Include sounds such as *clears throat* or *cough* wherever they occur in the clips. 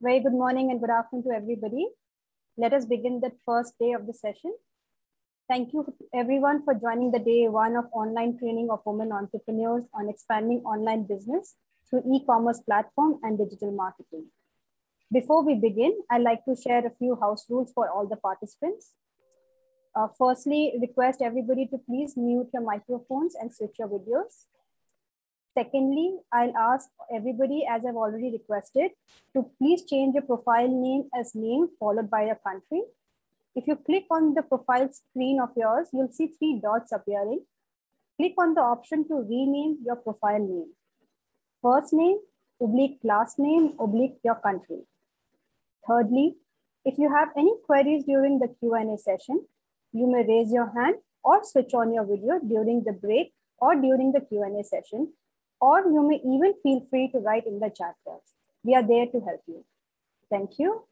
Very good morning and good afternoon to everybody. Let us begin the first day of the session. Thank you everyone for joining the day one of online training of women entrepreneurs on expanding online business through e-commerce platform and digital marketing. Before we begin, I'd like to share a few house rules for all the participants. Uh, firstly, request everybody to please mute your microphones and switch your videos. Secondly, I'll ask everybody, as I've already requested, to please change your profile name as name followed by a country. If you click on the profile screen of yours, you'll see three dots appearing. Click on the option to rename your profile name. First name, oblique last name, oblique your country. Thirdly, if you have any queries during the Q&A session, you may raise your hand or switch on your video during the break or during the Q&A session, or you may even feel free to write in the chat box. We are there to help you. Thank you.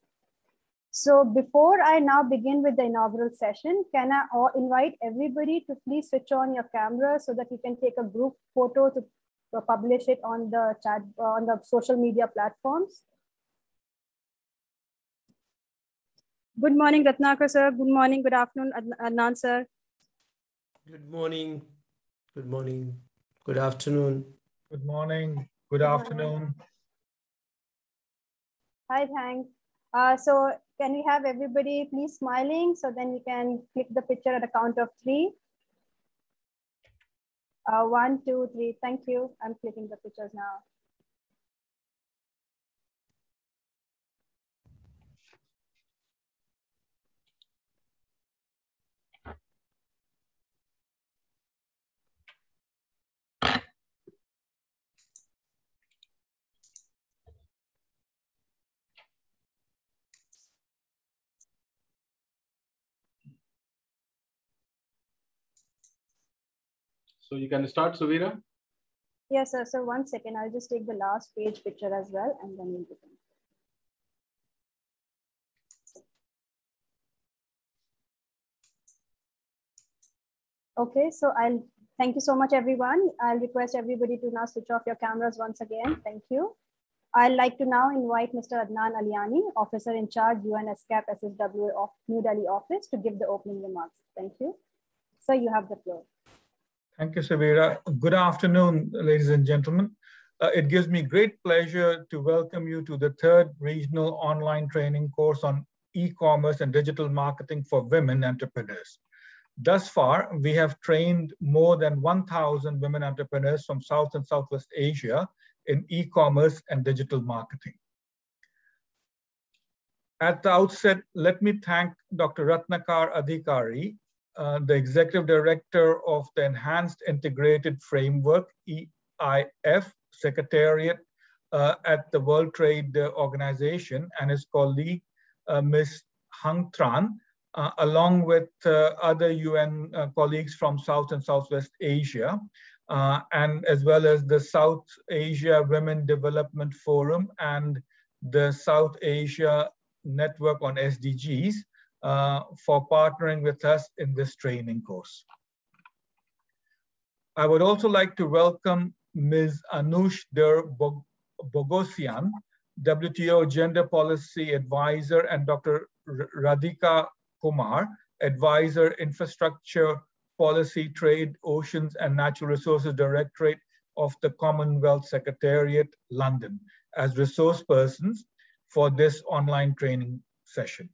So before I now begin with the inaugural session, can I invite everybody to please switch on your camera so that you can take a group photo to publish it on the chat, on the social media platforms. Good morning, Ratnakar sir. Good morning, good afternoon, Adnan sir. Good morning, good morning, good afternoon. Good morning, good afternoon. Hi, thanks. Uh, so can we have everybody please smiling so then we can click the picture at a count of three. Uh, one, two, three. Thank you. I'm clicking the pictures now. So you can start, Suvira? Yes, sir. So one second, I'll just take the last page picture as well, and then we'll begin. Okay, so I'll thank you so much, everyone. I'll request everybody to now switch off your cameras once again. Thank you. I'd like to now invite Mr. Adnan Aliani, Officer in Charge, UNESCAP SSW of New Delhi office to give the opening remarks. Thank you. Sir, you have the floor. Thank you, Suvira. Good afternoon, ladies and gentlemen. Uh, it gives me great pleasure to welcome you to the third regional online training course on e-commerce and digital marketing for women entrepreneurs. Thus far, we have trained more than 1,000 women entrepreneurs from South and Southwest Asia in e-commerce and digital marketing. At the outset, let me thank Dr. Ratnakar Adhikari, uh, the executive director of the Enhanced Integrated Framework, EIF Secretariat uh, at the World Trade Organization and his colleague, uh, Ms. Hang Tran, uh, along with uh, other UN colleagues from South and Southwest Asia, and as well as the South Asia Women Development Forum and the South Asia Network on SDGs, uh, for partnering with us in this training course. I would also like to welcome Ms. Anoush der Boghossian, WTO Gender Policy Advisor, and Dr. Radhika Kumar, Advisor, Infrastructure Policy, Trade, Oceans, and Natural Resources Directorate of the Commonwealth Secretariat, London, as resource persons for this online training session.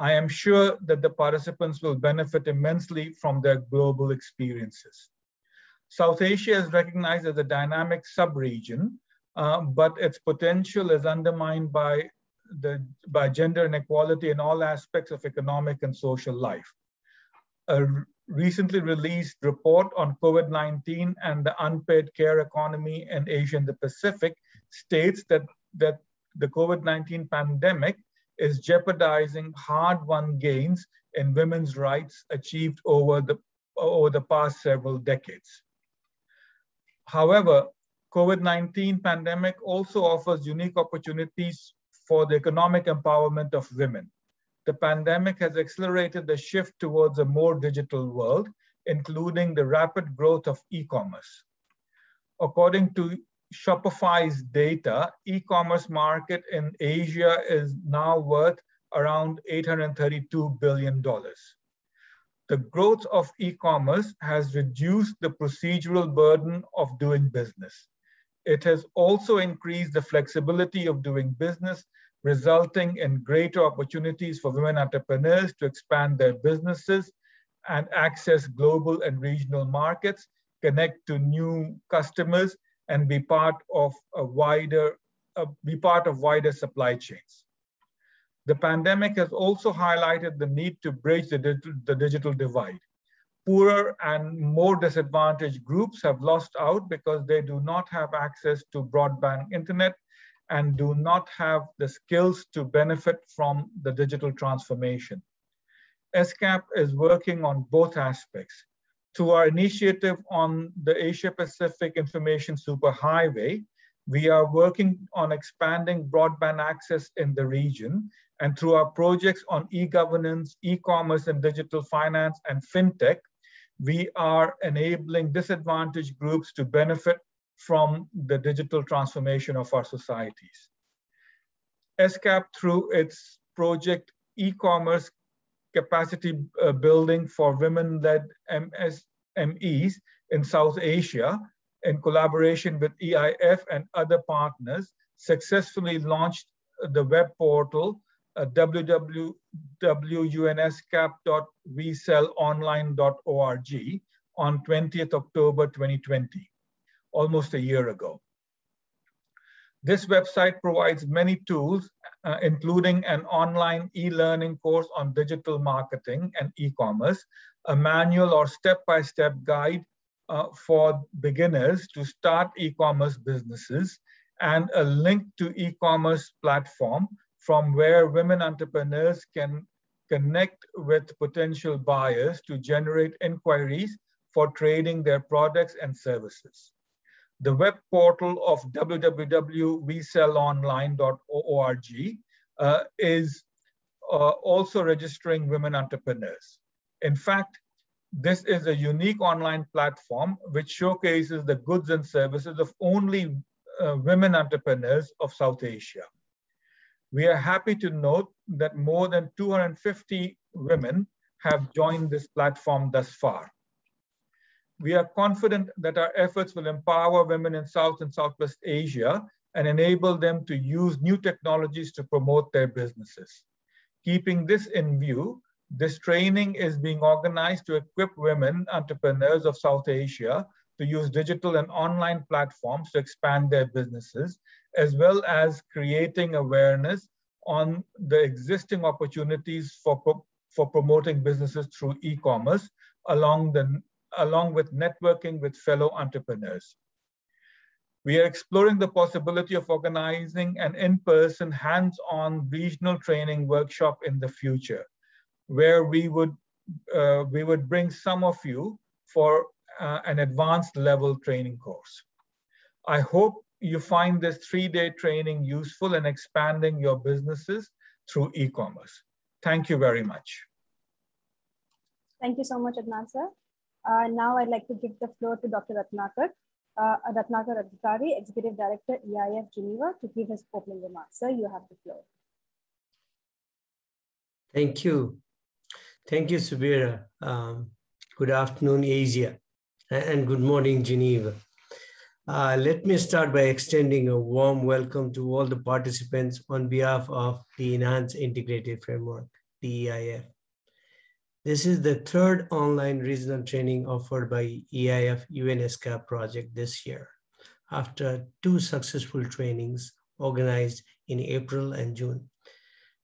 I am sure that the participants will benefit immensely from their global experiences. South Asia is recognized as a dynamic sub-region, uh, but its potential is undermined by, the, by gender inequality in all aspects of economic and social life. A recently released report on COVID-19 and the unpaid care economy in Asia and the Pacific states that, that the COVID-19 pandemic is jeopardizing hard-won gains in women's rights achieved over the, over the past several decades. However, COVID-19 pandemic also offers unique opportunities for the economic empowerment of women. The pandemic has accelerated the shift towards a more digital world, including the rapid growth of e-commerce. According to Shopify's data, e-commerce market in Asia is now worth around $832 billion. The growth of e-commerce has reduced the procedural burden of doing business. It has also increased the flexibility of doing business, resulting in greater opportunities for women entrepreneurs to expand their businesses and access global and regional markets, connect to new customers, and be part of a wider, uh, be part of wider supply chains. The pandemic has also highlighted the need to bridge the, the digital divide. Poorer and more disadvantaged groups have lost out because they do not have access to broadband internet and do not have the skills to benefit from the digital transformation. ESCAP is working on both aspects. Through our initiative on the Asia Pacific Information Superhighway, we are working on expanding broadband access in the region. And through our projects on e-governance, e-commerce and digital finance and fintech, we are enabling disadvantaged groups to benefit from the digital transformation of our societies. ESCAP, through its project e-commerce capacity uh, building for women-led MSMEs in South Asia, in collaboration with EIF and other partners, successfully launched the web portal uh, www.unscap.wesellonline.org on 20th October 2020 almost a year ago. This website provides many tools, uh, including an online e-learning course on digital marketing and e-commerce, a manual or step-by-step -step guide uh, for beginners to start e-commerce businesses, and a link to e-commerce platform from where women entrepreneurs can connect with potential buyers to generate inquiries for trading their products and services the web portal of www.wesellonline.org uh, is uh, also registering women entrepreneurs. In fact, this is a unique online platform which showcases the goods and services of only uh, women entrepreneurs of South Asia. We are happy to note that more than 250 women have joined this platform thus far. We are confident that our efforts will empower women in South and Southwest Asia and enable them to use new technologies to promote their businesses. Keeping this in view, this training is being organized to equip women entrepreneurs of South Asia to use digital and online platforms to expand their businesses, as well as creating awareness on the existing opportunities for, for promoting businesses through e-commerce along the along with networking with fellow entrepreneurs. We are exploring the possibility of organizing an in-person hands-on regional training workshop in the future, where we would, uh, we would bring some of you for uh, an advanced level training course. I hope you find this three-day training useful in expanding your businesses through e-commerce. Thank you very much. Thank you so much, Adnan sir. Uh, now I'd like to give the floor to Dr. Ratnakar, uh, Ratnakar Adhikari, Executive Director, EIF Geneva, to give his opening remarks. Sir, you have the floor. Thank you. Thank you, Suvira. Um, good afternoon, Asia, and good morning, Geneva. Uh, let me start by extending a warm welcome to all the participants on behalf of the Enhanced Integrated Framework, the EIF. This is the third online regional training offered by EIF UNESCAP project this year, after two successful trainings organized in April and June.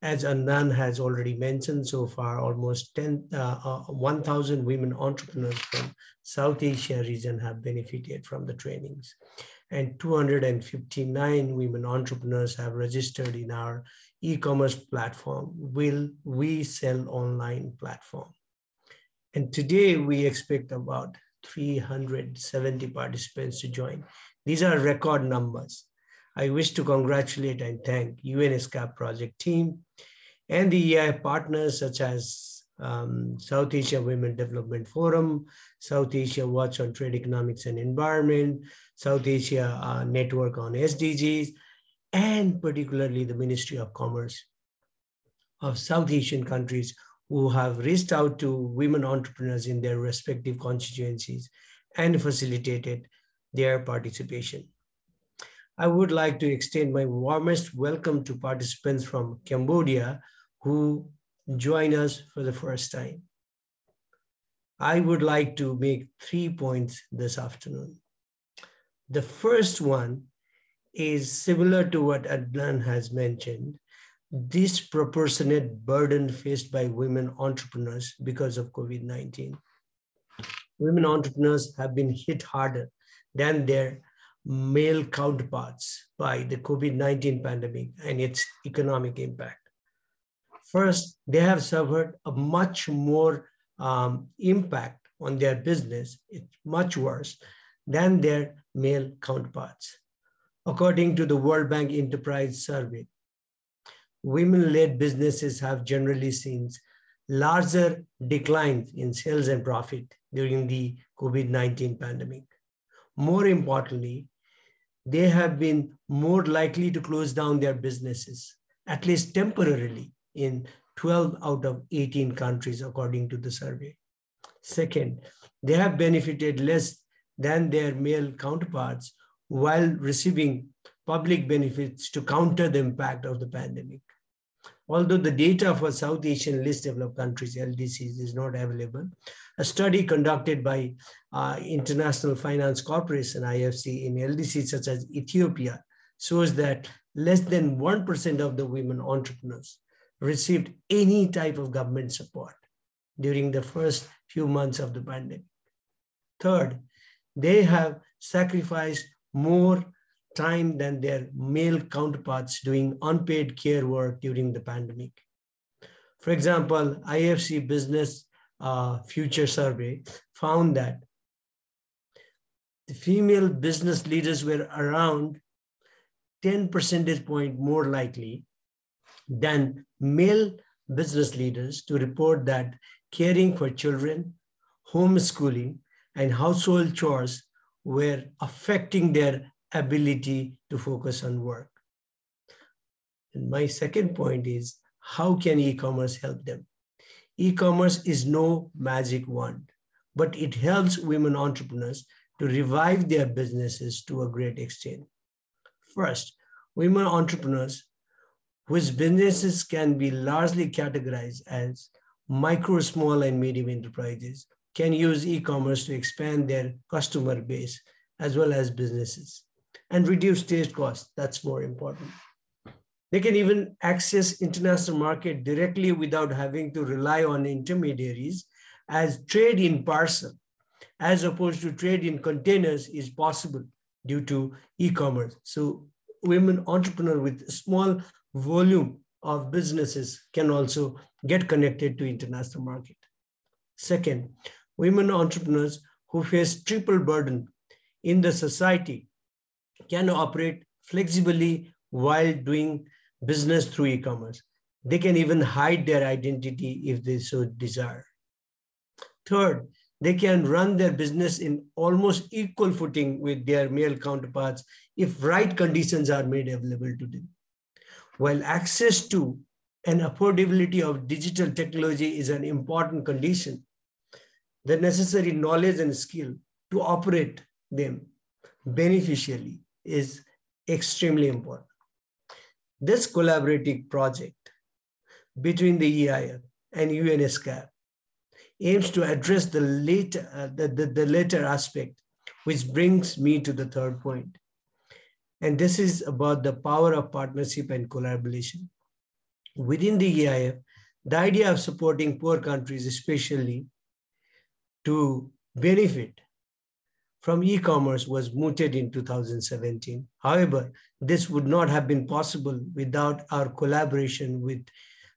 As Adnan has already mentioned so far, almost 10, uh, uh, 1,000 women entrepreneurs from South Asia region have benefited from the trainings. And 259 women entrepreneurs have registered in our e-commerce platform, Will We Sell Online platform. And today we expect about 370 participants to join. These are record numbers. I wish to congratulate and thank UNESCAP project team and the EI partners such as um, South Asia Women Development Forum, South Asia Watch on Trade Economics and Environment, South Asia uh, Network on SDGs, and particularly the Ministry of Commerce of South Asian countries who have reached out to women entrepreneurs in their respective constituencies and facilitated their participation. I would like to extend my warmest welcome to participants from Cambodia who join us for the first time. I would like to make three points this afternoon. The first one is similar to what Adnan has mentioned, disproportionate burden faced by women entrepreneurs because of COVID-19. Women entrepreneurs have been hit harder than their male counterparts by the COVID-19 pandemic and its economic impact. First, they have suffered a much more um, impact on their business, it's much worse than their male counterparts. According to the World Bank Enterprise Survey, women-led businesses have generally seen larger declines in sales and profit during the COVID-19 pandemic. More importantly, they have been more likely to close down their businesses, at least temporarily, in 12 out of 18 countries, according to the survey. Second, they have benefited less than their male counterparts while receiving public benefits to counter the impact of the pandemic. Although the data for South Asian least developed countries, LDCs, is not available, a study conducted by uh, International Finance Corporation, IFC, in LDCs such as Ethiopia shows that less than 1% of the women entrepreneurs received any type of government support during the first few months of the pandemic. Third, they have sacrificed more time than their male counterparts doing unpaid care work during the pandemic. For example, IFC Business uh, Future Survey found that the female business leaders were around 10 percentage point more likely than male business leaders to report that caring for children, homeschooling, and household chores were affecting their ability to focus on work. And my second point is how can e-commerce help them? E-commerce is no magic wand, but it helps women entrepreneurs to revive their businesses to a great extent. First, women entrepreneurs whose businesses can be largely categorized as micro, small, and medium enterprises can use e-commerce to expand their customer base as well as businesses and reduce stage costs. That's more important. They can even access international market directly without having to rely on intermediaries as trade in parcel, as opposed to trade in containers is possible due to e-commerce. So women entrepreneur with small volume of businesses can also get connected to international market. Second, women entrepreneurs who face triple burden in the society can operate flexibly while doing business through e-commerce. They can even hide their identity if they so desire. Third, they can run their business in almost equal footing with their male counterparts if right conditions are made available to them. While access to and affordability of digital technology is an important condition, the necessary knowledge and skill to operate them beneficially is extremely important. This collaborative project between the EIF and UNESCAP aims to address the later, uh, the, the, the later aspect, which brings me to the third point. And this is about the power of partnership and collaboration. Within the EIF, the idea of supporting poor countries, especially to benefit from e-commerce was mooted in 2017. However, this would not have been possible without our collaboration with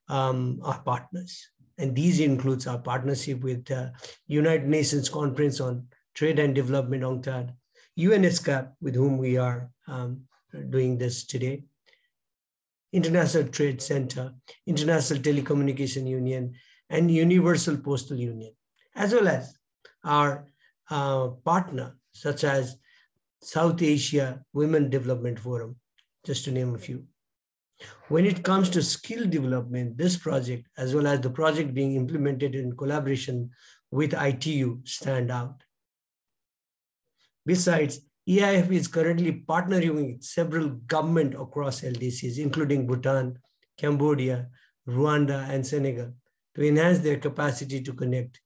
um, our partners. And these includes our partnership with uh, United Nations Conference on Trade and Development UNCTAD, UNESCAP, with whom we are um, doing this today, International Trade Center, International Telecommunication Union, and Universal Postal Union, as well as our uh, partner, such as South Asia Women Development Forum, just to name a few. When it comes to skill development, this project, as well as the project being implemented in collaboration with ITU, stand out. Besides, EIF is currently partnering with several government across LDCs, including Bhutan, Cambodia, Rwanda, and Senegal, to enhance their capacity to connect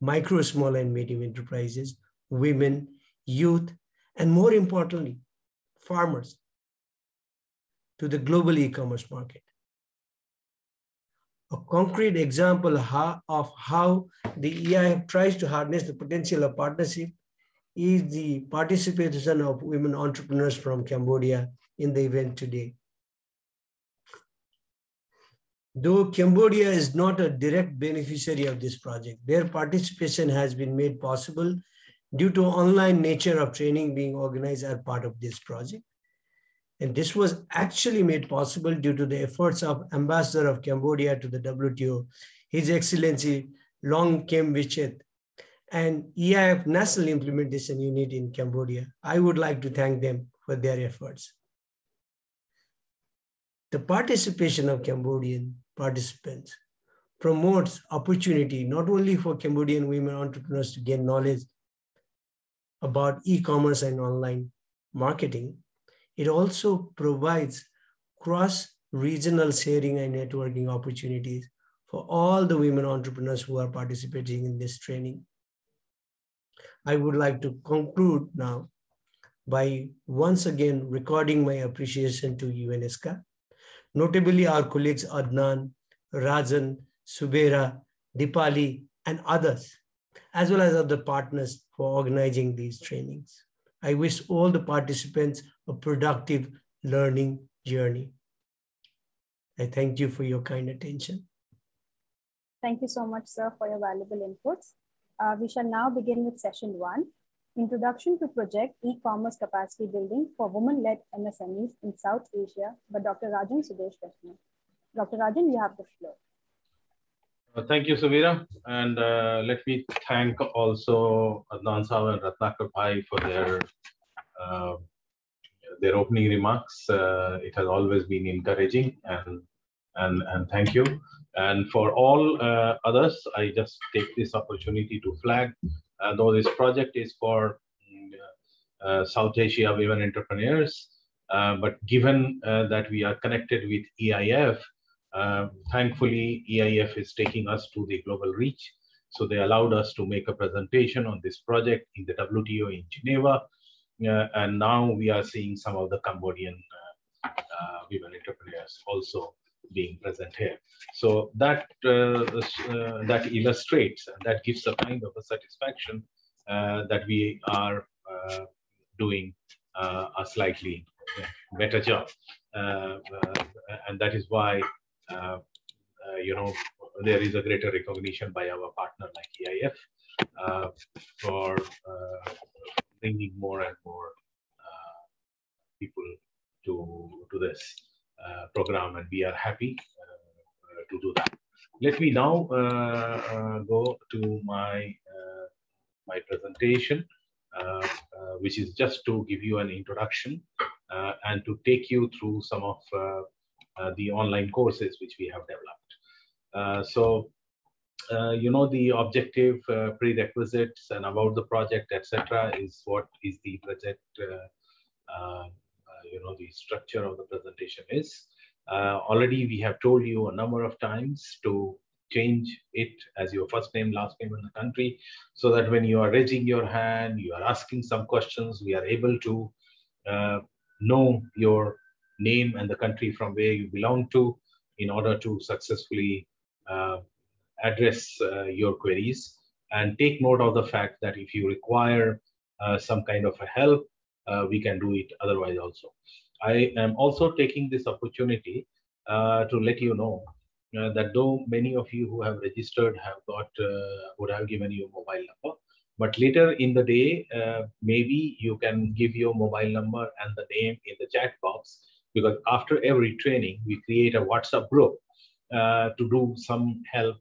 micro, small, and medium enterprises, women, youth, and more importantly, farmers to the global e-commerce market. A concrete example of how the EIF tries to harness the potential of partnership is the participation of women entrepreneurs from Cambodia in the event today. Though Cambodia is not a direct beneficiary of this project, their participation has been made possible due to online nature of training being organized as part of this project. And this was actually made possible due to the efforts of Ambassador of Cambodia to the WTO, His Excellency Long Kem Vichet, and EIF National Implementation Unit in Cambodia. I would like to thank them for their efforts. The participation of Cambodian participants promotes opportunity not only for Cambodian women entrepreneurs to gain knowledge about e-commerce and online marketing, it also provides cross-regional sharing and networking opportunities for all the women entrepreneurs who are participating in this training. I would like to conclude now by once again recording my appreciation to UNESCAP, notably our colleagues Adnan, Rajan, Suvira, Dipali, and others, as well as other partners for organizing these trainings. I wish all the participants a productive learning journey. I thank you for your kind attention. Thank you so much, sir, for your valuable inputs. Uh, we shall now begin with session one, Introduction to Project E-Commerce Capacity Building for Women-Led MSMEs in South Asia by Dr. Rajan Sudesh Krishnan. Dr. Rajan, you have the floor. Uh, thank you, Suvira. And uh, let me thank also Adnan Saw and Ratnakar Bhai for their uh, their opening remarks. Uh, it has always been encouraging and and and thank you. And for all uh, others, I just take this opportunity to flag, though this project is for South Asia women entrepreneurs, but given that we are connected with EIF, uh, thankfully, EIF is taking us to the global reach. So they allowed us to make a presentation on this project in the WTO in Geneva. Uh, and now we are seeing some of the Cambodian uh, uh women entrepreneurs also being present here. So that uh, uh, that illustrates that gives a kind of a satisfaction uh, that we are uh, doing a slightly better job. and that is why uh, uh, you know, there is a greater recognition by our partner like EIF uh, for bringing more and more people to, to this program, and we are happy to do that. Let me now go to my my presentation, uh, uh, which is just to give you an introduction uh, and to take you through some of uh, the online courses which we have developed. Uh, so, uh, you know, the objective, prerequisites, and about the project, etc., is what is the project, you know, the structure of the presentation is. already, we have told you a number of times to change it as your first name, last name in the country, so that when you are raising your hand, you are asking some questions, we are able to uh, know your name and the country from where you belong to in order to successfully uh, address uh, your queries and take note of the fact that if you require uh, some kind of a help, uh, we can do it otherwise also. I am also taking this opportunity uh, to let you know uh, that though many of you who have registered have got would have given you a mobile number, but later in the day, maybe you can give your mobile number and the name in the chat box because after every training, we create a WhatsApp group uh, to do some help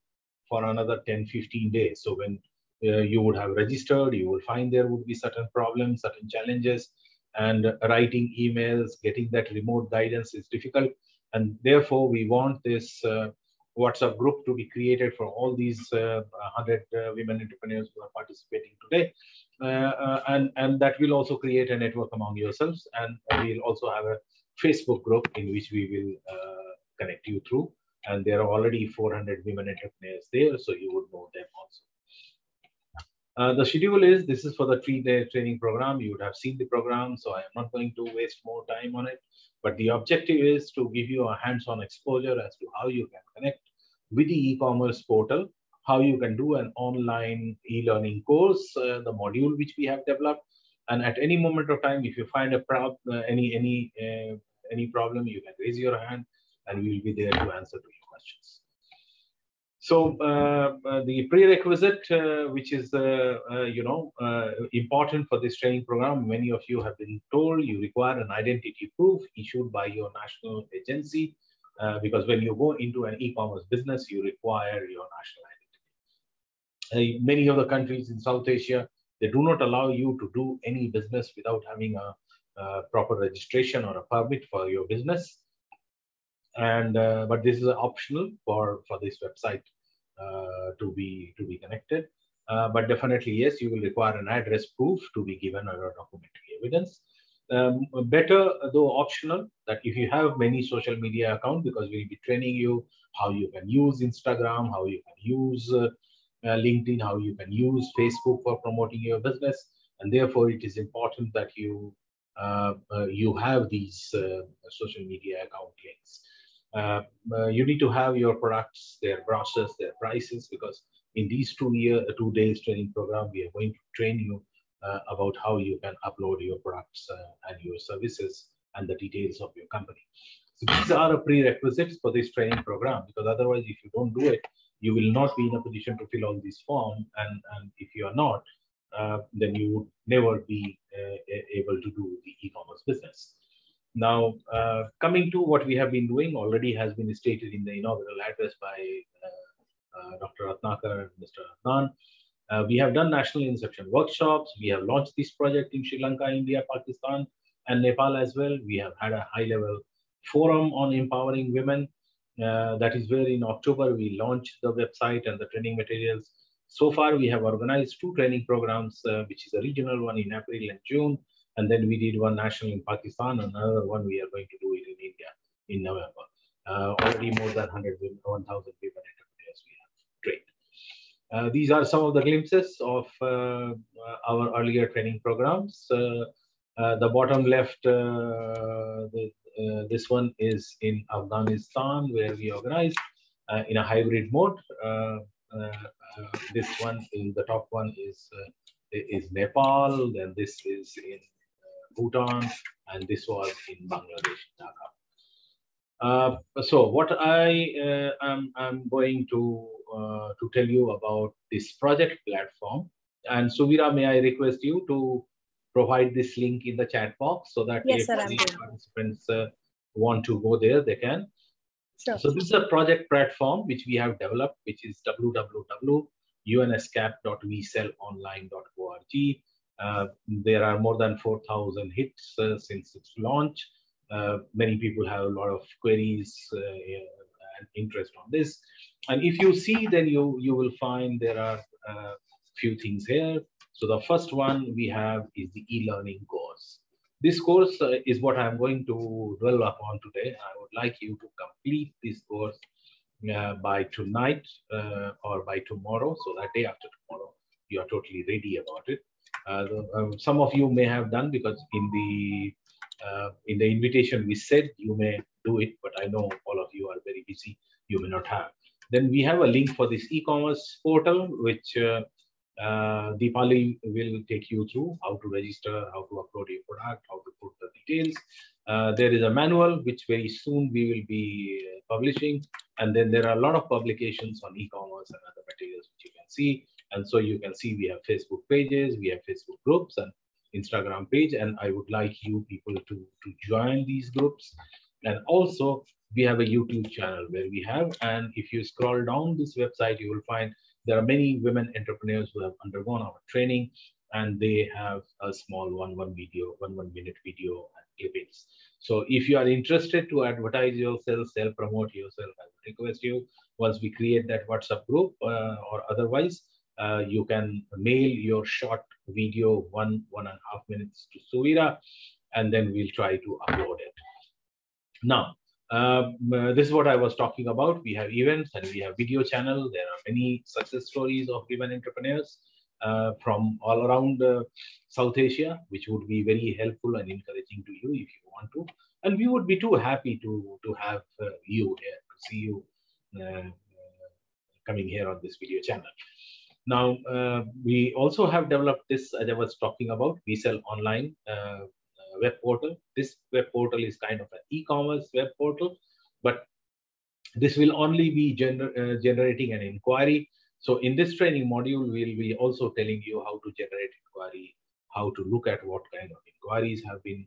for another 10, 15 days. So when uh, you would have registered, you will find there would be certain problems, certain challenges, and writing emails, getting that remote guidance is difficult. And therefore, we want this uh, WhatsApp group to be created for all these uh, 100 uh, women entrepreneurs who are participating today. Uh, uh, and, and that will also create a network among yourselves. And we'll also have a Facebook group in which we will connect you through. And there are already 400 women entrepreneurs there, so you would know them also. Uh, the schedule is this is for the three day training program. You would have seen the program, so I am not going to waste more time on it. But the objective is to give you a hands on exposure as to how you can connect with the e commerce portal, how you can do an online e learning course, uh, the module which we have developed. And at any moment of time, if you find a prob uh, any any uh, any problem, you can raise your hand, and we will be there to answer to your questions. So uh, uh, the prerequisite, uh, which is you know important for this training program, many of you have been told you require an identity proof issued by your national agency, because when you go into an e-commerce business, you require your national identity. many of the countries in South Asia, they do not allow you to do any business without having a, a proper registration or a permit for your business and uh, but this is optional for for this website uh, to be to be connected. Uh, but definitely yes you will require an address proof to be given or documentary evidence. Um, better though optional that if you have many social media account because we'll be training you how you can use instagram how you can use uh, uh, linkedin how you can use facebook for promoting your business. And therefore it is important that you uh, you have these social media account links uh, uh, you need to have your products, their brochures, their prices, because in these two year, uh, two days training program, we are going to train you uh, about how you can upload your products uh, and your services and the details of your company. So these are a prerequisites for this training program, because otherwise, if you don't do it, you will not be in a position to fill all these form. And, and if you are not, uh, then you would never be able to do the e-commerce business. Now, uh, coming to what we have been doing already has been stated in the inaugural address by uh, uh, Dr. Ratnakar and Mr. Adnan. Uh, we have done national inception workshops. We have launched this project in Sri Lanka, India, Pakistan, and Nepal as well. We have had a high level forum on empowering women. Uh, that is where in October we launched the website and the training materials. So far, we have organized two training programs, uh, which is a regional one in April and June, and then we did one national in Pakistan, another one we are going to do it in India in November. Uh, already more than 100 women, 1,000 women entrepreneurs we have trained. Uh, these are some of the glimpses of uh, our earlier training programs. Uh, uh, the bottom left, uh, the, this one is in Afghanistan, where we organized in a hybrid mode. this one in the top one is is Nepal, then this is in Bhutan, and this was in Bangladesh, Dhaka. Uh, so what I uh, am I'm going to uh, to tell you about this project platform. And Suvira, may I request you to provide this link in the chat box so that yes, if sir, participants uh, want to go there, they can. Sure. So this is a project platform which we have developed, which is www.unscap.wesellonline.org. Uh, there are more than 4,000 hits uh, since its launch. Uh, many people have a lot of queries and interest on this. And if you see, then you, you will find there are a few things here. So the first one we have is the e-learning course. This course is what I'm going to dwell upon today. I would like you to complete this course uh, by tonight uh, or by tomorrow. So that day after tomorrow, you are totally ready about it. Uh, um, some of you may have done because in the uh, in the invitation we said you may do it, but I know all of you are very busy. You may not have. Then we have a link for this e-commerce portal, which uh, uh, Deepali will take you through how to register, how to upload your product, how to put the details. Uh, there is a manual which very soon we will be publishing. And then there are a lot of publications on e-commerce and other materials which you can see. And so you can see we have Facebook pages, we have Facebook groups and Instagram page. And I would like you people to, to join these groups. And also we have a YouTube channel where we have, and if you scroll down this website, you will find there are many women entrepreneurs who have undergone our training and they have a small one one video, one one minute video clippings. So if you are interested to advertise yourself, self promote yourself, I would request you once we create that WhatsApp group uh, or otherwise, uh, you can mail your short video one one and a half minutes to Suvira, and then we'll try to upload it. Now, um, uh, this is what I was talking about. We have events and we have video channel. There are many success stories of women entrepreneurs uh, from all around uh, South Asia, which would be very helpful and encouraging to you if you want to. And we would be too happy to, to have uh, you here, to see you uh, coming here on this video channel. Now, uh, we also have developed this, as I was talking about, we sell online uh, web portal. This web portal is kind of an e-commerce web portal, but this will only be gener generating an inquiry so in this training module, we'll be also telling you how to generate inquiry, how to look at what kind of inquiries have been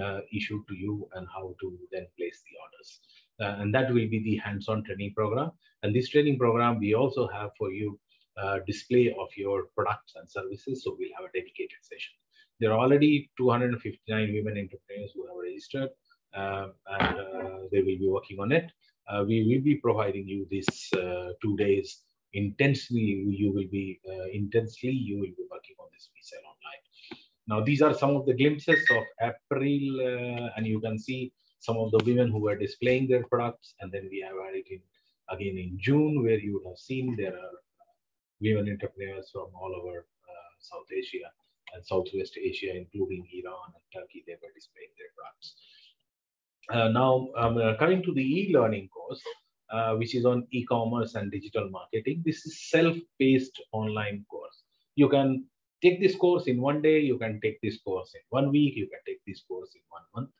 uh, issued to you and how to then place the orders. Uh, and that will be the hands-on training program. And this training program, we also have for you uh, display of your products and services. So we'll have a dedicated session. There are already 259 women entrepreneurs who have registered uh, and uh, they will be working on it. Uh, we will be providing you these two days intensely you will be uh, intensely you will be working on this we sell online now these are some of the glimpses of april uh, and you can see some of the women who were displaying their products and then we have it in again in june where you would have seen there are women entrepreneurs from all over uh, south asia and southwest asia including iran and turkey they were displaying their products uh, now um, uh, coming to the e-learning course uh, which is on e-commerce and digital marketing. This is self-paced online course. You can take this course in one day. You can take this course in one week. You can take this course in one month.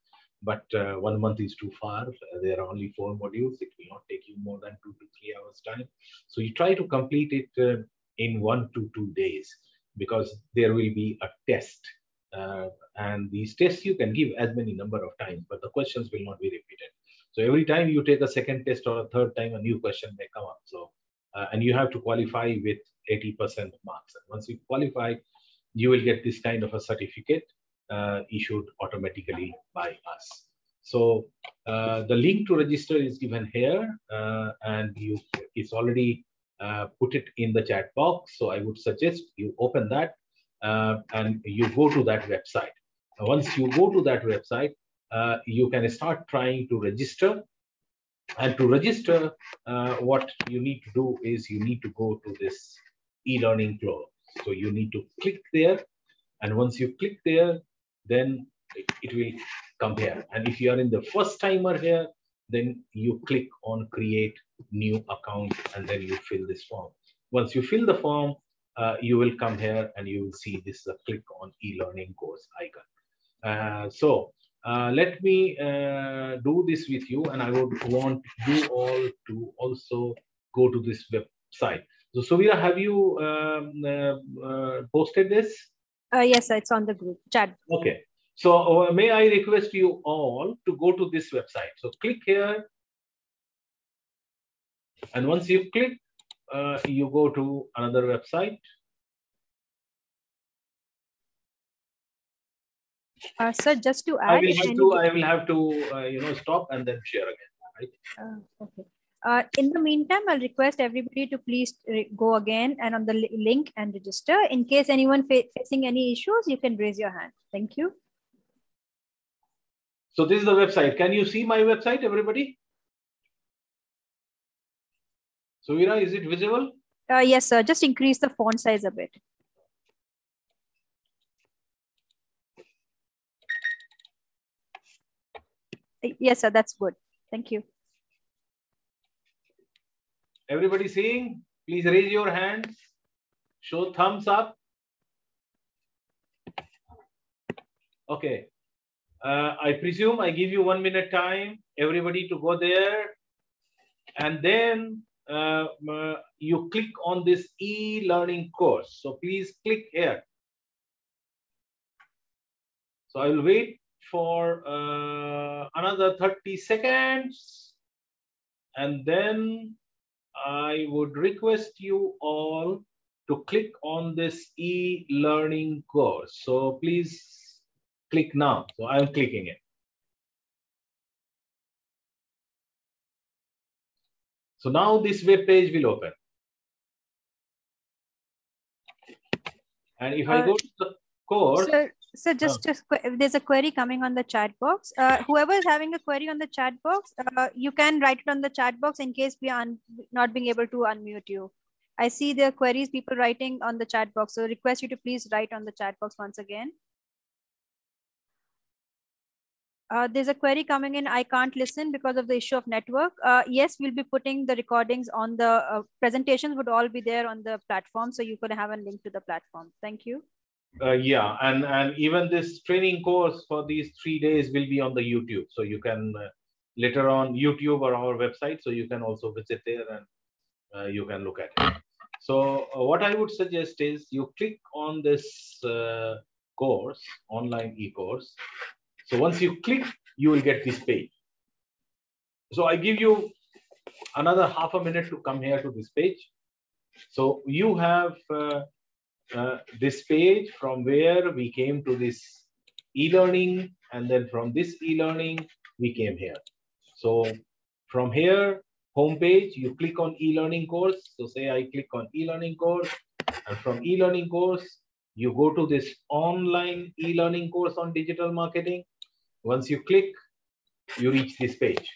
But uh, one month is too far. Uh, there are only four modules. It will not take you more than two to three hours time. So you try to complete it uh, in one to two days because there will be a test. Uh, and these tests you can give as many number of times, but the questions will not be repeated. So every time you take a second test or a third time, a new question may come up. So, uh, and you have to qualify with 80% marks. And once you qualify, you will get this kind of a certificate issued automatically by us. So uh, the link to register is given here, uh, and you it's already uh, put it in the chat box. So I would suggest you open that uh, and you go to that website. Once you go to that website, uh, you can start trying to register. And to register, uh, what you need to do is you need to go to this e-learning flow. So you need to click there. And once you click there, then it, will come here. And if you are in the first timer here, then you click on create new account and then you fill this form. Once you fill the form, uh, you will come here and you will see this uh, click on e-learning course icon. Uh, so uh, let me uh, do this with you and I would want you all to also go to this website. So Suvira, have you um, uh posted this? Uh, yes, it's on the group chat. Okay. So uh, may I request you all to go to this website. So click here. And once you click, you go to another website. Uh, sir, just to add, I will have to, I will have to, uh, you know, stop and then share again, right? Uh, okay. Uh, in the meantime, I'll request everybody to please go again and on the link and register. In case anyone fa facing any issues, you can raise your hand. Thank you. So this is the website. Can you see my website, everybody? So, Veera, is it visible? Uh, yes, sir. Just increase the font size a bit. Yes, sir, that's good. Thank you. Everybody seeing? Please raise your hands. Show thumbs up. Okay. Uh, I presume I give you one minute time, everybody to go there. And then uh, you click on this e-learning course. So please click here. So I will wait for uh, another 30 seconds and then I would request you all to click on this e-learning course. So please click now. So I'm clicking it. So now this web page will open. And if I Uh, go to the course, So, so just, just there's a query coming on the chat box. Uh, whoever is having a query on the chat box, uh, you can write it on the chat box in case we are not being able to unmute you. I see the queries people writing on the chat box. So request you to please write on the chat box once again. Uh, there's a query coming in. I can't listen because of the issue of network. Uh, yes, we'll be putting the recordings on the uh, presentations would all be there on the platform. So you could have a link to the platform. Thank you. Uh, yeah, and, and even this training course for these three days will be on the YouTube. So you can uh, later on YouTube or our website. So you can also visit there and uh, you can look at it. So uh, what I would suggest is you click on this uh, course, online e-course. So once you click, you will get this page. So I give you another half a minute to come here to this page. So you have uh, this page from where we came to this e-learning and then from this e-learning we came here. So from here, homepage, you click on e-learning course. So say I click on e-learning course and from e-learning course, you go to this online e-learning course on digital marketing. Once you click, you reach this page.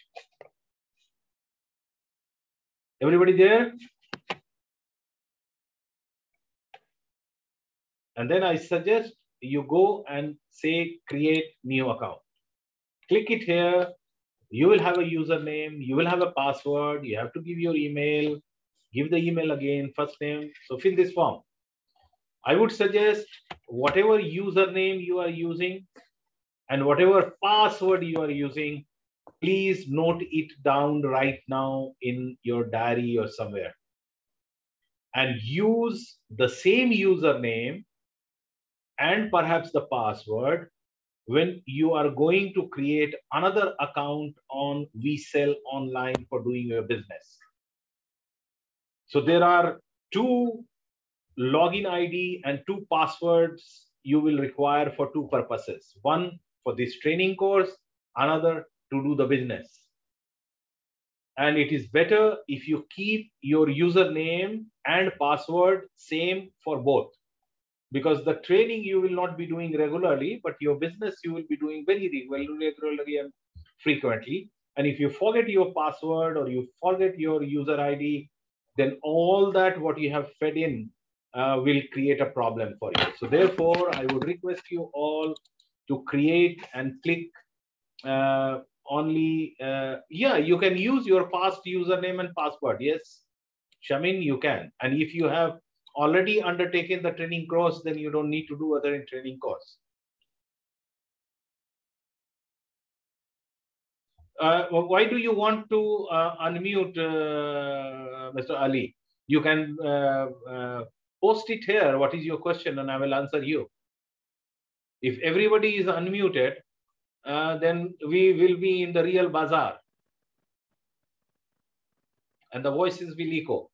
Everybody there? And then I suggest you go and say create new account. Click it here. You will have a username. You will have a password. You have to give your email. Give the email again, first name. So fill this form. I would suggest whatever username you are using and whatever password you are using, please note it down right now in your diary or somewhere. And use the same username and perhaps the password when you are going to create another account on We Sell Online for doing your business. So there are two login ID and two passwords you will require for two purposes. One for this training course, another to do the business. And it is better if you keep your username and password same for both because the training you will not be doing regularly, but your business you will be doing very regularly and frequently. And if you forget your password or you forget your user ID, then all that what you have fed in uh, will create a problem for you. So therefore, I would request you all to create and click uh, only, uh, yeah, you can use your past username and password. Yes, Shamin, you can. And if you have already undertaken the training course, then you don't need to do other in training course. Uh, why do you want to uh, unmute uh, Mr. Ali? You can post it here. What is your question? And I will answer you. If everybody is unmuted, then we will be in the real bazaar. And the voices will echo.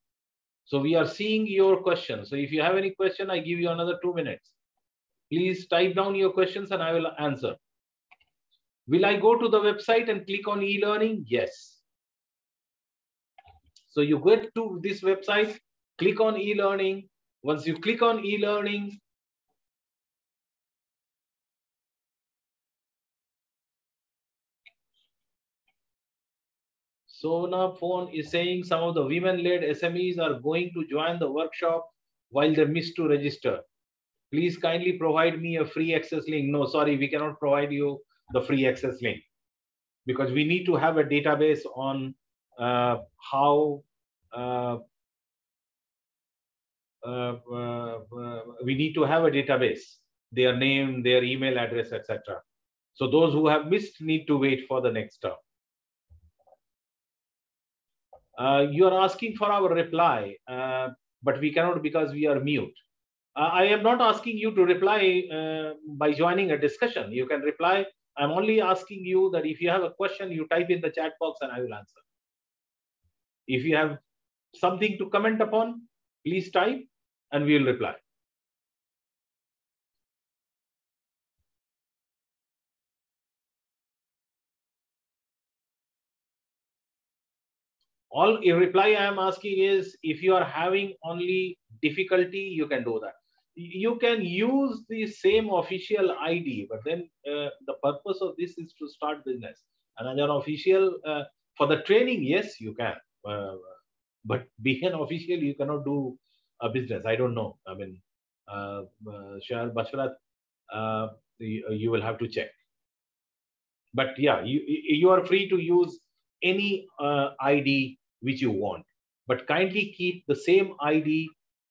So we are seeing your questions. So if you have any question, I give you another two minutes. Please type down your questions and I will answer. Will I go to the website and click on e-learning? Yes. So you get to this website, click on e-learning. Once you click on e-learning, Sona Phone is saying some of the women-led SMEs are going to join the workshop while they miss to register. Please kindly provide me a free access link. No, sorry, we cannot provide you the free access link because we need to have a database on uh, how uh, uh, we need to have a database, their name, their email address, etc. So those who have missed need to wait for the next term. Uh, you are asking for our reply, uh, but we cannot because we are mute. Uh, I am not asking you to reply by joining a discussion. You can reply. I'm only asking you that if you have a question, you type in the chat box and I will answer. If you have something to comment upon, please type and we will reply. All reply i am asking is if you are having only difficulty you can do that. You can use the same official id but then uh, the purpose of this is to start business. And an official uh, for the training yes you can. Uh, but being an official you cannot do a business. I don't know. I mean uh, uh, Basharat, uh, you, you will have to check. But yeah you you are free to use any uh, ID which you want. But kindly keep the same ID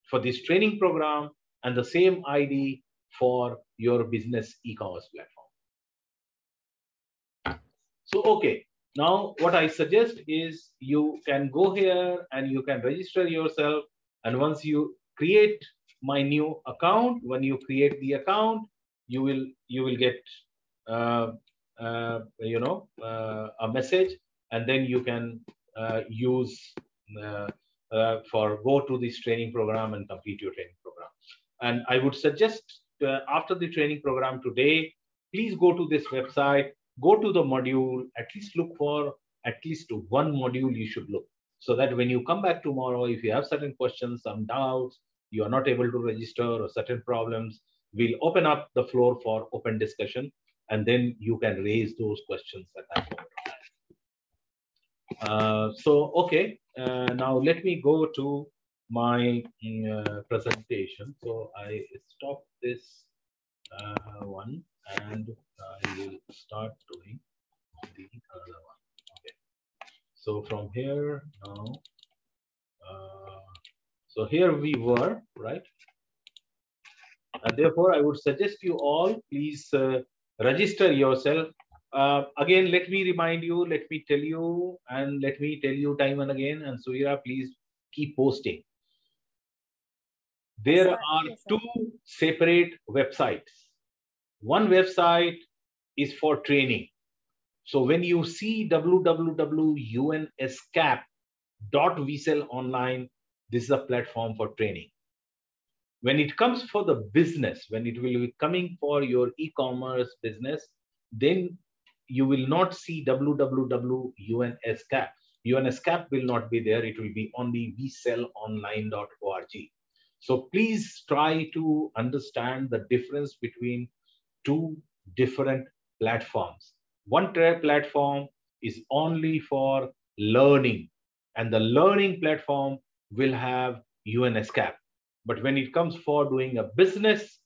for this training program and the same ID for your business e-commerce platform. So, okay, now what I suggest is you can go here and you can register yourself. And once you create my new account, when you create the account, you will you will get uh, uh, you know uh, a message and then you can use uh, uh, for go to this training program and complete your training program. And I would suggest after the training program today, please go to this website, go to the module, at least look for at least one module you should look. So that when you come back tomorrow, if you have certain questions, some doubts, you are not able to register or certain problems, we'll open up the floor for open discussion and then you can raise those questions at that moment. Uh, so, okay, uh, now let me go to my uh, presentation. So I stop this uh, one and I will start doing the other one. Okay. So from here now, uh, so here we were, right? And therefore, I would suggest you all please register yourself uh, again, let me remind you, let me tell you, and let me tell you time and again. And Suvira, please keep posting. There yes, are yes, two separate websites. One website is for training. So when you see www.unescap.vsell this is a platform for training. When it comes for the business, when it will be coming for your e-commerce business, then you will not see www.unescap. UNESCAP will not be there. It will be only wesellonline.org. So please try to understand the difference between two different platforms. One platform is only for learning, and the learning platform will have UNESCAP. But when it comes for doing a business,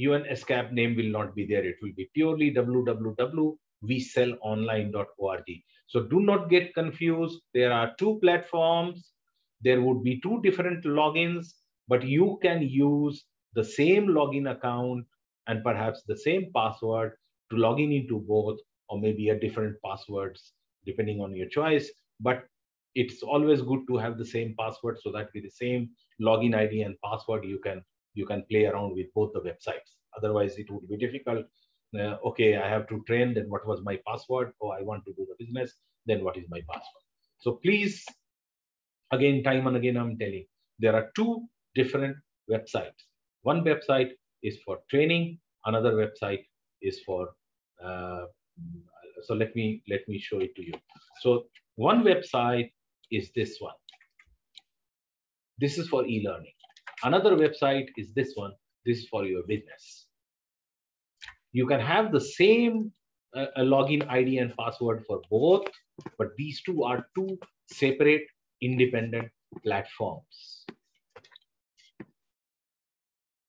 UNESCAP name will not be there. It will be purely www wesellonline.org. So do not get confused. There are two platforms. There would be two different logins, but you can use the same login account and perhaps the same password to log in into both, or maybe a different passwords depending on your choice. But it's always good to have the same password so that with the same login ID and password, you can you can play around with both the websites. Otherwise, it would be difficult uh, okay, I have to train, then what was my password? Oh, I want to do the business, then what is my password? So please, again, time and again, I'm telling, there are two different websites. One website is for training, another website is for, uh, so let me, let me show it to you. So one website is this one. This is for e-learning. Another website is this one. This is for your business you can have the same uh, login ID and password for both, but these two are two separate independent platforms.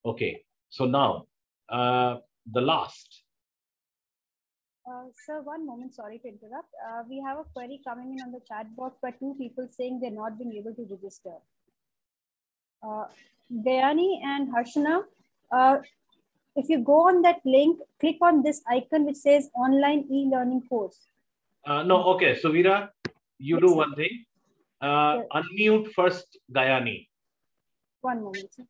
Okay, so now uh, the last. Uh, sir, one moment, sorry to interrupt. Uh, we have a query coming in on the chat box by two people saying they're not being able to register. Uh, Gayani and Harshana, uh, if you go on that link, click on this icon which says online e-learning course. Uh, no, okay. Suvira, you yes, do one thing. Uh, yes. Unmute first Gayani. One moment. Sir.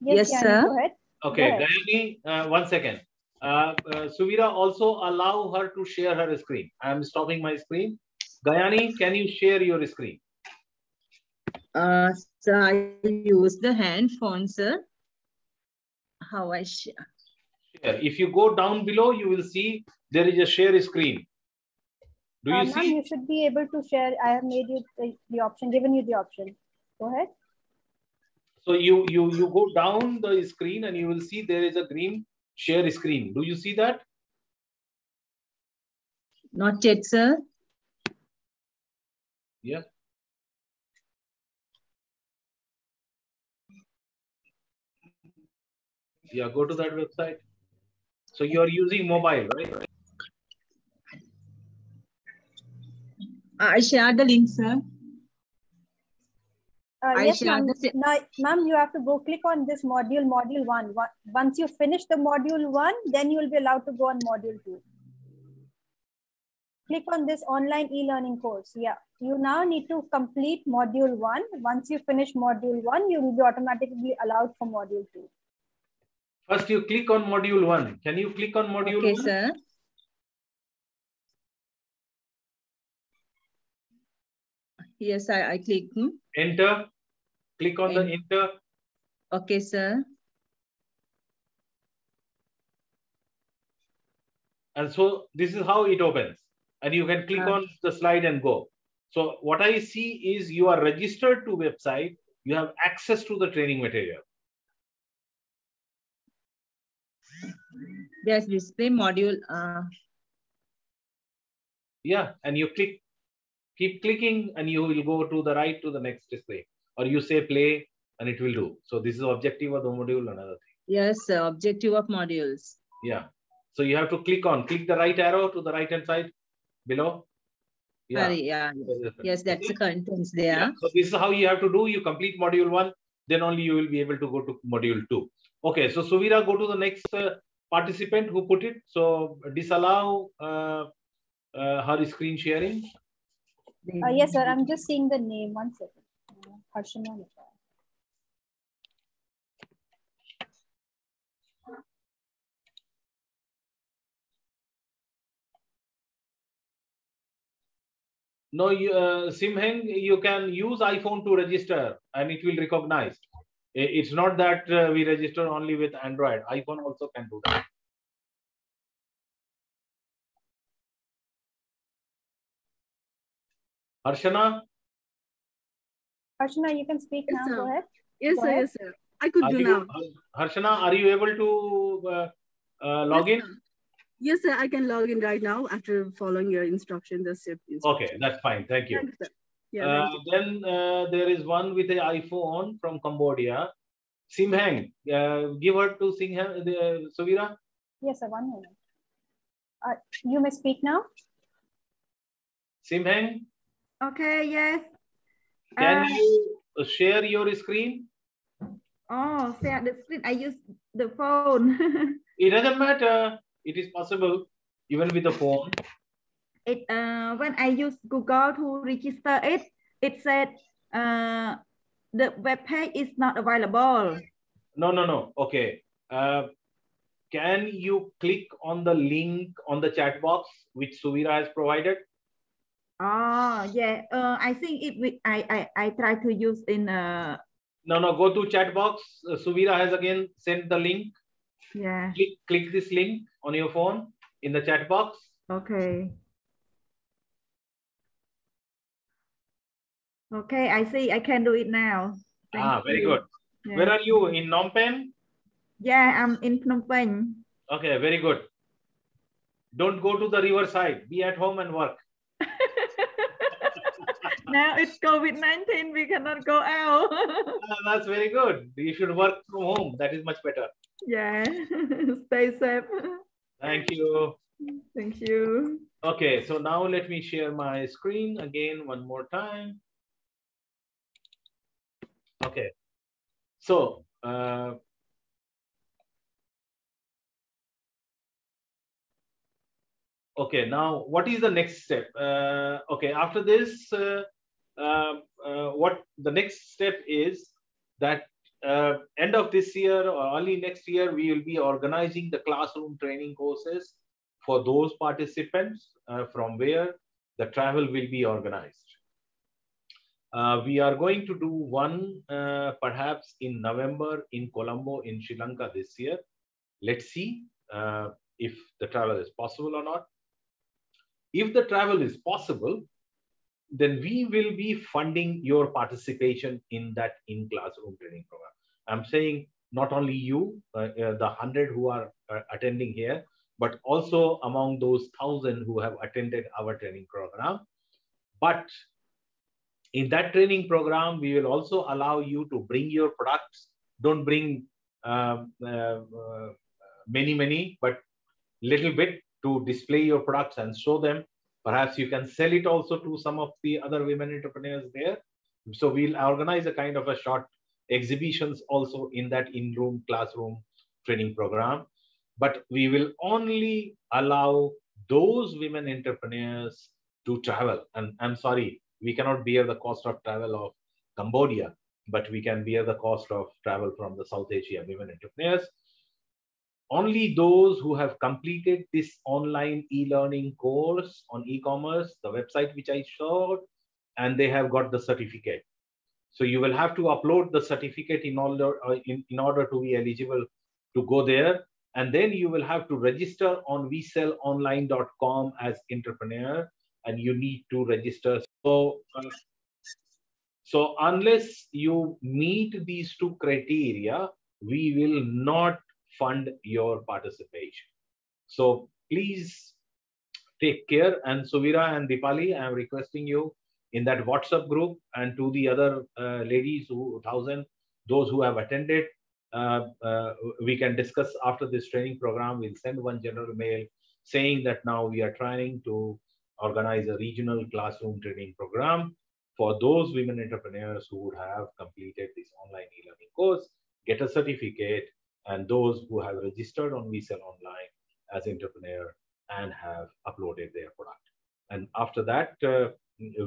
Yes, yes sir. Go ahead. Okay, go ahead. Gayani, uh, one second. Uh, uh, Suvira, also allow her to share her screen. I am stopping my screen. Gayani, can you share your screen? Uh, so I use the hand phone, sir. How I share? Share. If you go down below, you will see there is a share screen. Do you Uh, ma'am, see? you should be able to share. I have made you the, the option, given you the option. Go ahead. So you you you go down the screen and you will see there is a green share screen. Do you see that? Not yet, sir. Yeah. Yeah, go to that website. So you are using mobile, right? I share the link, sir. Uh, yes, ma'am. just- Now, ma'am, you have to go click on this module, module one. Once you finish the module one, then you will be allowed to go on module two. Click on this online e-learning course. Yeah, you now need to complete module one. Once you finish module one, you will be automatically allowed for module two. First, you click on module one. Can you click on module Okay, one? sir. Yes, I, I click. hmm. Enter. Click on the enter. Okay, sir. And so this is how it opens. And you can click Ah. on the slide and go. So what I see is you are registered to website. You have access to the training material. There's display module. Uh, Yeah, and you click, keep clicking, and you will go to the right to the next display, or you say play, and it will do. So this is objective of the module, another thing. yes, sir. Objective of modules. Yeah. So you have to click on, click the right arrow to the right hand side below. Yeah. Sorry, yeah. Yes, that's the contents there. Yeah. So this is how you have to do. You complete module one, then only you will be able to go to module two. Okay, so Suvira, go to the next uh, participant who put it. So disallow uh, uh, her screen sharing. Uh, yes, sir. I'm just seeing the name. One second. Uh, Harshana No, you, uh, Simheng, you can use iPhone to register and it will recognize. It's not that uh, we register only with Android. iPhone also can do that. Harshana, Harshana, you can speak Yes, now. sir. Go ahead. Yes, Go sir. ahead. Yes, sir. I could are do you, now. Harshana, are you able to uh, uh, log in? Sir. Yes, sir. I can log in right now after following your instructions. The step Okay, that's fine. Thank you. Thank you, sir. Yeah, Uh, you. then uh, there is one with an iPhone from Cambodia. Simhang, uh, give her to Singhang, uh, Suvira. Yes, sir. One minute. Uh, you may speak now. Simhang, Okay, yes. can Uh, you share your screen? Oh, share the screen. I use the phone. *laughs* It doesn't matter. It is possible even with the phone. it uh when I use Google to register it, it said uh the web page is not available. No, no, no. Okay. Uh, can you click on the link on the chat box which Suvira has provided? Oh yeah. Uh I think it we I I I try to use in uh No, no. Go to chat box. Uh, Suvira has again sent the link. Yeah. Click, click this link on your phone in the chat box. Okay. Okay, I see. I can do it now. Thank ah, very you. good. Yeah. Where are you? In Phnom Penh? Yeah, I'm in Phnom Penh. Okay, very good. Don't go to the riverside. Be at home and work. *laughs* now it's COVID-19. We cannot go out. *laughs* Ah, that's very good. You should work from home. That is much better. Yeah. *laughs* Stay safe. Thank you. Thank you. Okay, so now let me share my screen again one more time. Okay, so uh, okay, now what is the next step? Uh, okay, after this, uh, uh, uh, what the next step is that uh, end of this year or early next year, we will be organizing the classroom training courses for those participants uh, from where the travel will be organized. Uh, we are going to do one uh, perhaps in November in Colombo in Sri Lanka this year. Let's see uh, if the travel is possible or not. If the travel is possible, then we will be funding your participation in that in-classroom training program. I'm saying not only you, uh, uh, the 100 who are uh, attending here, but also among those 1,000 who have attended our training program. But in that training program, we will also allow you to bring your products. Don't bring um, uh, uh, many, many, but little bit to display your products and show them. Perhaps you can sell it also to some of the other women entrepreneurs there. So we'll organize a kind of a short exhibitions also in that in-room classroom training program. But we will only allow those women entrepreneurs to travel. And I'm sorry, we cannot bear the cost of travel of Cambodia, but we can bear the cost of travel from the South Asia women entrepreneurs. Only those who have completed this online e-learning course on e-commerce, the website which I showed, and they have got the certificate. So you will have to upload the certificate in order, uh, in, in order to be eligible to go there. And then you will have to register on WeSellOnline.com as entrepreneur, and you need to register so, uh, so unless you meet these two criteria, we will not fund your participation. So please take care. And Suvira and Dipali, I'm requesting you in that WhatsApp group and to the other uh, ladies who thousand, those who have attended, uh, uh, we can discuss after this training program. We'll send one general mail saying that now we are trying to organize a regional classroom training program for those women entrepreneurs who would have completed this online e-learning course, get a certificate, and those who have registered on WeSell Online as entrepreneur and have uploaded their product. And after that, uh,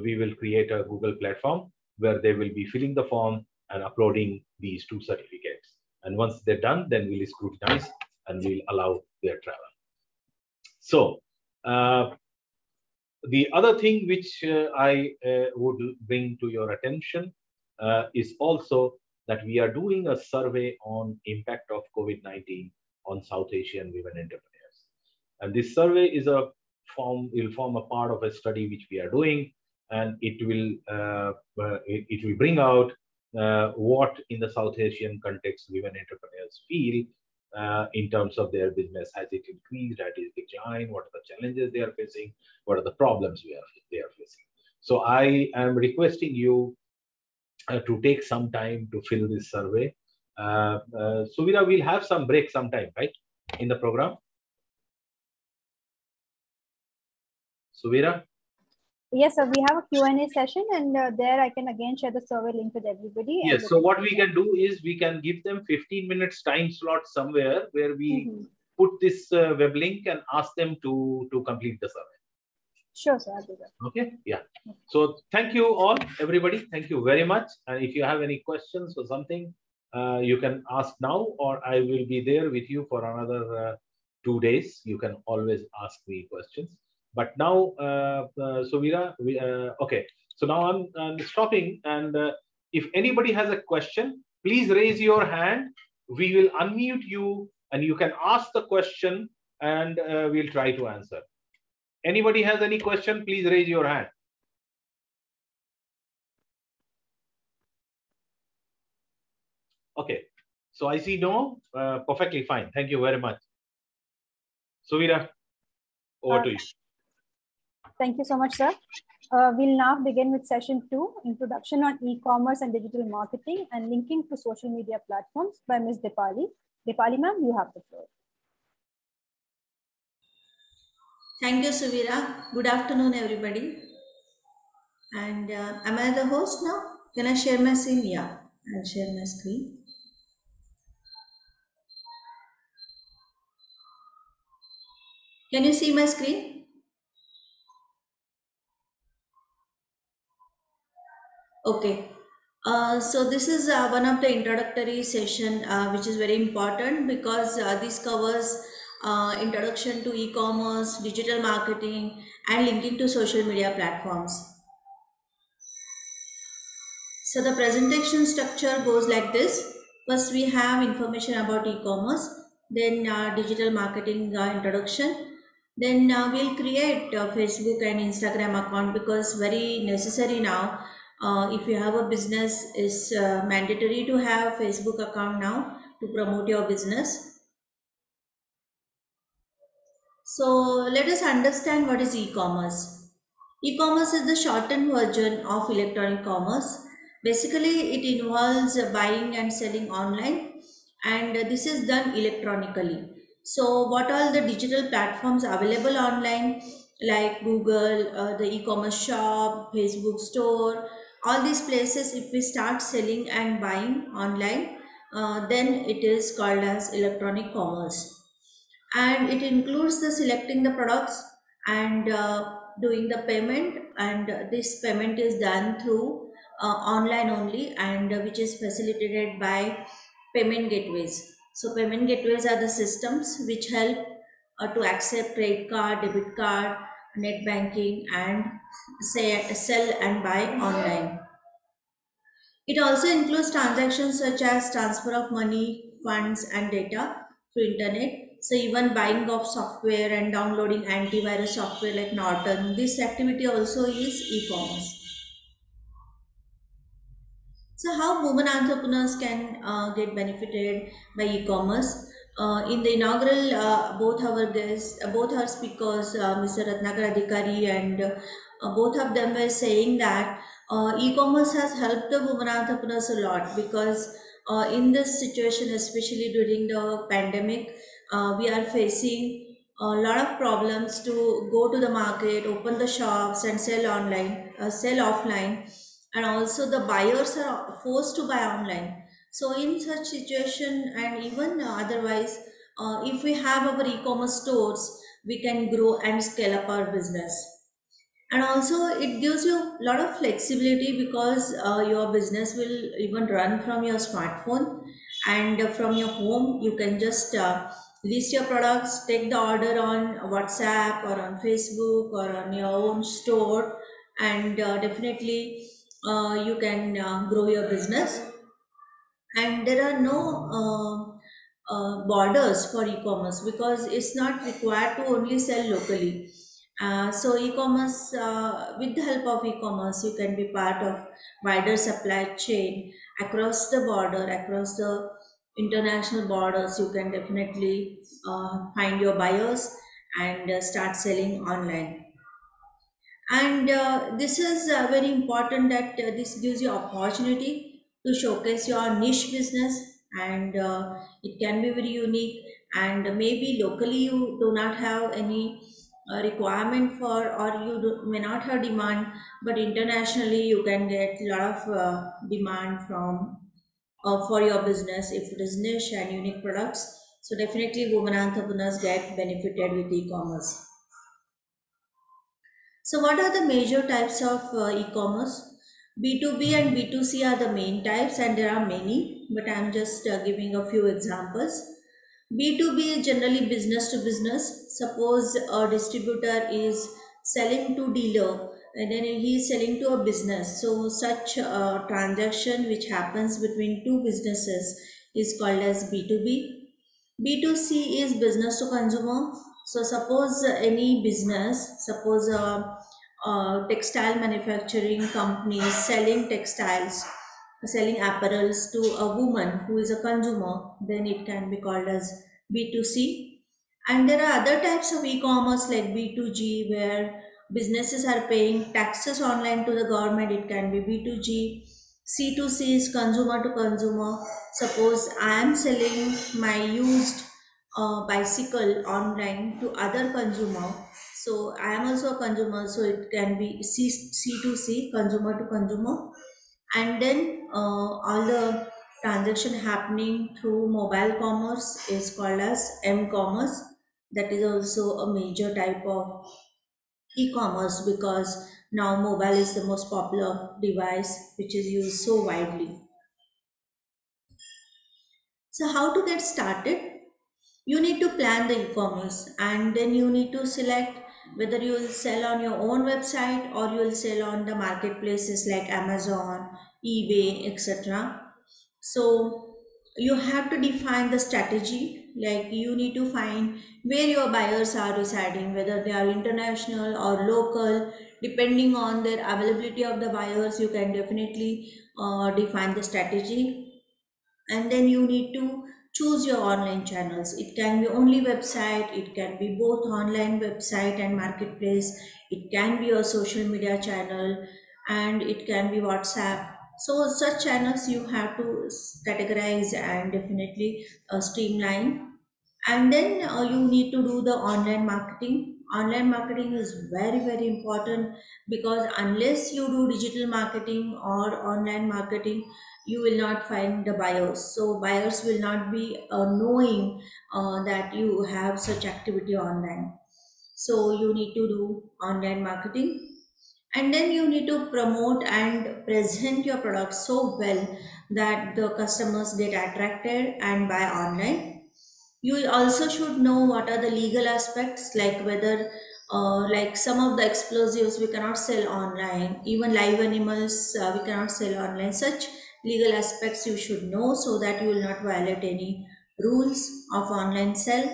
we will create a Google platform where they will be filling the form and uploading these two certificates. And once they're done, then we'll scrutinize and we'll allow their travel. So uh, the other thing which uh, I uh, would bring to your attention uh, is also that we are doing a survey on impact of COVID-19 on South Asian women entrepreneurs. And this survey is a form, will form a part of a study which we are doing, and it will, uh, it, it, will bring out uh, what in the South Asian context women entrepreneurs feel uh, in terms of their business? Has it increased? Has it declined? What are the challenges they are facing? What are the problems we are, they are facing? So I am requesting you uh, to take some time to fill this survey. Uh, uh, Suvira, we'll have some break sometime, right, in the program? Suvira? Yes, sir. We have a Q&A session and uh, there I can again share the survey link with everybody. Yes. So what we can do is we can give them 15 minutes time slot somewhere where we mm -hmm. put this uh, web link and ask them to, to complete the survey. Sure, sir. I'll do that. Okay. Yeah. So thank you all, everybody. Thank you very much. And if you have any questions or something, uh, you can ask now or I will be there with you for another uh, two days. You can always ask me questions. But now, uh, uh, so we, uh, okay. So now I'm, I'm stopping. And uh, if anybody has a question, please raise your hand. We will unmute you and you can ask the question and uh, we'll try to answer. Anybody has any question, please raise your hand. Okay. So I see no, uh, perfectly fine. Thank you very much. Suvira, over to you. Thank you so much, sir. Uh, we'll now begin with session two, Introduction on E-commerce and Digital Marketing and Linking to Social Media Platforms by Ms. Dipali. Dipali ma'am, you have the floor. Thank you, Suvira. Good afternoon, everybody. And uh, am I the host now? Can I share my screen? Yeah, I'll share my screen. Can you see my screen? Okay. Uh, so this is uh, one of the introductory session uh, which is very important because uh, this covers uh, introduction to e-commerce, digital marketing and linking to social media platforms. So the presentation structure goes like this. First we have information about e-commerce, then uh, digital marketing introduction, then we'll create a Facebook and Instagram account because very necessary now uh, if you have a business it's uh, mandatory to have facebook account now to promote your business so let us understand what is e-commerce. E-commerce is the shortened version of electronic commerce. Basically it involves buying and selling online and this is done electronically. So what are the digital platforms available online like google uh, the e-commerce shop facebook store all these places if we start selling and buying online uh, then it is called as electronic commerce and it includes the selecting the products and uh, doing the payment and this payment is done through uh, online only and uh, which is facilitated by payment gateways so payment gateways are the systems which help uh, to accept credit card debit card net banking and say sell and buy online. It also includes transactions such as transfer of money, funds and data through internet. So even buying of software and downloading antivirus software like Norton, this activity also is e-commerce. So how women entrepreneurs can uh, get benefited by e-commerce? Uh, in the inaugural, uh, both our guests, uh, both our speakers, uh, Mr. Ratnakar Adhikari and uh, both of them were saying that e-commerce has helped the women entrepreneurs a lot because in this situation, especially during the pandemic, we are facing a lot of problems to go to the market, open the shops and sell online, sell offline. And also the buyers are forced to buy online. So in such situation and even uh, otherwise, uh, if we have our e-commerce stores, we can grow and scale up our business. And also it gives you a lot of flexibility because uh, your business will even run from your smartphone and from your home, you can just uh, list your products, take the order on WhatsApp or on Facebook or on your own store and uh, definitely uh, you can grow your business. And there are no uh, uh, borders for e-commerce because it's not required to only sell locally. Uh, so e-commerce uh, with the help of e-commerce you can be part of wider supply chain across the border across the international borders you can definitely uh, find your buyers and uh, start selling online. And this is very important that this gives you opportunity to showcase your niche business and uh, it can be very unique and maybe locally you do not have any uh, requirement for or you do, may not have demand but internationally you can get a lot of uh, demand from uh, for your business if it is niche and unique products so definitely women entrepreneurs get benefited with e-commerce so what are the major types of uh, e-commerce B2B and B2C are the main types and there are many, but I'm just uh, giving a few examples. B2B is generally business to business. Suppose a distributor is selling to dealer and then he is selling to a business. So such a transaction which happens between two businesses is called as B2B. B2C is business to consumer. So suppose any business, suppose a uh, textile manufacturing companies selling textiles, selling apparels to a woman who is a consumer, then it can be called as B2C. And there are other types of e-commerce like B2G where businesses are paying taxes online to the government. It can be B2G. C2C is consumer to consumer. Suppose I am selling my used uh, bicycle online to other consumer so i am also a consumer so it can be c c2c consumer to consumer and then uh, all the transaction happening through mobile commerce is called as m-commerce that is also a major type of e-commerce because now mobile is the most popular device which is used so widely. So how to get started? You need to plan the e-commerce and then you need to select whether you will sell on your own website or you will sell on the marketplaces like Amazon, eBay, etc. So you have to define the strategy like you need to find where your buyers are residing whether they are international or local. Depending on their availability of the buyers you can definitely uh, define the strategy. And then you need to choose your online channels. It can be only website it can be both online website and marketplace. It can be your social media channel and it can be whatsapp so such channels you have to categorize and definitely uh, streamline. And then uh, you need to do the online marketing. Online marketing is very very important because unless you do digital marketing or online marketing you will not find the buyers. So buyers will not be uh, knowing uh, that you have such activity online. So you need to do online marketing and then you need to promote and present your product so well that the customers get attracted and buy online. You also should know what are the legal aspects like whether uh, like some of the explosives we cannot sell online even live animals uh, we cannot sell online. Such legal aspects you should know so that you will not violate any rules of online sell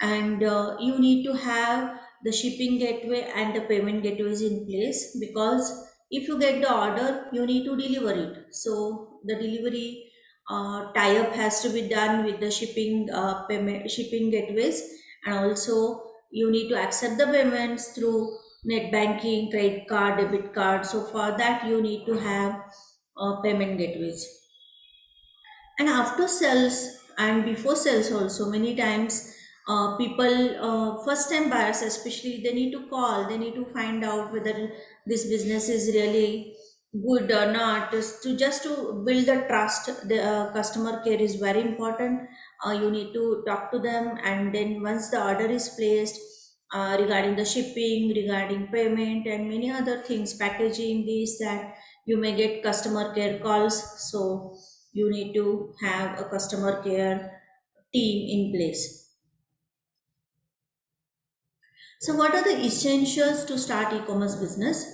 and uh, you need to have the shipping gateway and the payment gateway is in place because if you get the order you need to deliver it. So the delivery uh, tie-up has to be done with the shipping uh, payment shipping gateways and also you need to accept the payments through net banking credit card debit card. So for that you need to have uh, payment gateways. And after sales and before sales also many times uh, people uh, first time buyers especially they need to call they need to find out whether this business is really good or not. Just to just to build the trust the uh, customer care is very important. Uh, you need to talk to them and then once the order is placed uh, regarding the shipping regarding payment and many other things packaging these that you may get customer care calls. So you need to have a customer care team in place so what are the essentials to start e-commerce business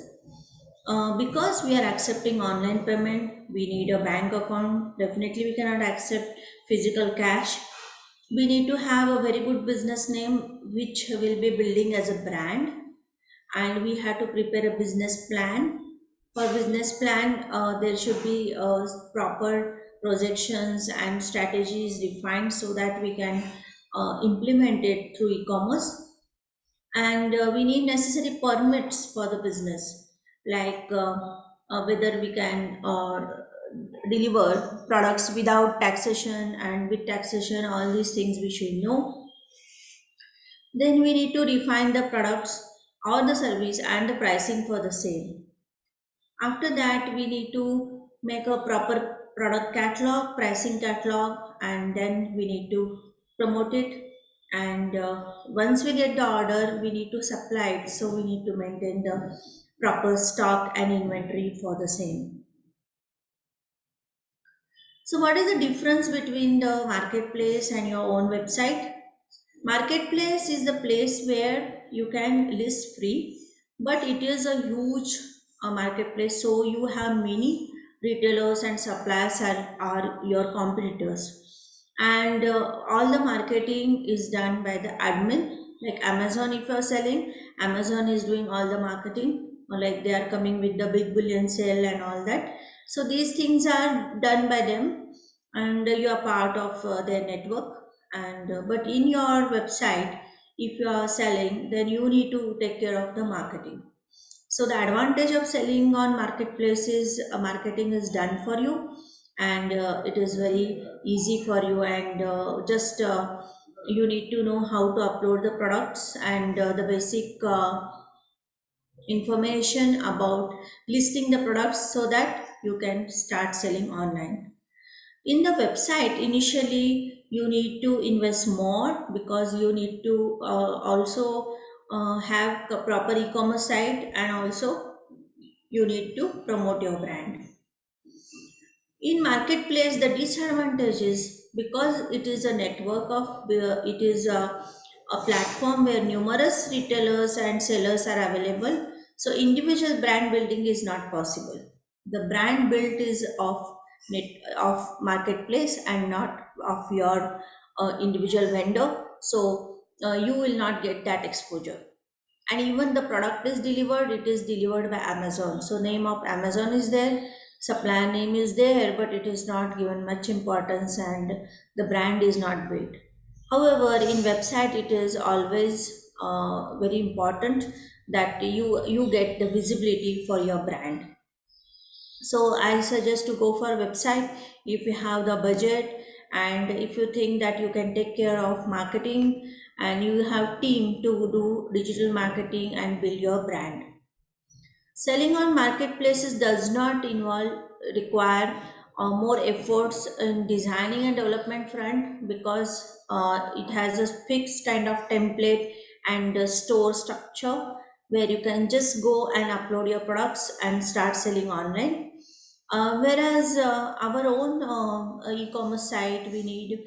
uh, because we are accepting online payment, we need a bank account. Definitely, we cannot accept physical cash. We need to have a very good business name, which will be building as a brand, and we have to prepare a business plan. For business plan, uh, there should be uh, proper projections and strategies defined so that we can uh, implement it through e-commerce. And uh, we need necessary permits for the business. Like uh, uh, whether we can uh, deliver products without taxation and with taxation all these things we should know. Then we need to refine the products or the service and the pricing for the same after that we need to make a proper product catalog pricing catalog and then we need to promote it and uh, once we get the order we need to supply it so we need to maintain the proper stock and inventory for the same. So what is the difference between the marketplace and your own website? Marketplace is the place where you can list free, but it is a huge uh, marketplace. So you have many retailers and suppliers are, are your competitors. And uh, all the marketing is done by the admin. Like Amazon, if you are selling, Amazon is doing all the marketing. Or like they are coming with the big billion sale and all that. So these things are done by them. And you are part of uh, their network. And uh, but in your website if you are selling then you need to take care of the marketing. So the advantage of selling on marketplaces uh, marketing is done for you and uh, it is very easy for you and uh, just uh, you need to know how to upload the products and the basic information about listing the products so that you can start selling online. In the website, initially you need to invest more because you need to uh, also uh, have a proper e-commerce site and also you need to promote your brand. In marketplace, the disadvantage is because it is a network of, it is a, a platform where numerous retailers and sellers are available. So individual brand building is not possible. The brand built is of of marketplace and not of your uh, individual vendor. So uh, you will not get that exposure and even the product is delivered it is delivered by amazon so name of amazon is there supplier name is there but it is not given much importance and the brand is not built. However in website it is always uh, very important that you you get the visibility for your brand. So i suggest to go for website if you have the budget and if you think that you can take care of marketing and you have team to do digital marketing and build your brand selling on marketplaces does not involve require uh, more efforts in designing and development front because uh, it has a fixed kind of template and store structure where you can just go and upload your products and start selling online. Uh, whereas uh, our own uh, e-commerce site we need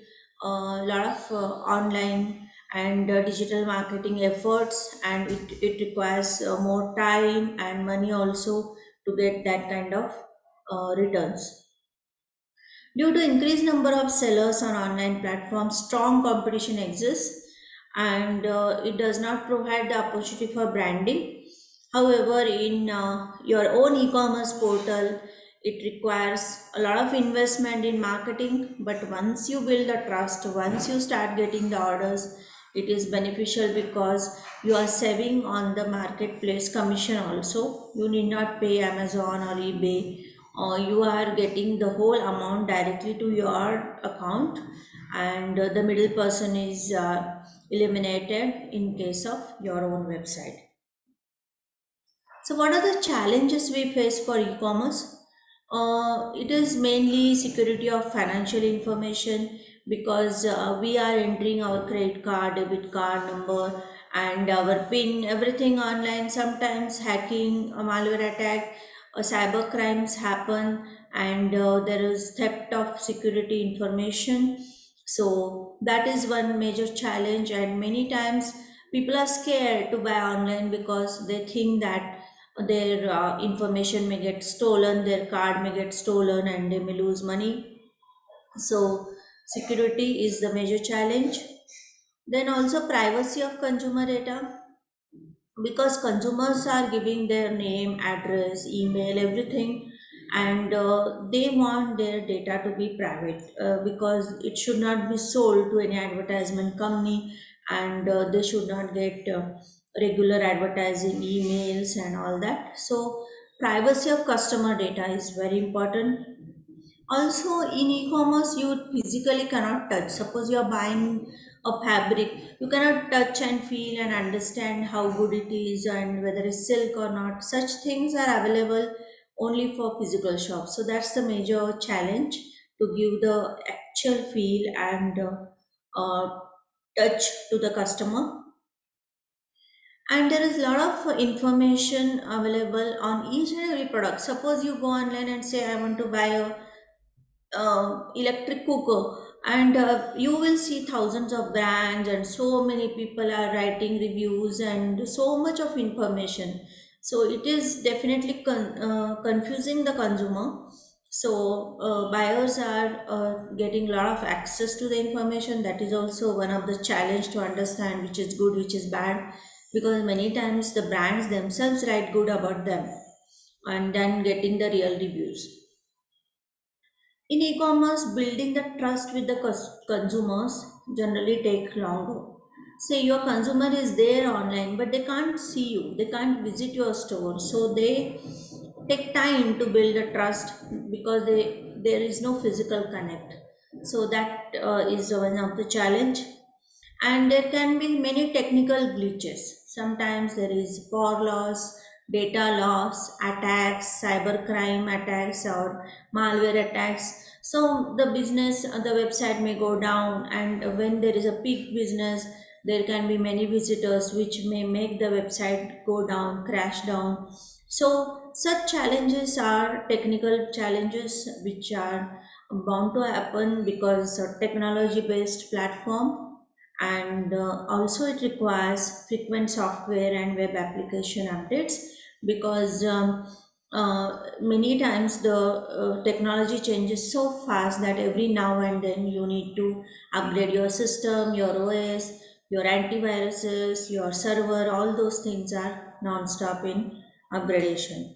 a lot of online and uh, digital marketing efforts and it, it requires uh, more time and money also to get that kind of uh, returns. Due to increased number of sellers on online platforms strong competition exists and uh, it does not provide the opportunity for branding. However in uh, your own e-commerce portal it requires a lot of investment in marketing but once you build the trust once you start getting the orders it is beneficial because you are saving on the marketplace commission also. You need not pay amazon or ebay. Or you are getting the whole amount directly to your account and uh, the middle person is uh, eliminated in case of your own website. So what are the challenges we face for e-commerce? Uh, it is mainly security of financial information because uh, we are entering our credit card debit card number and our pin everything online. Sometimes hacking a malware attack cyber crimes happen and uh, there is theft of security information. So that is one major challenge and many times people are scared to buy online because they think that their uh, information may get stolen their card may get stolen and they may lose money. So security is the major challenge. Then also privacy of consumer data. Because consumers are giving their name address email everything and uh, they want their data to be private uh, because it should not be sold to any advertisement company and uh, they should not get uh, regular advertising emails and all that. So privacy of customer data is very important also in e-commerce you physically cannot touch. Suppose you are buying a fabric you cannot touch and feel and understand how good it is and whether it's silk or not. Such things are available only for physical shops. So that's the major challenge to give the actual feel and uh, uh, touch to the customer. And there is a lot of information available on each and every product. Suppose you go online and say i want to buy a uh, electric cooker and uh, you will see thousands of brands and so many people are writing reviews and so much of information. So it is definitely con- uh, confusing the consumer. So uh, buyers are uh, getting a lot of access to the information. That is also one of the challenge to understand which is good which is bad because many times the brands themselves write good about them and then getting the real reviews in e-commerce, building the trust with the consumers generally take longer. Say your consumer is there online, but they can't see you, they can't visit your store, so they take time to build a trust because they there is no physical connect. So that uh, is one of the challenge, and there can be many technical glitches. Sometimes there is power loss, data loss, attacks, cybercrime attacks, or malware attacks. So the business, uh, the website may go down, and when there is a peak business, there can be many visitors which may make the website go down crash down so such challenges are technical challenges which are bound to happen because a technology based platform and uh, also it requires frequent software and web application updates because um, uh, many times the uh, technology changes so fast that every now and then you need to upgrade your system your os your antiviruses your server all those things are non-stop in upgradation.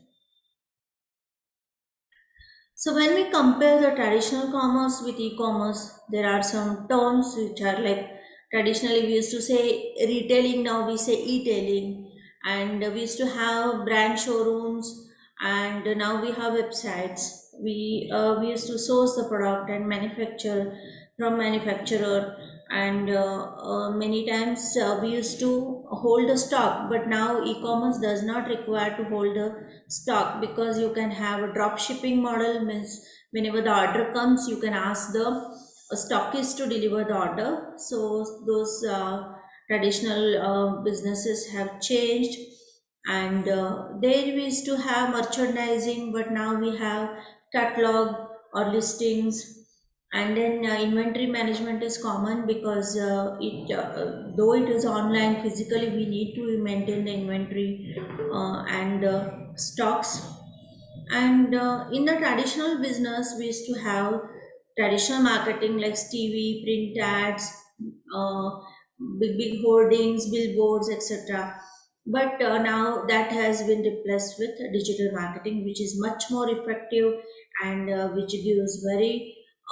So when we compare the traditional commerce with e-commerce, there are some terms which are like traditionally we used to say retailing, now we say e-tailing. And we used to have brand showrooms and now we have websites. We, uh, we used to source the product and manufacture from manufacturer and uh, uh, many times uh, we used to hold the stock but now e-commerce does not require to hold the stock because you can have a drop shipping model means whenever the order comes you can ask the stockist to deliver the order. So those uh, traditional uh, businesses have changed and uh, there we used to have merchandising but now we have catalog or listings. And then uh, inventory management is common because uh, it uh, though it is online physically we need to maintain the inventory uh, and uh, stocks. And uh, in the traditional business we used to have traditional marketing like tv print ads big big hoardings billboards etc but now that has been replaced with digital marketing which is much more effective and which gives very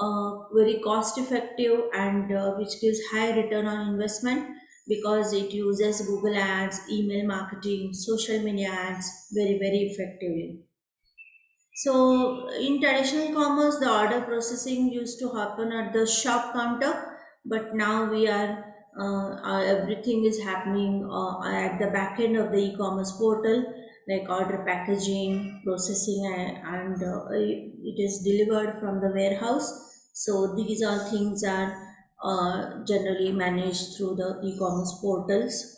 uh, very cost effective and uh, which gives high return on investment because it uses google ads email marketing social media ads very very effectively so in traditional commerce the order processing used to happen at the shop counter but now we are uh, everything is happening uh, at the back end of the e-commerce portal like order packaging, processing, and uh, it is delivered from the warehouse. So these all things are uh, generally managed through the e-commerce portals.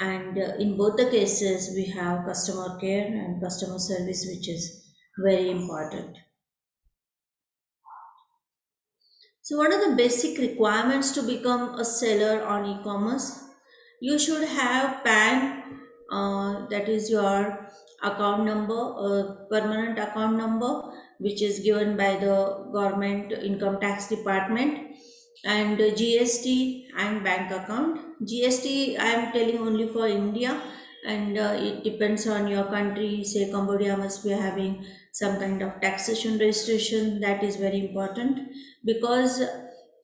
And uh, in both the cases, we have customer care and customer service, which is very important. So what are the basic requirements to become a seller on e-commerce? You should have PAN uh, that is your account number uh, permanent account number which is given by the government income tax department and gst and bank account gst i am telling only for india and uh, it depends on your country. Say cambodia must be having some kind of taxation registration. That is very important. Because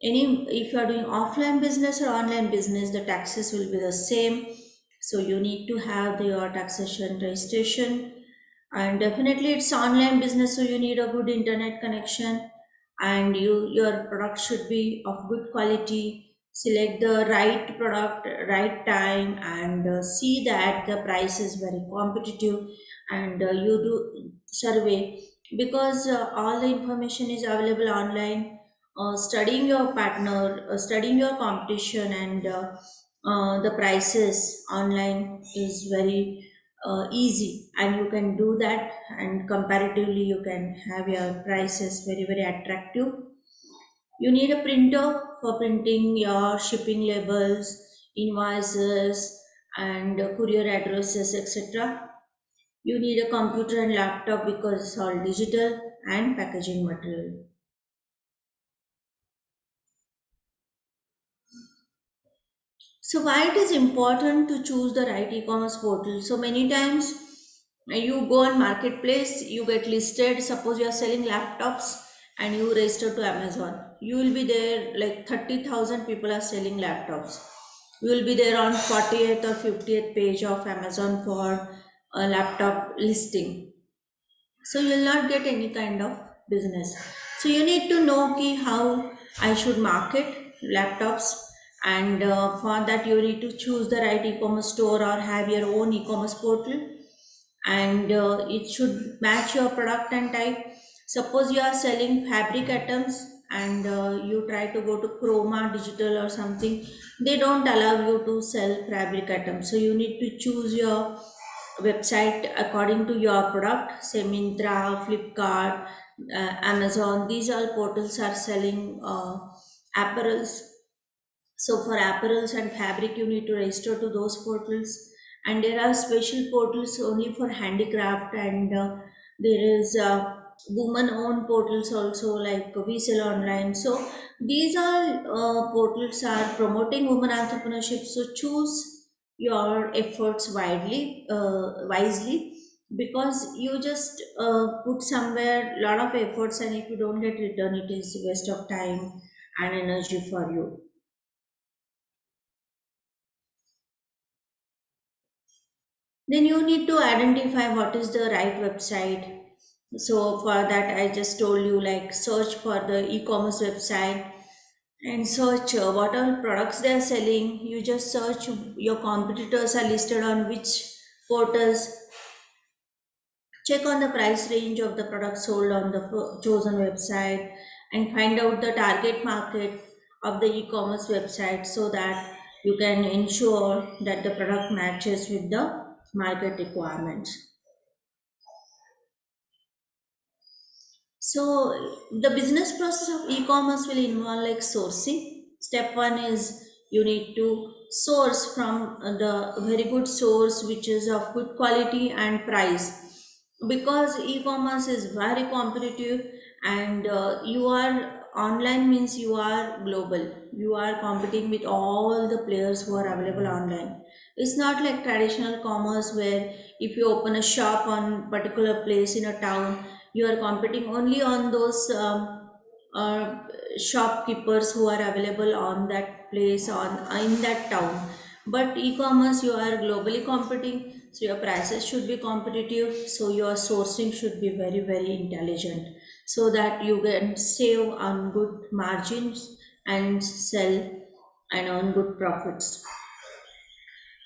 any if you are doing offline business or online business the taxes will be the same. So you need to have the, your taxation registration. And definitely it's online business. So you need a good internet connection. And you your product should be of good quality. Select the right product, right time and uh, see that the price is very competitive and uh, you do survey. Because uh, all the information is available online uh, studying your partner uh, studying your competition and uh, the prices online is very easy. And you can do that and comparatively you can have your prices very very attractive you need a printer for printing your shipping labels invoices and courier addresses etc you need a computer and laptop because it's all digital and packaging material So why it is important to choose the right e-commerce portal? So many times you go on marketplace, you get listed. Suppose you are selling laptops and you register to Amazon. You will be there like 30,000 people are selling laptops. You will be there on 40th or 50th page of Amazon for a laptop listing. So you will not get any kind of business. So you need to know key how I should market laptops and uh, for that you need to choose the right e-commerce store or have your own e-commerce portal and uh, it should match your product and type suppose you are selling fabric items and uh, you try to go to Croma Digital or something, they don't allow you to sell fabric items. So you need to choose your website according to your product. Say Myntra, Flipkart, uh, Amazon. These all portals are selling uh, apparels. So for apparels and fabric, you need to register to those portals. And there are special portals only for handicraft and uh, there is uh, woman owned portals also like we sell online. So these all uh, portals are promoting women entrepreneurship. So choose your efforts widely uh, wisely because you just uh, put somewhere a lot of efforts and if you don't get return it is waste of time and energy for you. Then you need to identify what is the right website so for that i just told you like search for the e-commerce website and search uh, what all products they are selling. You just search your competitors are listed on which portals. Check on the price range of the products sold on the chosen website and find out the target market of the e-commerce website so that you can ensure that the product matches with the market requirements So the business process of e-commerce will involve like sourcing. Step one is you need to source from the very good source which is of good quality and price. Because e-commerce is very competitive and uh, you are online means you are global. You are competing with all the players who are available online. It's not like traditional commerce where if you open a shop on particular place in a town you are competing only on those um, uh, shopkeepers who are available on that place on in that town. But e-commerce you are globally competing so your prices should be competitive so your sourcing should be very very intelligent so that you can save on good margins and sell and earn good profits.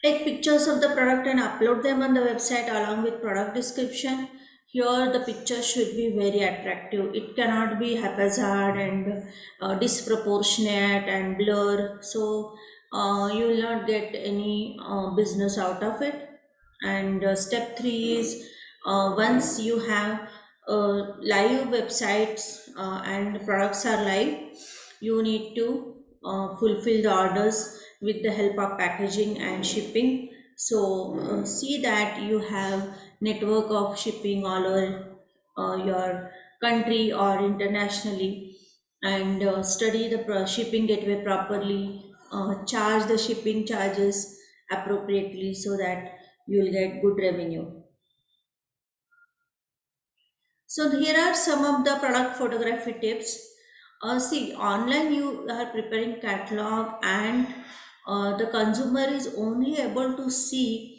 Take pictures of the product and upload them on the website along with product description here the picture should be very attractive. It cannot be haphazard and uh, disproportionate and blur. So uh, you will not get any uh, business out of it. And uh, step three is uh, once you have uh, live websites and products are live you need to fulfill the orders with the help of packaging and shipping. So see that you have network of shipping all over uh, your country or internationally and uh, study the shipping gateway properly uh, charge the shipping charges appropriately so that you will get good revenue. So here are some of the product photography tips. Uh, see online you are preparing catalog and uh, the consumer is only able to see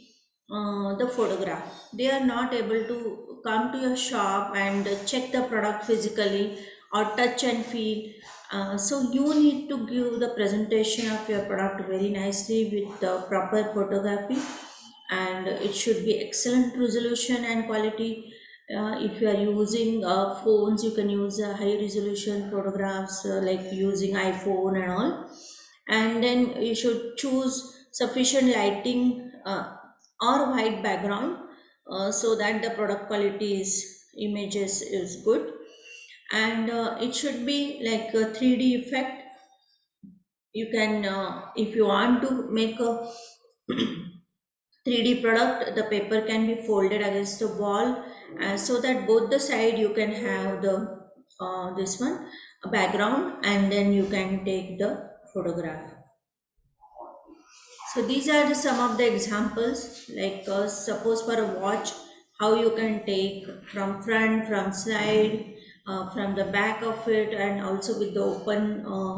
uh, the photograph. They are not able to come to your shop and check the product physically or touch and feel. Uh, so you need to give the presentation of your product very nicely with the proper photography and it should be excellent resolution and quality. Uh, if you are using uh, phones, you can use uh, high resolution photographs uh, like using iPhone and all. And then you should choose sufficient lighting or white background uh, so that the product quality is images is good. And uh, it should be like a 3d effect. You can uh, if you want to make a *clears throat* 3d product the paper can be folded against the wall so that both the side you can have the uh, this one background and then you can take the photograph so these are some of the examples like uh, suppose for a watch how you can take from front, from side, uh, from the back of it and also with the open uh,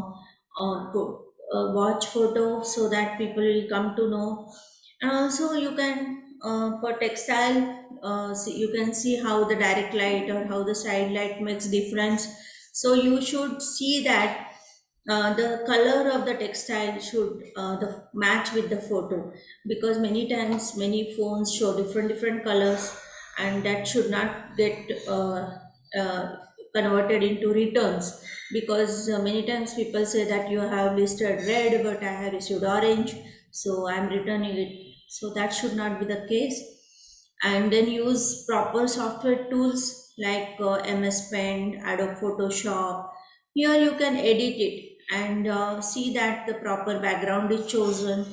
uh, uh watch photo so that people will come to know. And also you can uh, for textile uh, see, you can see how the direct light or how the side light makes difference. So you should see that uh, the color of the textile should uh, the match with the photo. Because many times many phones show different different colors and that should not get uh, uh converted into returns. Because uh, many times people say that you have listed red but I have received orange so I'm returning it. So that should not be the case. And then use proper software tools like MS Paint, Adobe Photoshop. Here you can edit it and uh, see that the proper background is chosen,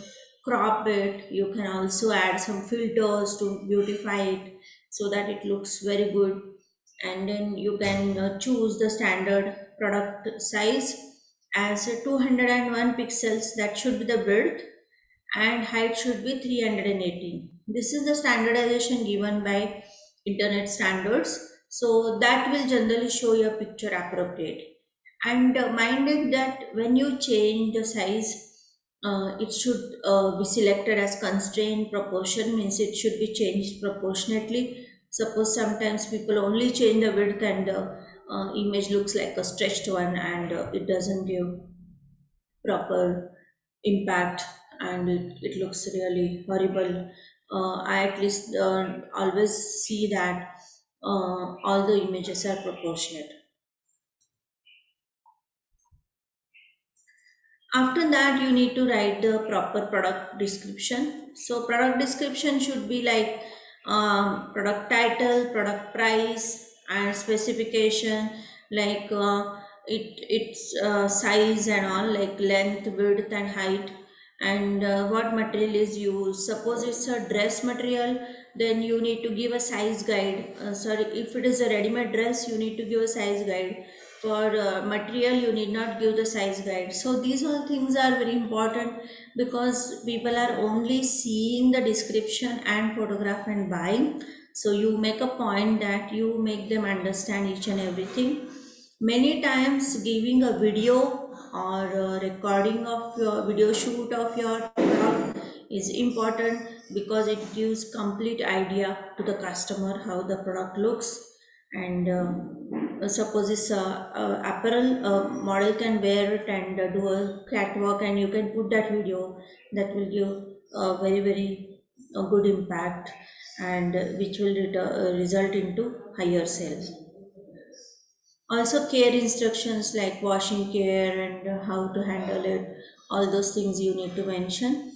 crop it. You can also add some filters to beautify it so that it looks very good. And then you can uh, choose the standard product size as 201 pixels that should be the width and height should be 318 this is the standardization given by internet standards so that will generally show your picture appropriate and uh, mind it that when you change the size uh, it should uh, be selected as constraint proportion means it should be changed proportionately suppose sometimes people only change the width and the uh, image looks like a stretched one and uh, it doesn't give proper impact and it, it looks really horrible uh, I at least uh, always see that uh, all the images are proportionate. After that, you need to write the proper product description. So product description should be like um, product title, product price, and specification like uh, it its uh, size and all like length, width, and height. And uh, what material is used. Suppose it's a dress material then you need to give a size guide. Uh, sorry if it is a ready-made dress you need to give a size guide for uh, material you need not give the size guide. So these all things are very important because people are only seeing the description and photograph and buying. So you make a point that you make them understand each and everything. Many times giving a video or uh, recording of your video shoot of your product is important because it gives complete idea to the customer how the product looks and uh, suppose it's a, a apparel model can wear it and uh, do a catwalk and you can put that video. That will give a very very good impact and uh, which will uh, result into higher sales. Also care instructions like washing care and how to handle it all those things you need to mention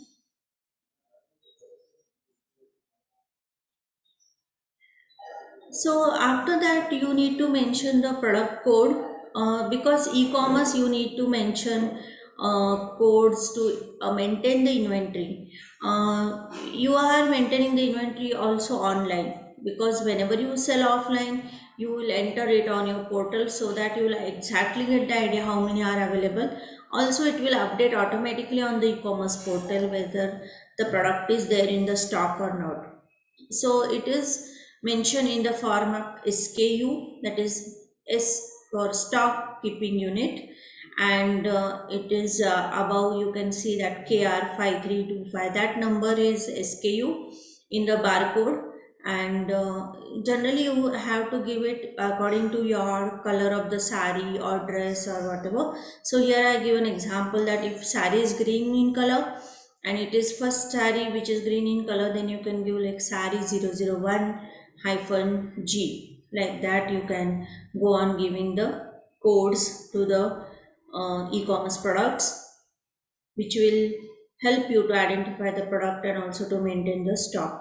so after that you need to mention the product code uh, because e-commerce you need to mention uh, codes to uh, maintain the inventory. Uh, you are maintaining the inventory also online because whenever you sell offline you will enter it on your portal so that you will exactly get the idea how many are available. Also it will update automatically on the e-commerce portal whether the product is there in the stock or not. So it is mentioned in the form of SKU that is S for stock keeping unit. And uh, it is uh, above you can see that KR5325 that number is SKU in the barcode. And uh, generally you have to give it according to your color of the sari or dress or whatever. So here i give an example that if sari is green in color and it is first sari which is green in color then you can give like sari 001 hyphen g like that you can go on giving the codes to the uh, e-commerce products which will help you to identify the product and also to maintain the stock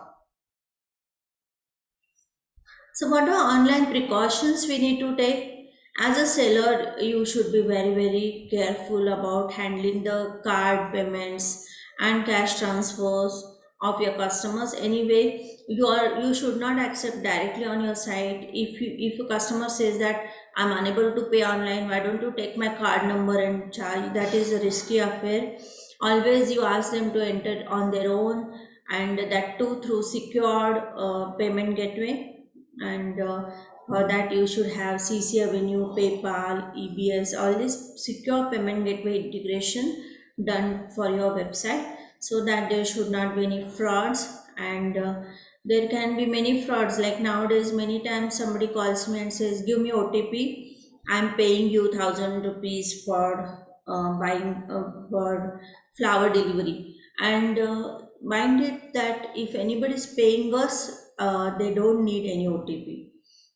so what are online precautions we need to take? As a seller, you should be very, very careful about handling the card payments and cash transfers of your customers. Anyway, you are you should not accept directly on your site. If you if a customer says that I'm unable to pay online, why don't you take my card number and charge? That is a risky affair. Always you ask them to enter on their own and that too through secured uh, payment gateway and uh, for that you should have CC Avenue, PayPal, EBS, all this secure payment gateway integration done for your website so that there should not be any frauds and uh, there can be many frauds like nowadays many times somebody calls me and says give me OTP I'm paying you thousand rupees for uh, buying uh, for flower delivery and uh, mind it that if anybody is paying us uh, they don't need any OTP.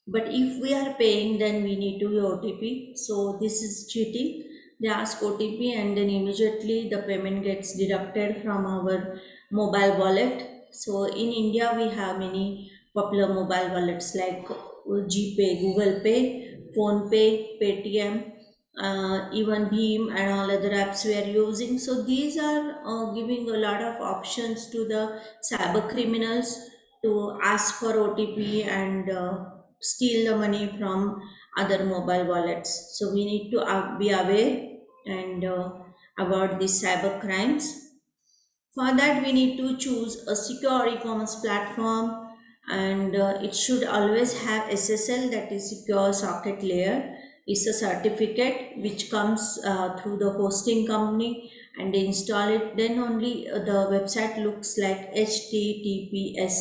But if we are paying, then we need to be OTP. So this is cheating. They ask OTP and then immediately the payment gets deducted from our mobile wallet. So in India, we have many popular mobile wallets like GPay, Google Pay, PhonePe, Paytm, uh, even BHIM and all other apps we are using. So these are uh, giving a lot of options to the cyber criminals to ask for OTP and uh, steal the money from other mobile wallets. So we need to uh, be aware and uh, about these cyber crimes. For that, we need to choose a secure e-commerce platform and uh, it should always have SSL that is secure socket layer. Is a certificate which comes uh, through the hosting company and install it. Then only uh, the website looks like https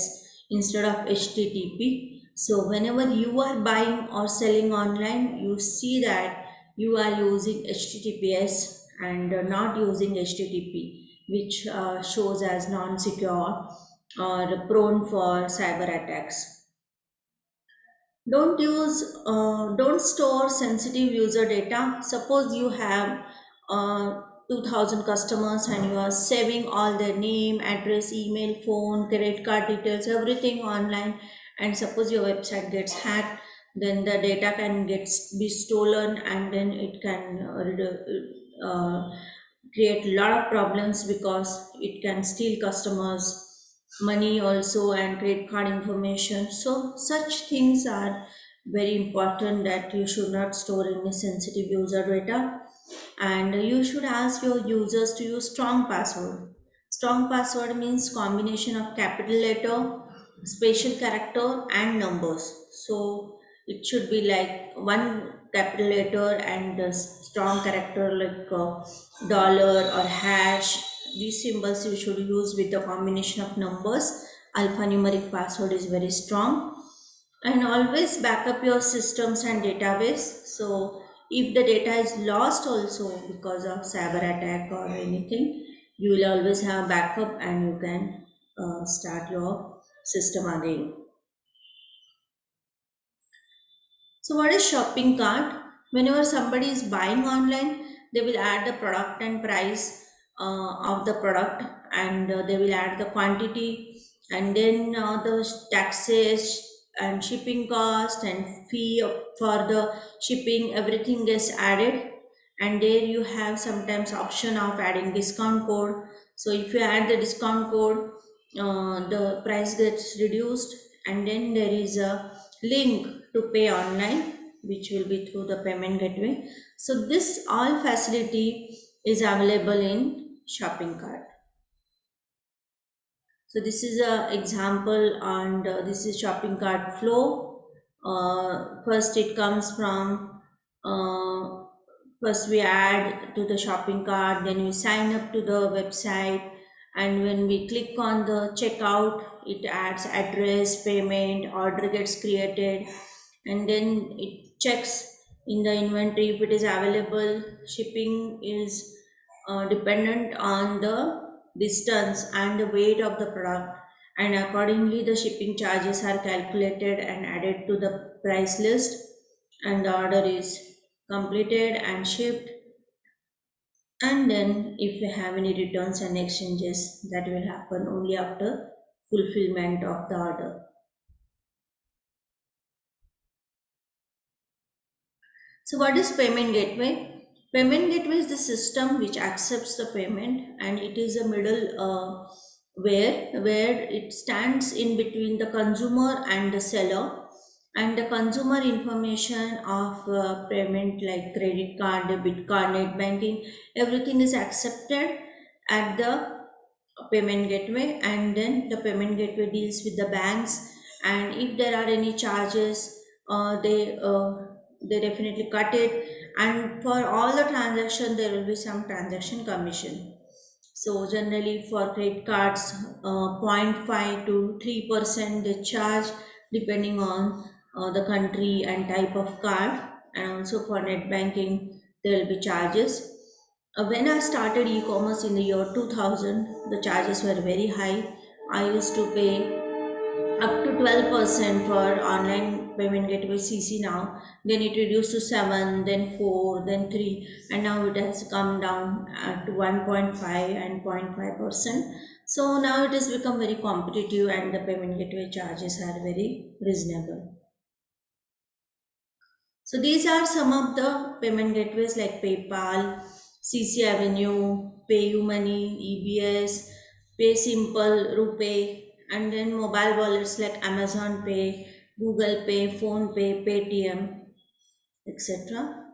instead of http so whenever you are buying or selling online you see that you are using https and not using http which uh, shows as non-secure or prone for cyber attacks. Don't use uh, don't store sensitive user data. Suppose you have uh, 2000 customers and you are saving all their name address email phone credit card details everything online and suppose your website gets hacked then the data can get be stolen and then it can uh, uh create a lot of problems because it can steal customers money also and credit card information. So such things are very important that you should not store any sensitive user data and you should ask your users to use strong password. Strong password means combination of capital letter, special character and numbers. So it should be like one capital letter and strong character like dollar or hash. These symbols you should use with the combination of numbers. Alphanumeric password is very strong. And always back up your systems and database. So if the data is lost also because of cyber attack or anything you will always have backup and you can uh, start your system again so what is shopping cart? Whenever somebody is buying online they will add the product and price uh, of the product and uh, they will add the quantity. And then uh, the taxes and shipping cost and fee for the shipping everything gets added. And there you have sometimes option of adding discount code. So if you add the discount code uh, the price gets reduced and then there is a link to pay online which will be through the payment gateway so this all facility is available in shopping cart. So this is a example and uh, this is shopping cart flow. Uh, first it comes from, uh, first we add to the shopping cart, then we sign up to the website and when we click on the checkout, it adds address, payment, order gets created and then it checks in the inventory if it is available, shipping is uh, dependent on the distance and the weight of the product and accordingly the shipping charges are calculated and added to the price list and the order is completed and shipped. And then if you have any returns and exchanges that will happen only after fulfillment of the order so what is payment gateway? Payment gateway is the system which accepts the payment and it is a middle uh, where, where it stands in between the consumer and the seller. And the consumer information of uh, payment like credit card, debit card, net banking, everything is accepted at the payment gateway. And then the payment gateway deals with the banks. And if there are any charges uh, they uh, they definitely cut it. And for all the transaction there will be some transaction commission. So generally for credit cards uh, 0.5 to 3 percent they charge depending on uh, the country and type of card. And also for net banking there will be charges. Uh, when i started e-commerce in the year 2000 the charges were very high. I used to pay up to 12% for online payment gateway CC now. Then it reduced to 7, then 4, then 3, and now it has come down to 1.5 and 0.5%. So now it has become very competitive and the payment gateway charges are very reasonable. So these are some of the payment gateways like PayPal, CC Avenue, PayUmoney, EBS, PaySimple, RuPay, and then mobile wallets like Amazon Pay, Google Pay, PhonePe, Paytm, etc.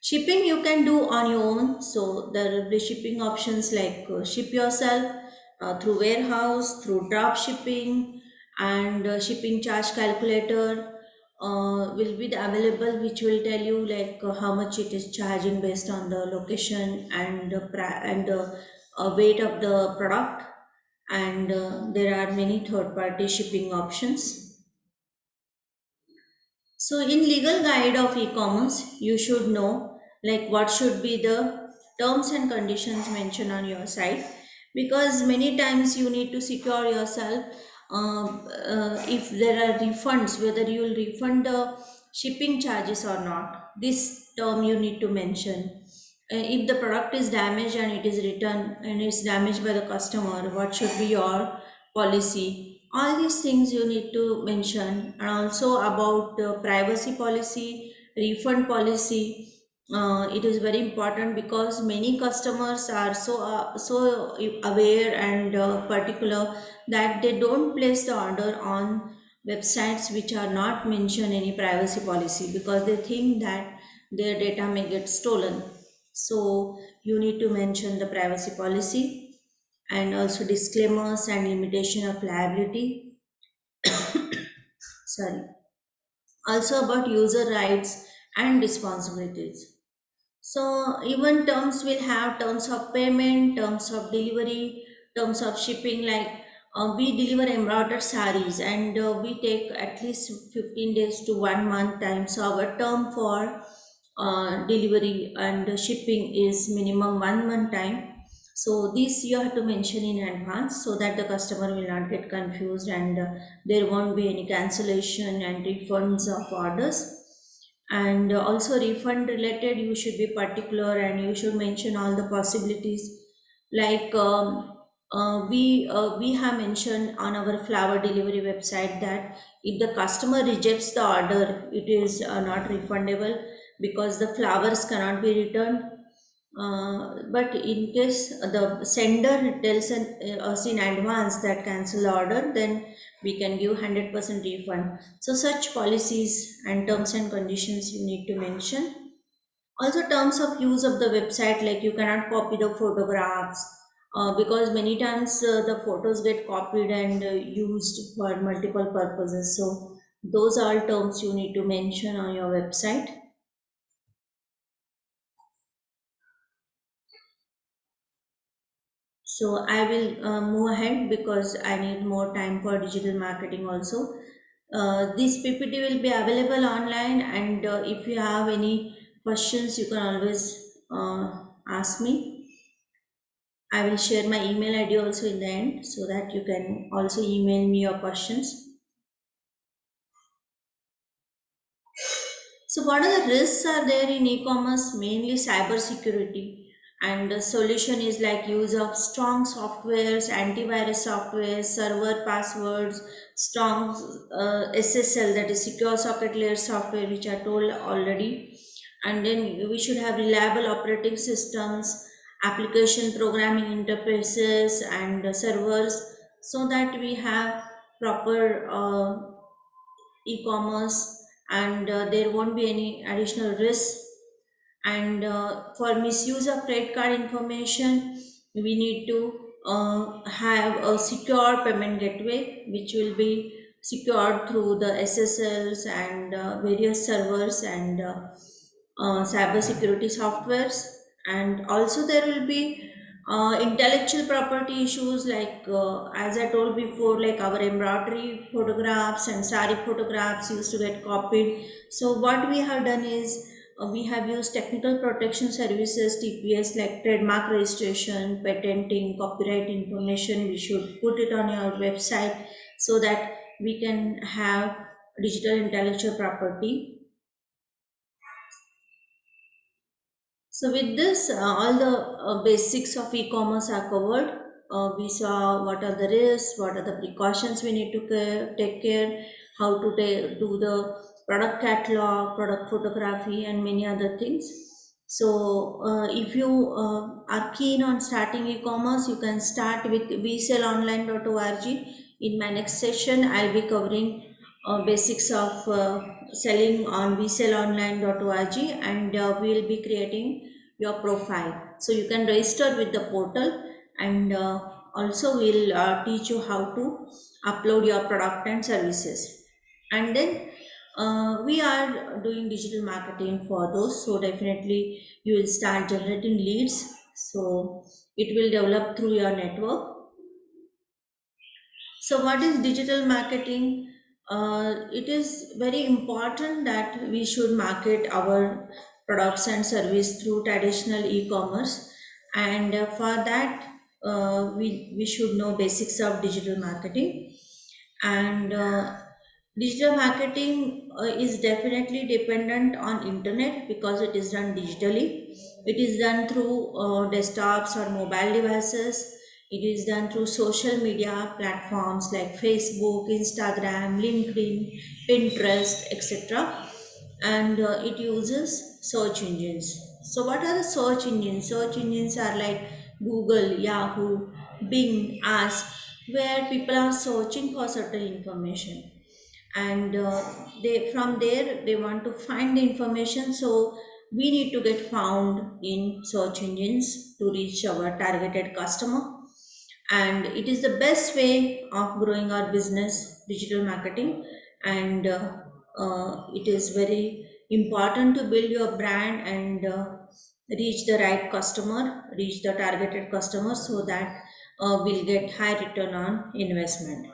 Shipping you can do on your own. So there will be shipping options like uh, ship yourself uh, through warehouse, through drop shipping, and uh, shipping charge calculator uh, will be available which will tell you like uh, how much it is charging based on the location and the and the uh, weight of the product and uh, there are many third party shipping options so in legal guide of e-commerce you should know like what should be the terms and conditions mentioned on your site because many times you need to secure yourself um, uh, if there are refunds, whether you will refund the shipping charges or not. This term you need to mention. Uh, if the product is damaged and it is returned and it's damaged by the customer, what should be your policy? All these things you need to mention, and also about privacy policy, refund policy, uh, it is very important because many customers are so uh, so aware and uh, particular that they don't place the order on websites which are not mention any privacy policy because they think that their data may get stolen so you need to mention the privacy policy and also disclaimers and limitation of liability *coughs* sorry also about user rights and responsibilities so even terms will have terms of payment, terms of delivery, terms of shipping. Like uh, we deliver embroidered saris and uh, we take at least 15 days to one month time. So our term for uh, delivery and shipping is minimum one month time. So this you have to mention in advance so that the customer will not get confused and uh, there won't be any cancellation and refunds of orders. And also refund related you should be particular and you should mention all the possibilities. Like um, uh, we uh, we have mentioned on our flower delivery website that if the customer rejects the order it is uh, not refundable because the flowers cannot be returned uh, but in case the sender tells us in advance that cancel order, then we can give 100% refund. So such policies and terms and conditions you need to mention. Also terms of use of the website like you cannot copy the photographs uh, because many times uh, the photos get copied and uh, used for multiple purposes. So those are terms you need to mention on your website. So i will uh, move ahead because i need more time for digital marketing also. Uh, this ppt will be available online and uh, if you have any questions you can always uh, ask me. I will share my email id also in the end so that you can also email me your questions. So what are the risks are there in e-commerce? Mainly cyber security and the solution is like use of strong softwares antivirus software server passwords strong uh, ssl that is secure socket layer software which i told already. And then we should have reliable operating systems application programming interfaces and uh, servers so that we have proper uh, e-commerce and uh, there won't be any additional risks and uh, for misuse of credit card information we need to uh, have a secure payment gateway which will be secured through the SSLs and uh, various servers and uh, uh, cyber security softwares. And also there will be uh, intellectual property issues like as I told before like our embroidery photographs and sari photographs used to get copied. So what we have done is we have used technical protection services, TPS, like trademark registration, patenting, copyright information. We should put it on your website so that we can have digital intellectual property. So with this, uh, all the uh, basics of e-commerce are covered. Uh, we saw what are the risks, what are the precautions we need to care, take care, how to do the product catalog, product photography, and many other things. So uh, if you uh, are keen on starting e-commerce, you can start with wesellonline.org. In my next session, I'll be covering uh, basics of uh, selling on wesellonline.org and uh, we'll be creating your profile. So you can register with the portal and uh, also we'll teach you how to upload your product and services. And then uh, we are doing digital marketing for those so definitely you will start generating leads. So it will develop through your network. So what is digital marketing? Uh, it is very important that we should market our products and service through traditional e-commerce. And uh, for that uh, we, we should know basics of digital marketing. And uh, digital marketing uh, is definitely dependent on internet because it is done digitally. It is done through uh, desktops or mobile devices. It is done through social media platforms like facebook instagram linkedin pinterest etc and uh, it uses search engines. So what are the search engines? Search engines are like google yahoo bing ask where people are searching for certain information and uh, they from there they want to find the information. So we need to get found in search engines to reach our targeted customer. And it is the best way of growing our business digital marketing. And uh, uh, it is very important to build your brand and uh, reach the right customer reach the targeted customer so that uh, we'll get high return on investment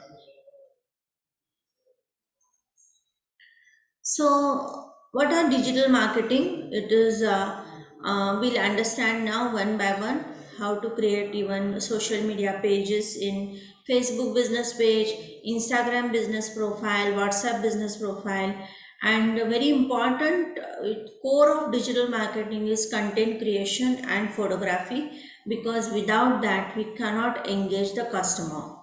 So what are digital marketing? It is, uh, uh, we'll understand now one by one how to create even social media pages in Facebook business page, Instagram business profile, WhatsApp business profile. And very important uh, core of digital marketing is content creation and photography because without that we cannot engage the customer.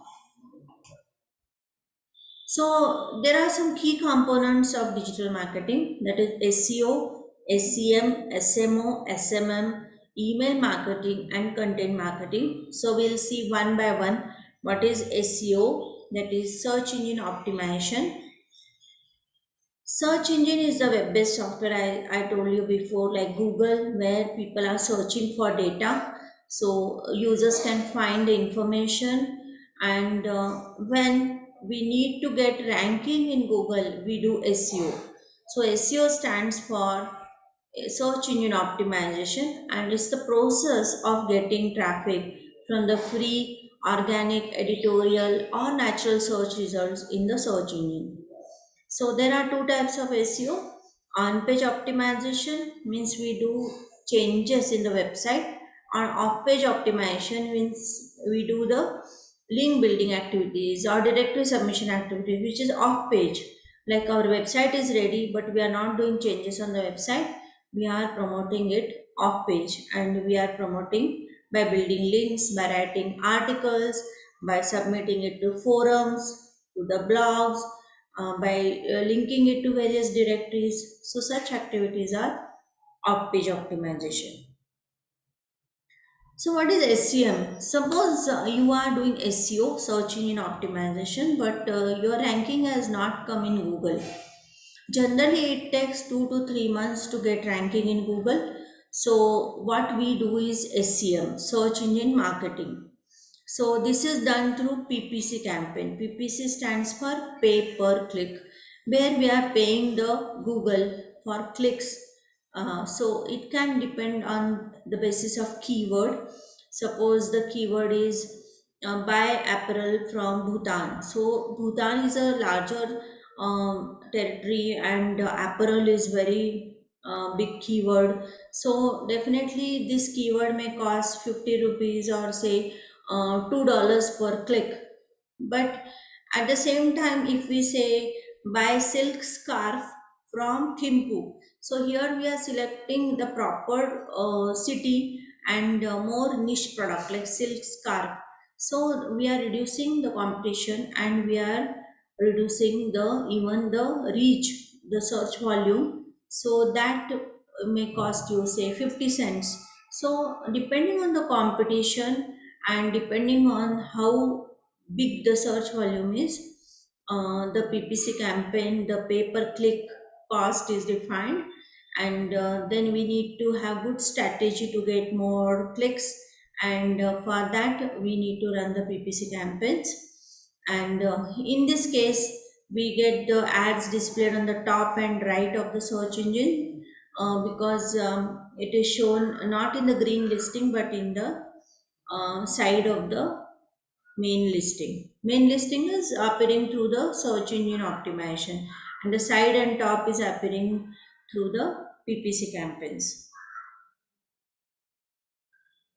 So there are some key components of digital marketing that is SEO, SEM, SMO, SMM, email marketing and content marketing. So we'll see one by one what is SEO that is search engine optimization. Search engine is the web-based software I, I told you before like Google where people are searching for data. So users can find the information and uh, when we need to get ranking in Google, we do SEO. So SEO stands for search engine optimization and it's the process of getting traffic from the free organic editorial or natural search results in the search engine. So there are two types of SEO. On-page optimization means we do changes in the website. On off-page optimization means we do the link building activities or directory submission activities which is off page. Like our website is ready but we are not doing changes on the website. We are promoting it off page and we are promoting by building links by writing articles by submitting it to forums to the blogs uh, by uh, linking it to various directories. So such activities are off page optimization so what is SEM? Suppose uh, you are doing SEO, search engine optimization, but uh, your ranking has not come in Google. Generally, it takes two to three months to get ranking in Google. So what we do is SEM, search engine marketing. So this is done through PPC campaign. PPC stands for pay per click, where we are paying the Google for clicks uh, so it can depend on the basis of keyword. Suppose the keyword is uh, buy apparel from Bhutan. So Bhutan is a larger um, territory and uh, apparel is very uh, big keyword. So definitely this keyword may cost 50 rupees or say uh, $2 per click. But at the same time, if we say buy silk scarf from Thimphu, so here we are selecting the proper uh, city and uh, more niche product like silk scarf. So we are reducing the competition and we are reducing the even the reach, the search volume. So that may cost you say 50 cents. So depending on the competition and depending on how big the search volume is, uh, the PPC campaign, the pay per click cost is defined and uh, then we need to have good strategy to get more clicks. And uh, for that we need to run the ppc campaigns. And uh, in this case we get the ads displayed on the top and right of the search engine uh, because um, it is shown not in the green listing but in the uh, side of the main listing. Main listing is appearing through the search engine optimization. And the side and top is appearing through the PPC campaigns.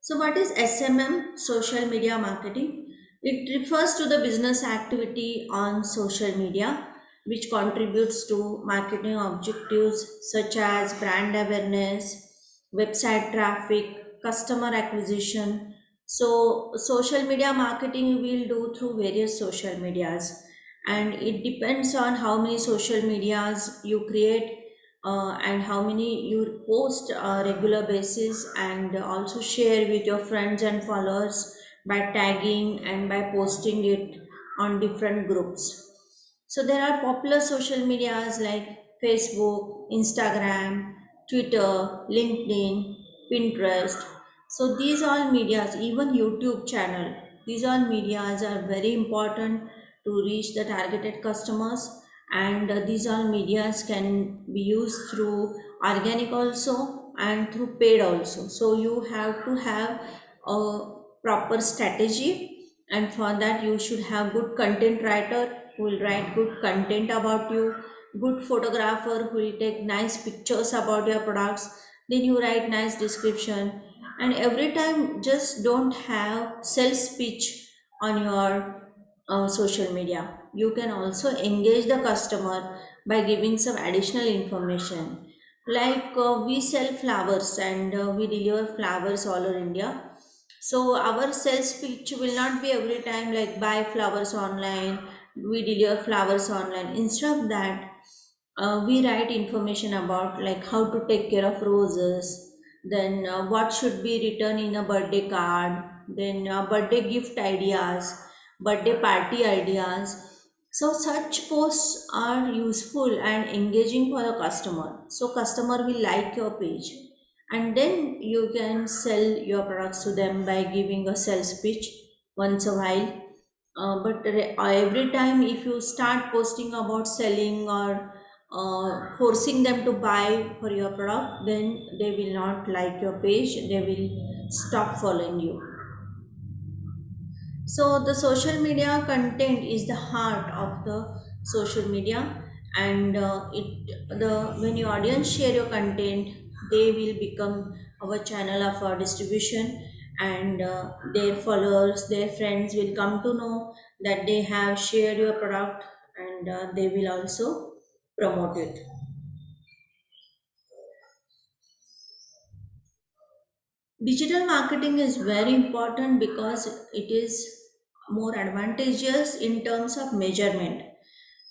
So what is SMM, social media marketing? It refers to the business activity on social media which contributes to marketing objectives such as brand awareness, website traffic, customer acquisition. So social media marketing will do through various social medias and it depends on how many social medias you create uh, and how many you post on regular basis and also share with your friends and followers by tagging and by posting it on different groups. So there are popular social medias like facebook instagram twitter linkedin pinterest. So these all medias even youtube channel these all medias are very important to reach the targeted customers and uh, these all medias can be used through organic also and through paid also. So you have to have a proper strategy and for that you should have good content writer who will write good content about you good photographer who will take nice pictures about your products. Then you write nice description. And every time just don't have sales speech on your uh, social media you can also engage the customer by giving some additional information. Like uh, we sell flowers and uh, we deliver flowers all over india. So our sales pitch will not be every time like buy flowers online we deliver flowers online. Instead of that uh, we write information about like how to take care of roses then uh, what should be written in a birthday card then uh, birthday gift ideas birthday party ideas so such posts are useful and engaging for the customer. So customer will like your page and then you can sell your products to them by giving a sales pitch once a while. Uh, but every time if you start posting about selling or uh, forcing them to buy for your product, then they will not like your page. They will stop following you. So the social media content is the heart of the social media and uh, it the when your audience share your content they will become our channel of our distribution and uh, their followers their friends will come to know that they have shared your product and uh, they will also promote it. Digital marketing is very important because it is more advantageous in terms of measurement.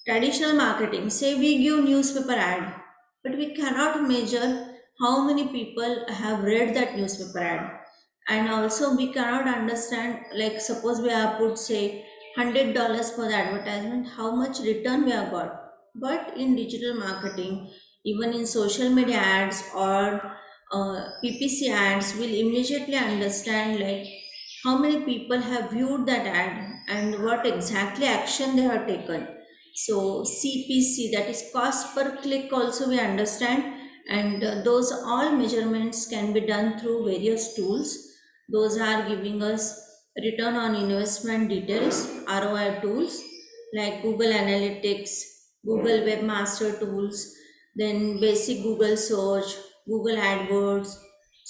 Traditional marketing, say we give newspaper ad, but we cannot measure how many people have read that newspaper ad. And also we cannot understand, like suppose we have put say $100 for the advertisement, how much return we have got. But in digital marketing, even in social media ads or uh, PPC ads, will immediately understand like how many people have viewed that ad and what exactly action they have taken. So CPC that is cost per click also we understand and uh, those all measurements can be done through various tools. Those are giving us return on investment details, ROI tools like Google Analytics, Google Webmaster Tools, then basic Google search, Google AdWords,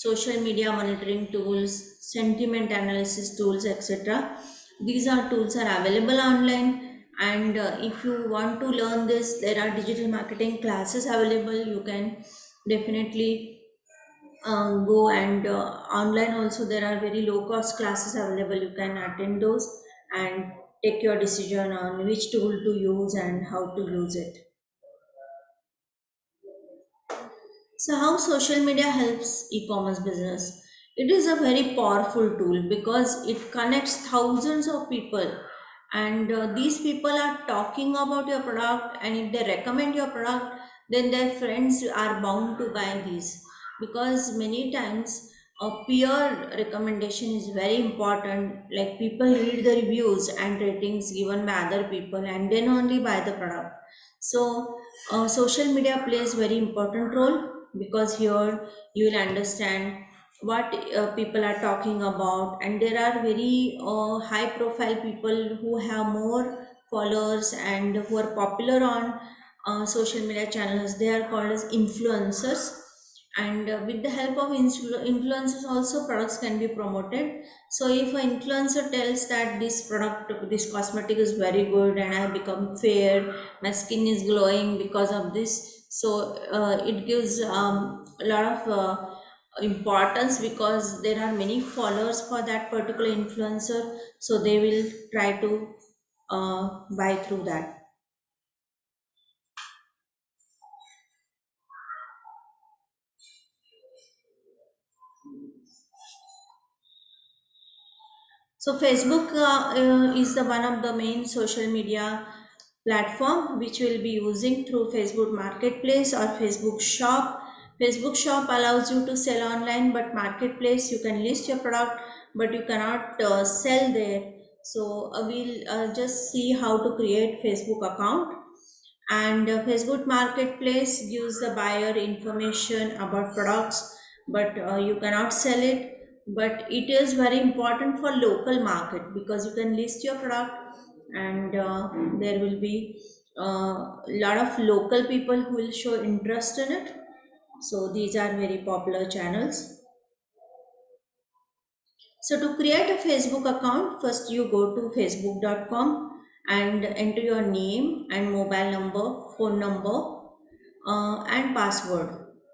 social media monitoring tools, sentiment analysis tools, etc. These are tools are available online and uh, if you want to learn this, there are digital marketing classes available. You can definitely uh, go and uh, online also there are very low cost classes available. You can attend those and take your decision on which tool to use and how to use it. So how social media helps e-commerce business? It is a very powerful tool because it connects thousands of people. And uh, these people are talking about your product and if they recommend your product then their friends are bound to buy these. Because many times a peer recommendation is very important. Like people read the reviews and ratings given by other people and then only buy the product. So uh, social media plays very important role because here you will understand what uh, people are talking about. And there are very uh, high profile people who have more followers and who are popular on uh, social media channels. They are called as influencers. And uh, with the help of influ- influencers also products can be promoted. So if an influencer tells that this product this cosmetic is very good and i have become fair my skin is glowing because of this so uh, it gives um, a lot of uh, importance because there are many followers for that particular influencer. So they will try to uh, buy through that. So facebook uh, uh, is the one of the main social media platform which will be using through facebook marketplace or facebook shop. Facebook shop allows you to sell online but marketplace you can list your product but you cannot uh, sell there. So uh, we'll uh, just see how to create facebook account. And uh, facebook marketplace gives the buyer information about products but uh, you cannot sell it. But it is very important for local market because you can list your product and uh, there will be a uh, lot of local people who will show interest in it. So these are very popular channels. So to create a facebook account first you go to facebook.com and enter your name and mobile number phone number uh, and password.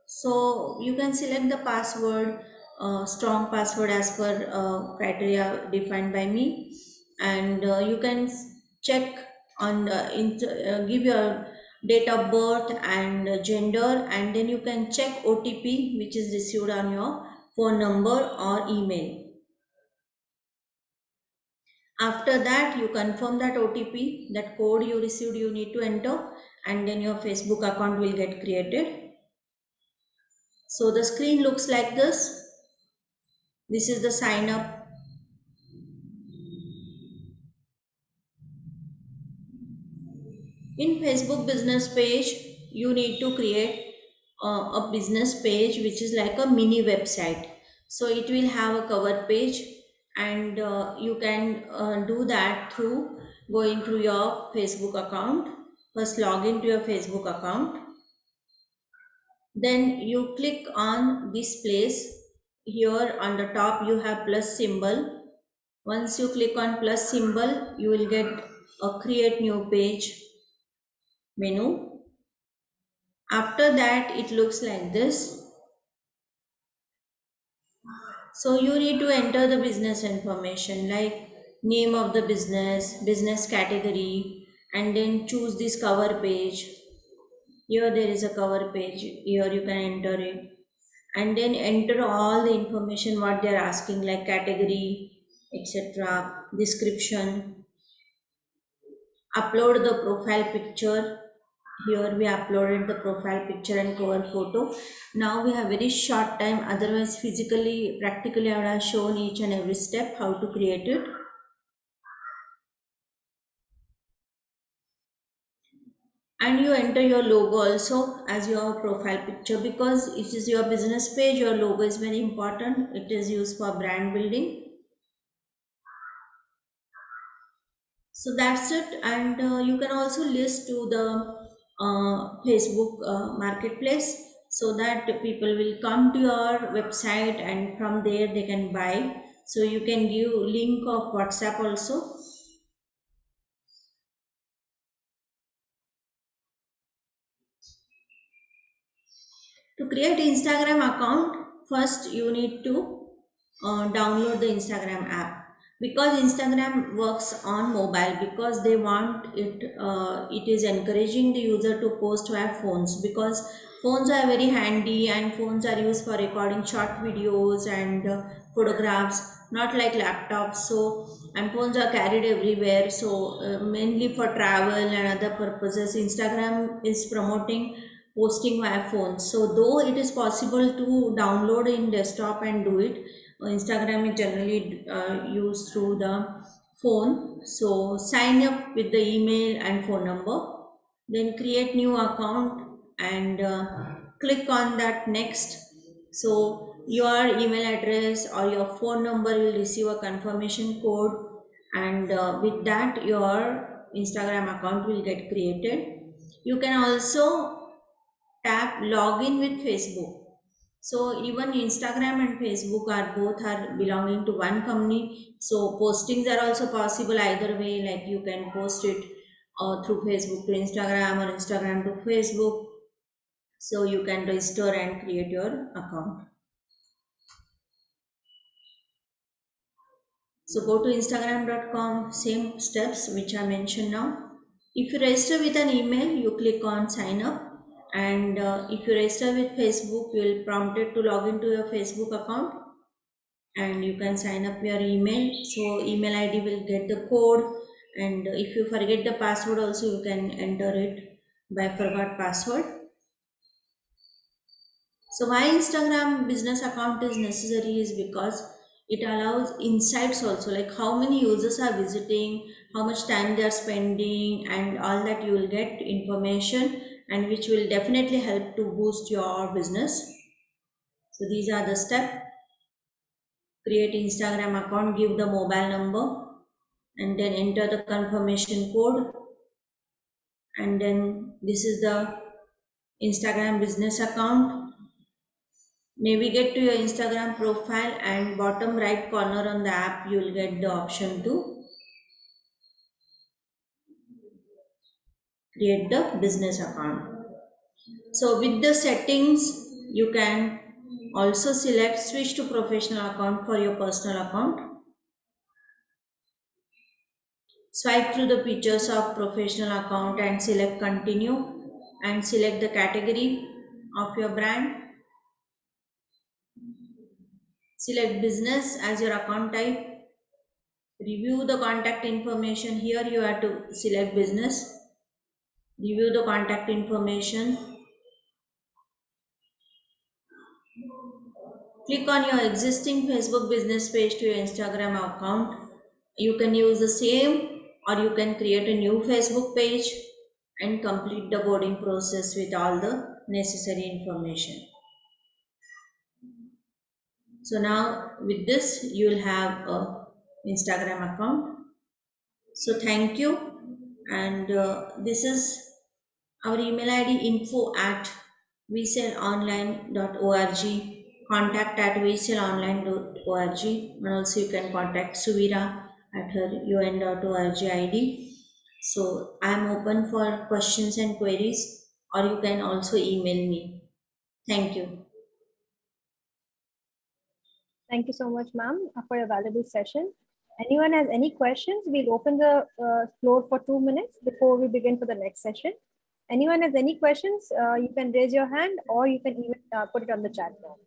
So you can select the password uh, strong password as per uh, criteria defined by me and uh, you can check on the uh, give your date of birth and gender and then you can check otp which is received on your phone number or email. After that you confirm that otp that code you received you need to enter and then your facebook account will get created. So the screen looks like this. This is the sign up in facebook business page you need to create uh, a business page which is like a mini website. So it will have a cover page and uh, you can uh, do that through going through your facebook account first log into your facebook account. Then you click on this place. Here on the top you have plus symbol. Once you click on plus symbol you will get a create new page menu. After that, it looks like this. So you need to enter the business information like name of the business, business category, and then choose this cover page. Here there is a cover page. Here you can enter it. And then enter all the information what they are asking like category, etc. Description. Upload the profile picture here we uploaded the profile picture and cover photo. Now we have very short time otherwise physically practically i would have shown each and every step how to create it. And you enter your logo also as your profile picture because it is your business page your logo is very important. It is used for brand building. So that's it. And uh, you can also list to the Facebook uh, marketplace so that people will come to your website and from there they can buy. So you can give link of WhatsApp also. To create Instagram account, first you need to uh, download the Instagram app because instagram works on mobile because they want it uh, it is encouraging the user to post via phones because phones are very handy and phones are used for recording short videos and uh, photographs not like laptops. So and phones are carried everywhere. So uh, mainly for travel and other purposes instagram is promoting posting via phones so though it is possible to download in desktop and do it Instagram is generally uh, used through the phone. So sign up with the email and phone number. Then create new account and uh, click on that next. So your email address or your phone number will receive a confirmation code and uh, with that your Instagram account will get created. You can also tap login with Facebook so even Instagram and Facebook are both are belonging to one company. So postings are also possible either way. Like you can post it uh, through Facebook to Instagram or Instagram to Facebook. So you can register and create your account. So go to instagram.com, same steps which I mentioned now. If you register with an email, you click on sign up and uh, if you register with facebook you will prompted to log into your facebook account. And you can sign up your email. So email id will get the code. And if you forget the password also you can enter it by forgot password. So why instagram business account is necessary is because it allows insights also. Like how many users are visiting how much time they are spending and all that you will get information and which will definitely help to boost your business. So these are the steps. Create Instagram account, give the mobile number and then enter the confirmation code. And then this is the Instagram business account. Navigate to your Instagram profile and bottom right corner on the app, you will get the option to create the business account. So with the settings, you can also select switch to professional account for your personal account. Swipe through the pictures of professional account and select continue and select the category of your brand. Select business as your account type. Review the contact information. Here you have to select business review the contact information. Click on your existing facebook business page to your instagram account. You can use the same or you can create a new facebook page and complete the boarding process with all the necessary information. So now with this you will have a instagram account. So thank you and uh, this is our email id info at wesellonline.org contact at wesellonline.org and also you can contact Suvira at her un.org id so i'm open for questions and queries or you can also email me thank you Thank you so much, ma'am, for a valuable session. Anyone has any questions? We'll open the uh, floor for two minutes before we begin for the next session. Anyone has any questions, uh, you can raise your hand or you can even uh, put it on the chat box.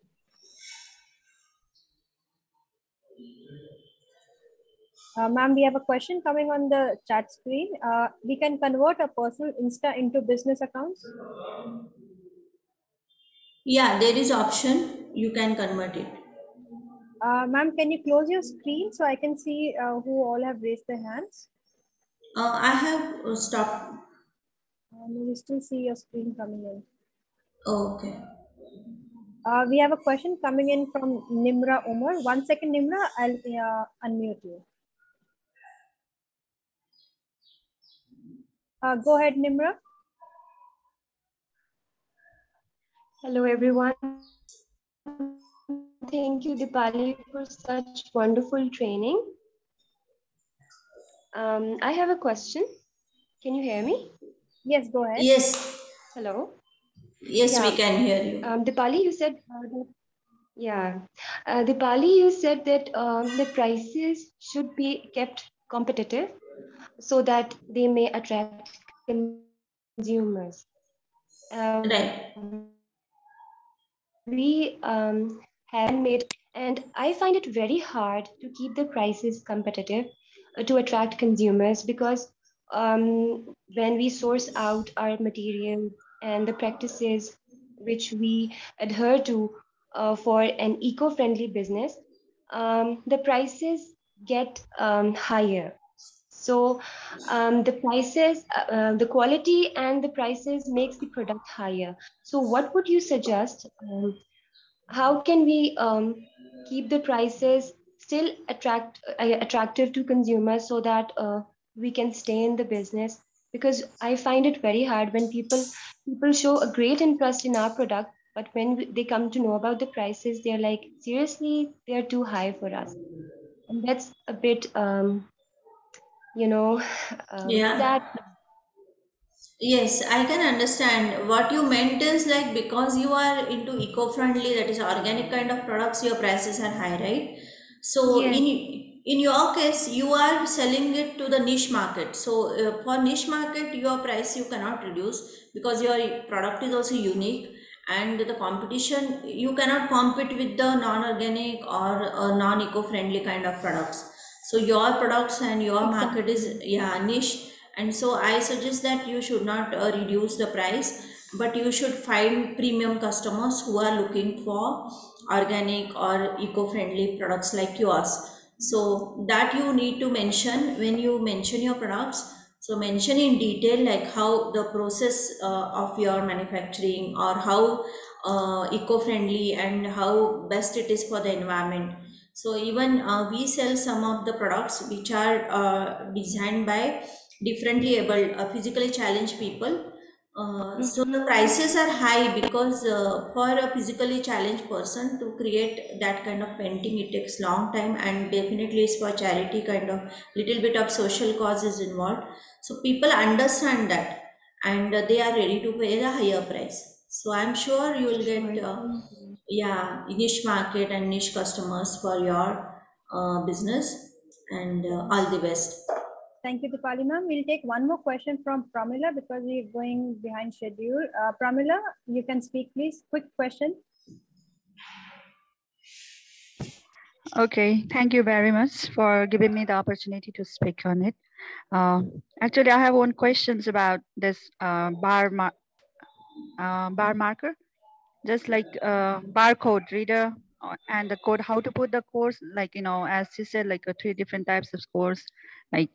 Uh, Ma'am, we have a question coming on the chat screen. Uh, we can convert a personal Insta into business accounts. yeah there is option you can convert it Uh, Ma'am, can you close your screen so I can see uh, who all have raised their hands? uh, i have uh, stopped Um, we still see your screen coming in. okay Uh, we have a question coming in from Nimra Umar. One second, Nimra, I'll uh, unmute you. Uh, go ahead, Nimra. Hello, everyone. Thank you, Dipali, for such wonderful training. Um, I have a question. Can you hear me? Yes, go ahead. Yes. Hello. Yes, Yeah. we can hear you. Um, Dipali, you said, uh, that- yeah, uh, Dipali, you said that um, the prices should be kept competitive so that they may attract consumers. Um, Right. We um, have made, and I find it very hard to keep the prices competitive uh, to attract consumers because um, when we source out our material and the practices which we adhere to uh, for an eco-friendly business, um, the prices get um, higher. So um, the prices, uh, uh, the quality and the prices makes the product higher. So what would you suggest? Um, how can we um, keep the prices still attract uh, attractive to consumers so that uh, we can stay in the business? Because I find it very hard when people people show a great interest in our product, but when they come to know about the prices, they're like, seriously, they're too high for us, and that's a bit, um, you know, um, Yeah. sad. Yes, I can understand. What you meant is like because you are into eco-friendly, that is organic kind of products, your prices are high, right? So Yes. in in your case, you are selling it to the niche market. So uh, for niche market, your price you cannot reduce because your product is also unique, and the competition you cannot compete with the non-organic or uh, non-eco-friendly kind of products. So your products and your market is yeah niche and so i suggest that you should not uh, reduce the price but you should find premium customers who are looking for organic or eco-friendly products like yours so that you need to mention when you mention your products. So mention in detail like how the process uh, of your manufacturing or how uh, eco-friendly and how best it is for the environment. So even uh, we sell some of the products which are uh, designed by differently able uh, physically challenged people uh, so the prices are high because uh, for a physically challenged person to create that kind of painting it takes long time and definitely is for charity kind of little bit of social cause is involved. So people understand that and uh, they are ready to pay the higher price. So i'm sure you will get uh, yeah niche market and niche customers for your uh, business and all the best Thank you, Dipali ma'am. We'll take one more question from Pramila because we're going behind schedule. Uh, Pramila, you can speak, please. Quick question. Okay, thank you very much for giving me the opportunity to speak on it. Uh, actually, I have one questions about this uh, bar mar uh, bar marker, just like uh, barcode reader uh, and the code, how to put the course, like, you know, as you said, like uh, three different types of scores, like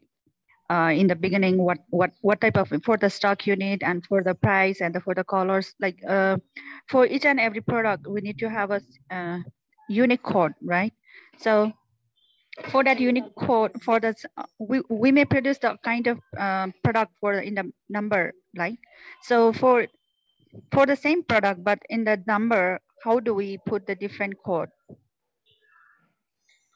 uh, in the beginning, what, what, what type of, for the stock you need and for the price and the, for the colors, like uh, for each and every product, we need to have a uh, unique code, right? So for that unique code, for this, uh, we, we may produce the kind of um, product for in the number, right? So for for the same product, but in the number, how do we put the different code?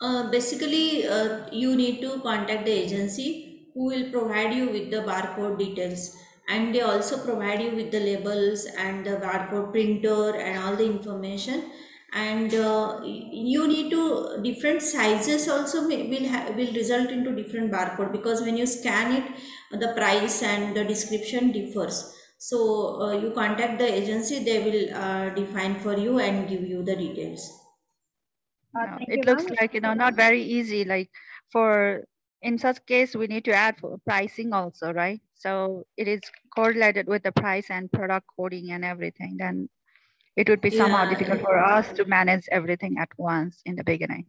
Uh, basically, uh, you need to contact the agency who will provide you with the barcode details. And they also provide you with the labels and the barcode printer and all the information. And uh, you need to different sizes also may, will ha- will result into different barcode. Because when you scan it the price and the description differs. So uh, you contact the agency they will uh, define for you and give you the details. Uh, it you, looks ma'am. like, you know, not very easy, like for, in such case, we need to add for pricing also, right? So it is correlated with the price and product coding and everything, then it would be somehow Yeah, difficult for us to manage everything at once in the beginning.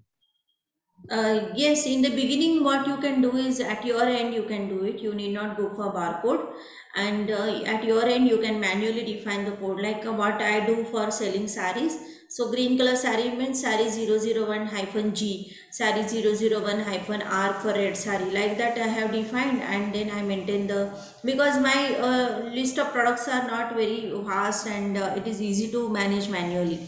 Uh, yes, in the beginning, what you can do is at your end, you can do it. You need not go for barcode. And uh, at your end, you can manually define the code like uh, what I do for selling saris. So green color sari means sari 001 hyphen G, sari 001 hyphen R for red sari. Like that I have defined and then I maintain the, because my uh, list of products are not very vast and uh, it is easy to manage manually.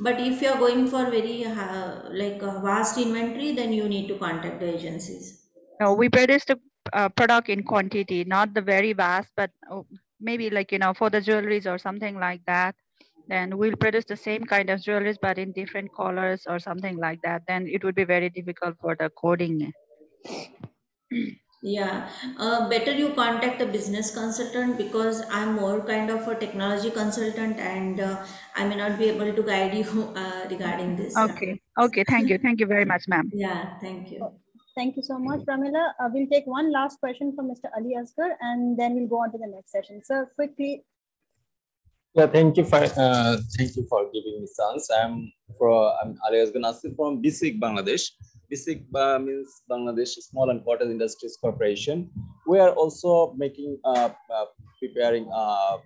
But if you are going for very uh, like a vast inventory then you need to contact the agencies. No we produce the uh, product in quantity not the very vast but oh, maybe like you know for the jewelries or something like that then we'll produce the same kind of jewelries but in different colors or something like that. Then it would be very difficult for the coding. *clears throat* Yeah. Uh, better you contact a business consultant because i'm more kind of a technology consultant and uh, i may not be able to guide you *laughs* uh, regarding this. Okay. Okay. Thank you. Thank you very much ma'am. *laughs* Yeah. Thank you. Thank you so much pramila. Uh, we'll take one last question from mr ali asgar and then we'll go on to the next session. So quickly yeah thank you for uh, thank you for giving me chance i'm from i'm ali asgar nasir from BSIC bangladesh BSIC uh, means Bangladesh Small and Cottage Industries Corporation. We are also making, uh, uh, preparing uh,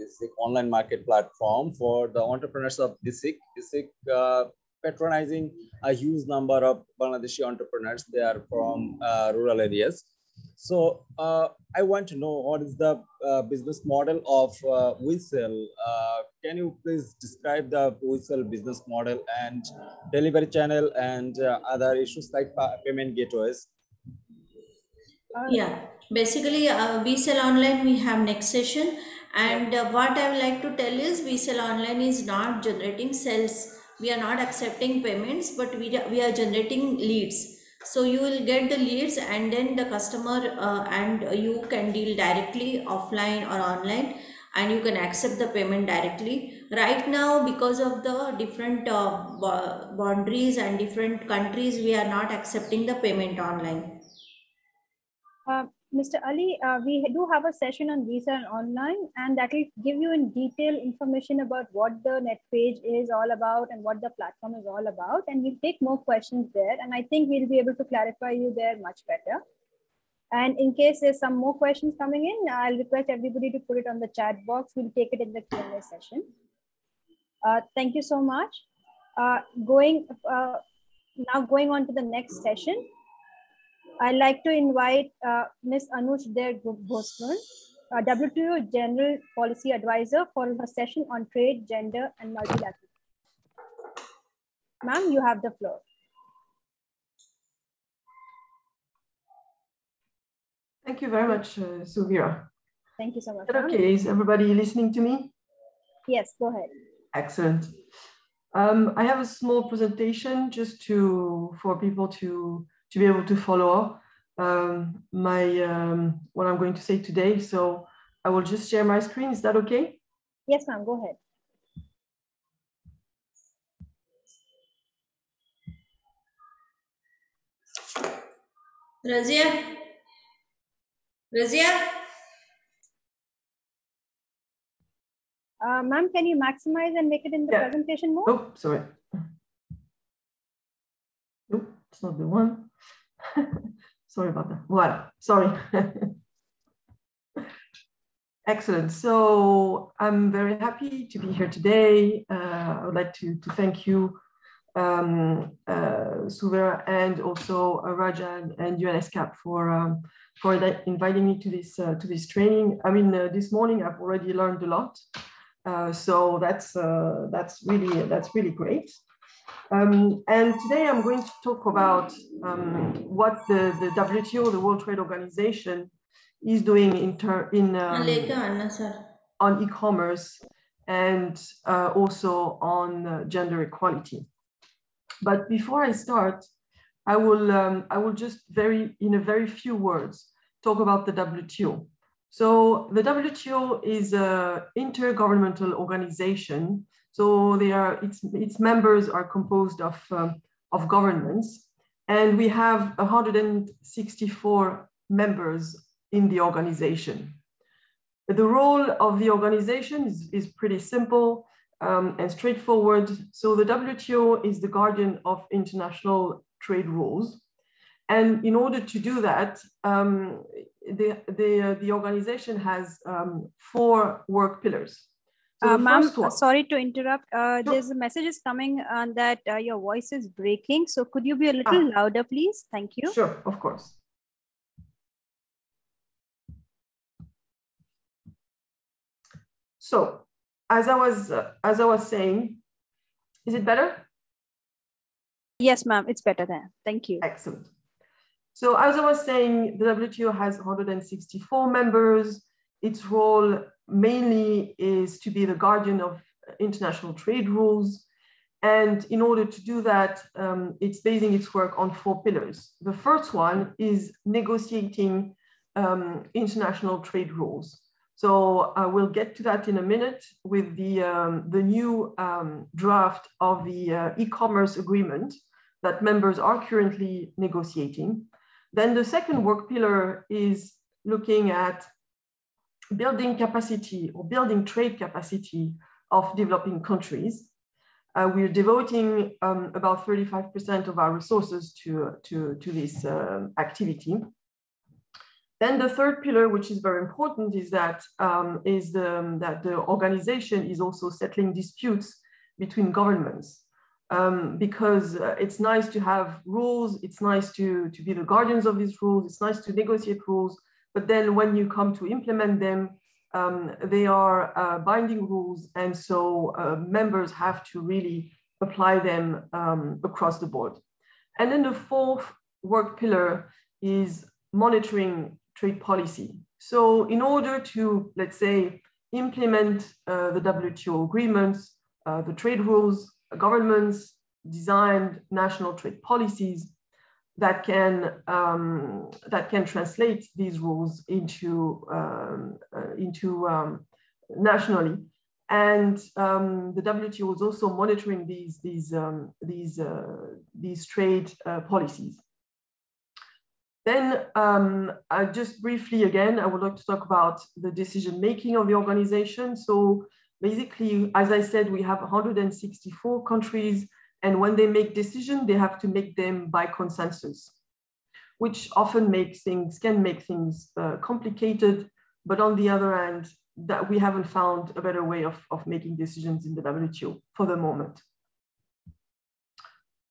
BSIC online market platform for the entrepreneurs of BSIC. BSIC uh, patronizing a huge number of Bangladeshi entrepreneurs. They are from uh, rural areas. So uh, I want to know what is the uh, business model of uh, WeSell. Uh, can you please describe the WeSell business model and delivery channel and uh, other issues like payment gateways? Uh, yeah, basically uh, WeSell online, we have next session. And what I would like to tell is WeSell online is not generating sales. We are not accepting payments, but we, we are generating leads so you will get the leads and then the customer uh, and you can deal directly offline or online and you can accept the payment directly. Right now because of the different uh, boundaries and different countries we are not accepting the payment online. Uh, Mr. Ali, uh, we do have a session on we sell online, and that will give you in detail information about what the net page is all about and what the platform is all about. And we'll take more questions there. And I think we'll be able to clarify you there much better. And in case there's some more questions coming in, I'll request everybody to put it on the chat box. We'll take it in the Q&A session. Uh, thank you so much. Uh, going uh, now going on to the next session. I'd like to invite uh, Ms. Anoush der Boghossian, uh, WTO General Policy Advisor for her session on trade, gender, and multilateral. Ma'am, you have the floor. Thank you very much, uh, Suvira. Thank you so much. Okay, is everybody listening to me? Yes, go ahead. Excellent. Um, I have a small presentation just to for people to to be able to follow um, my um, what I'm going to say today. So I will just share my screen. Is that okay? Yes, ma'am. Go ahead. Razia? Razia? Uh, ma'am, can you maximize and make it in the yeah. presentation mode? Oh, sorry. Nope, it's not the one. *laughs* Sorry about that. Well, sorry. *laughs* Excellent. So I'm very happy to be here today. Uh, I would like to, to thank you, um, uh, Suvira, and also Rajan and UNESCAP for um, for inviting me to this uh, to this training. I mean, uh, this morning I've already learned a lot, uh, so that's uh, that's really that's really great. Um, and today I'm going to talk about um, what the, the WTO, the World Trade Organization, is doing in, in um, on e-commerce and uh, also on uh, gender equality. But before I start, I will um, I will just very in a very few words talk about the WTO. So the WTO is an intergovernmental organization so they are, its, its members are composed of, um, of governments. And we have 164 members in the organization. The role of the organization is, is pretty simple um, and straightforward. So the WTO is the guardian of international trade rules. And in order to do that, um, the, the, uh, the organization has um, four work pillars. So uh, Ma'am, sorry to interrupt. Uh, sure. There's a message is coming on uh, that uh, your voice is breaking. So could you be a little ah. louder, please? Thank you. Sure, of course. So as I was uh, as I was saying, is it better? Yes, ma'am, it's better there. Thank you. Excellent. So as I was saying, the WTO has 164 members. Its role mainly is to be the guardian of international trade rules. And in order to do that, um, it's basing its work on four pillars. The first one is negotiating um, international trade rules. So uh, we'll get to that in a minute with the, um, the new um, draft of the uh, e-commerce agreement that members are currently negotiating. Then the second work pillar is looking at building capacity or building trade capacity of developing countries. Uh, we're devoting um, about 35% of our resources to, to, to this uh, activity. Then the third pillar, which is very important, is that um, is the, um, that the organization is also settling disputes between governments. Um, because uh, it's nice to have rules, it's nice to, to be the guardians of these rules, it's nice to negotiate rules, but then when you come to implement them, um, they are uh, binding rules. And so uh, members have to really apply them um, across the board. And then the fourth work pillar is monitoring trade policy. So in order to, let's say, implement uh, the WTO agreements, uh, the trade rules, governments designed national trade policies that can um, that can translate these rules into um, uh, into um, nationally. And um, the WTO is also monitoring these these um, these uh, these trade uh, policies. Then um, just briefly again, I would like to talk about the decision making of the organization. So basically, as I said, we have 164 countries and when they make decisions, they have to make them by consensus, which often makes things, can make things uh, complicated. But on the other hand, that we haven't found a better way of, of making decisions in the WTO for the moment.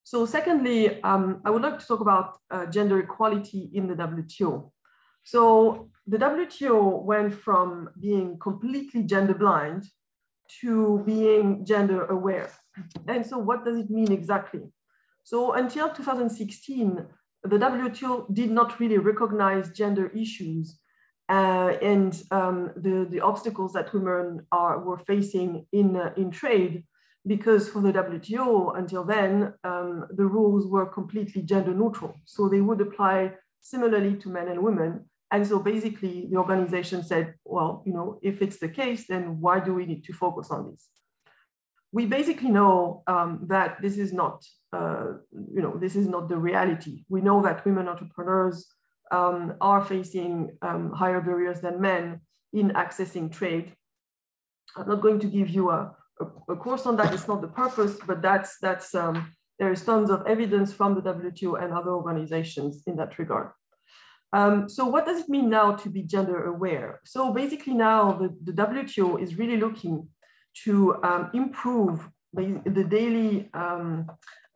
So secondly, um, I would like to talk about uh, gender equality in the WTO. So the WTO went from being completely gender blind to being gender aware. And so what does it mean exactly? So until 2016, the WTO did not really recognize gender issues uh, and um, the, the obstacles that women are, were facing in, uh, in trade, because for the WTO, until then, um, the rules were completely gender neutral. So they would apply similarly to men and women. And so basically the organization said, well, you know, if it's the case, then why do we need to focus on this? We basically know um, that this is not, uh, you know, this is not the reality. We know that women entrepreneurs um, are facing um, higher barriers than men in accessing trade. I'm not going to give you a, a, a course on that. It's not the purpose, but that's that's um, there is tons of evidence from the WTO and other organizations in that regard. Um, so what does it mean now to be gender aware? So basically now the, the WTO is really looking to um, improve the, the daily, um,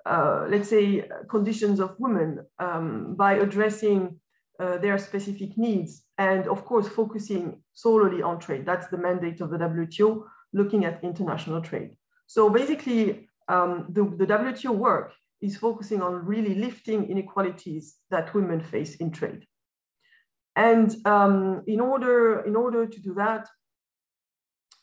uh, let's say, conditions of women um, by addressing uh, their specific needs and, of course, focusing solely on trade. That's the mandate of the WTO, looking at international trade. So basically, um, the, the WTO work is focusing on really lifting inequalities that women face in trade. And um, in, order, in order to do that,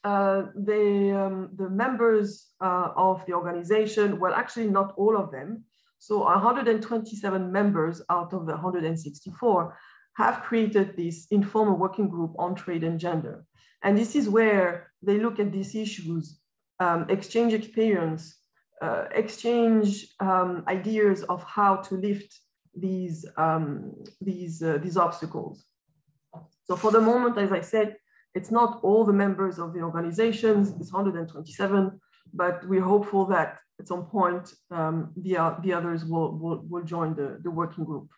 uh, the, um, the members uh, of the organization, well, actually not all of them. So 127 members out of the 164 have created this informal working group on trade and gender. And this is where they look at these issues, um, exchange experience, uh, exchange um, ideas of how to lift these, um, these, uh, these obstacles. So for the moment, as I said, it's not all the members of the organizations, it's 127, but we're hopeful that at some point um, the, the others will, will, will join the, the working group.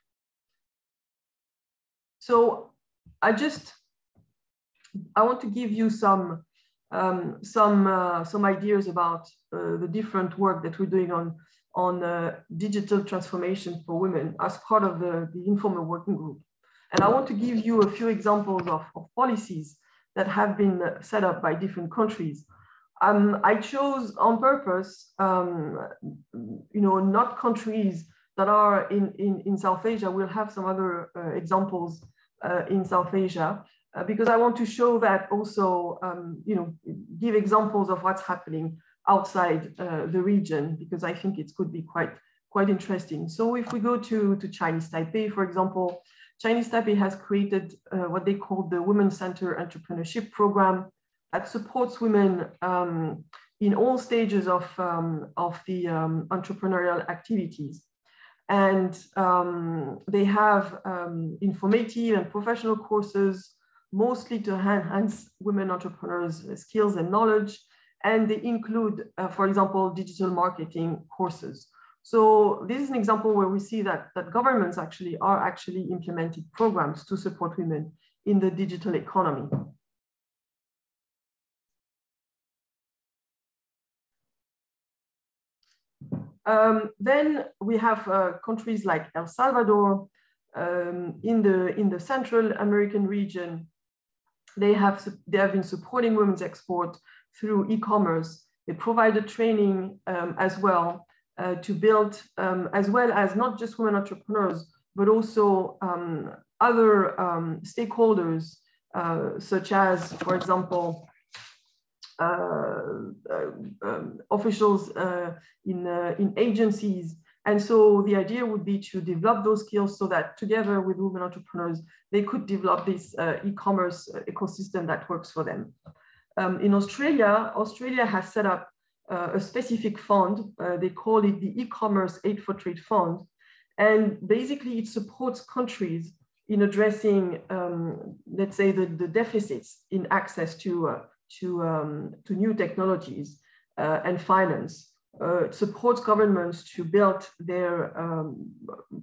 So I just, I want to give you some, um, some, uh, some ideas about uh, the different work that we're doing on, on uh, digital transformation for women as part of the, the informal working group. And I want to give you a few examples of, of policies that have been set up by different countries. Um, I chose on purpose, um, you know, not countries that are in, in, in South Asia. We'll have some other uh, examples uh, in South Asia uh, because I want to show that also, um, you know, give examples of what's happening outside uh, the region because I think it could be quite, quite interesting. So if we go to, to Chinese Taipei, for example, Chinese Taipei has created uh, what they call the Women Center Entrepreneurship Program that supports women um, in all stages of, um, of the um, entrepreneurial activities. And um, they have um, informative and professional courses, mostly to enhance women entrepreneurs' skills and knowledge. And they include, uh, for example, digital marketing courses. So this is an example where we see that, that governments actually are actually implementing programs to support women in the digital economy. Um, then we have uh, countries like El Salvador um, in the in the Central American region. They have they have been supporting women's export through e-commerce. They provided training um, as well uh, to build, um, as well as not just women entrepreneurs, but also um, other um, stakeholders, uh, such as, for example, uh, uh um, officials in, in agencies. And so the idea would be to develop those skills so that together with women entrepreneurs, they could develop this e-commerce ecosystem that works for them. Um, in Australia, Australia has set up uh, a specific fund. Uh, they call it the e-commerce aid for trade fund. And basically it supports countries in addressing, um, let's say, the, the deficits in access to, uh, to, um, to new technologies uh, and finance. Uh, it supports governments to build their um,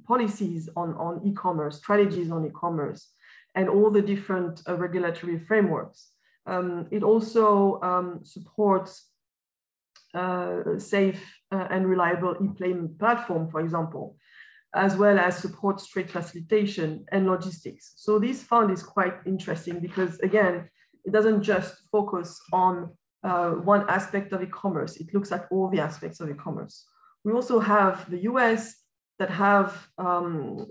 policies on, on e-commerce, strategies on e-commerce, and all the different uh, regulatory frameworks. Um, it also um, supports safe uh, and reliable e-payment platform, for example, as well as support trade facilitation and logistics. So this fund is quite interesting because again, it doesn't just focus on uh, one aspect of e-commerce. It looks at all the aspects of e-commerce. We also have the US that have um,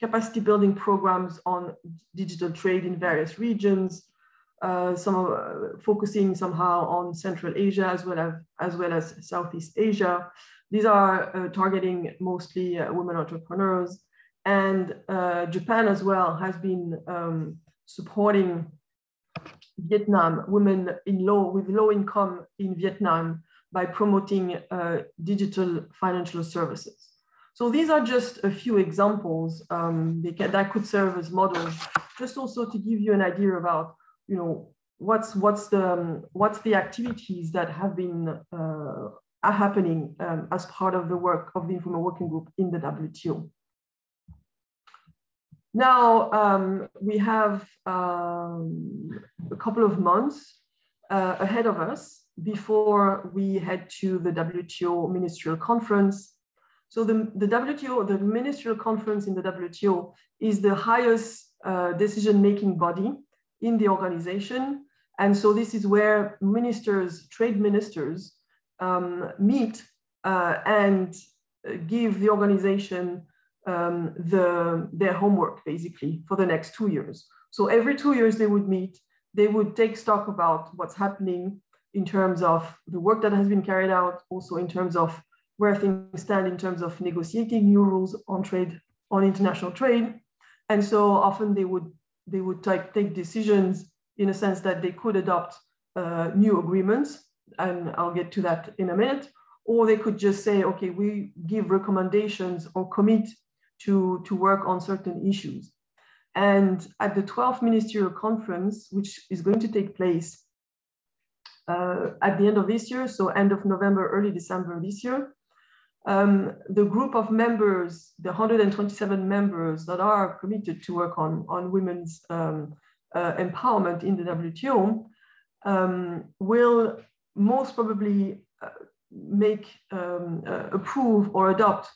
capacity building programs on digital trade in various regions, uh, some uh, focusing somehow on Central Asia as well as, as well as Southeast Asia. These are uh, targeting mostly uh, women entrepreneurs. And uh, Japan as well has been um, supporting Vietnam, women in low, with low income in Vietnam by promoting digital financial services. So these are just a few examples um, that could serve as models, just also to give you an idea about you know, what's what's the um, what's the activities that have been uh, are happening um, as part of the work of the informal working group in the WTO. Now um, we have um, a couple of months uh, ahead of us before we head to the WTO ministerial conference. So the, the WTO, the ministerial conference in the WTO is the highest uh, decision-making body in the organization. And so this is where ministers, trade ministers, um, meet uh, and give the organization um, the, their homework basically for the next two years. So every two years they would meet, they would take stock about what's happening in terms of the work that has been carried out, also in terms of where things stand in terms of negotiating new rules on trade, on international trade. And so often they would they would take, take decisions in a sense that they could adopt uh, new agreements, and I'll get to that in a minute, or they could just say, okay, we give recommendations or commit to, to work on certain issues. And at the 12th ministerial conference, which is going to take place uh, at the end of this year, so end of November, early December this year. Um, the group of members, the 127 members that are committed to work on, on women's um, uh, empowerment in the WTO um, will most probably uh, make, um, uh, approve or adopt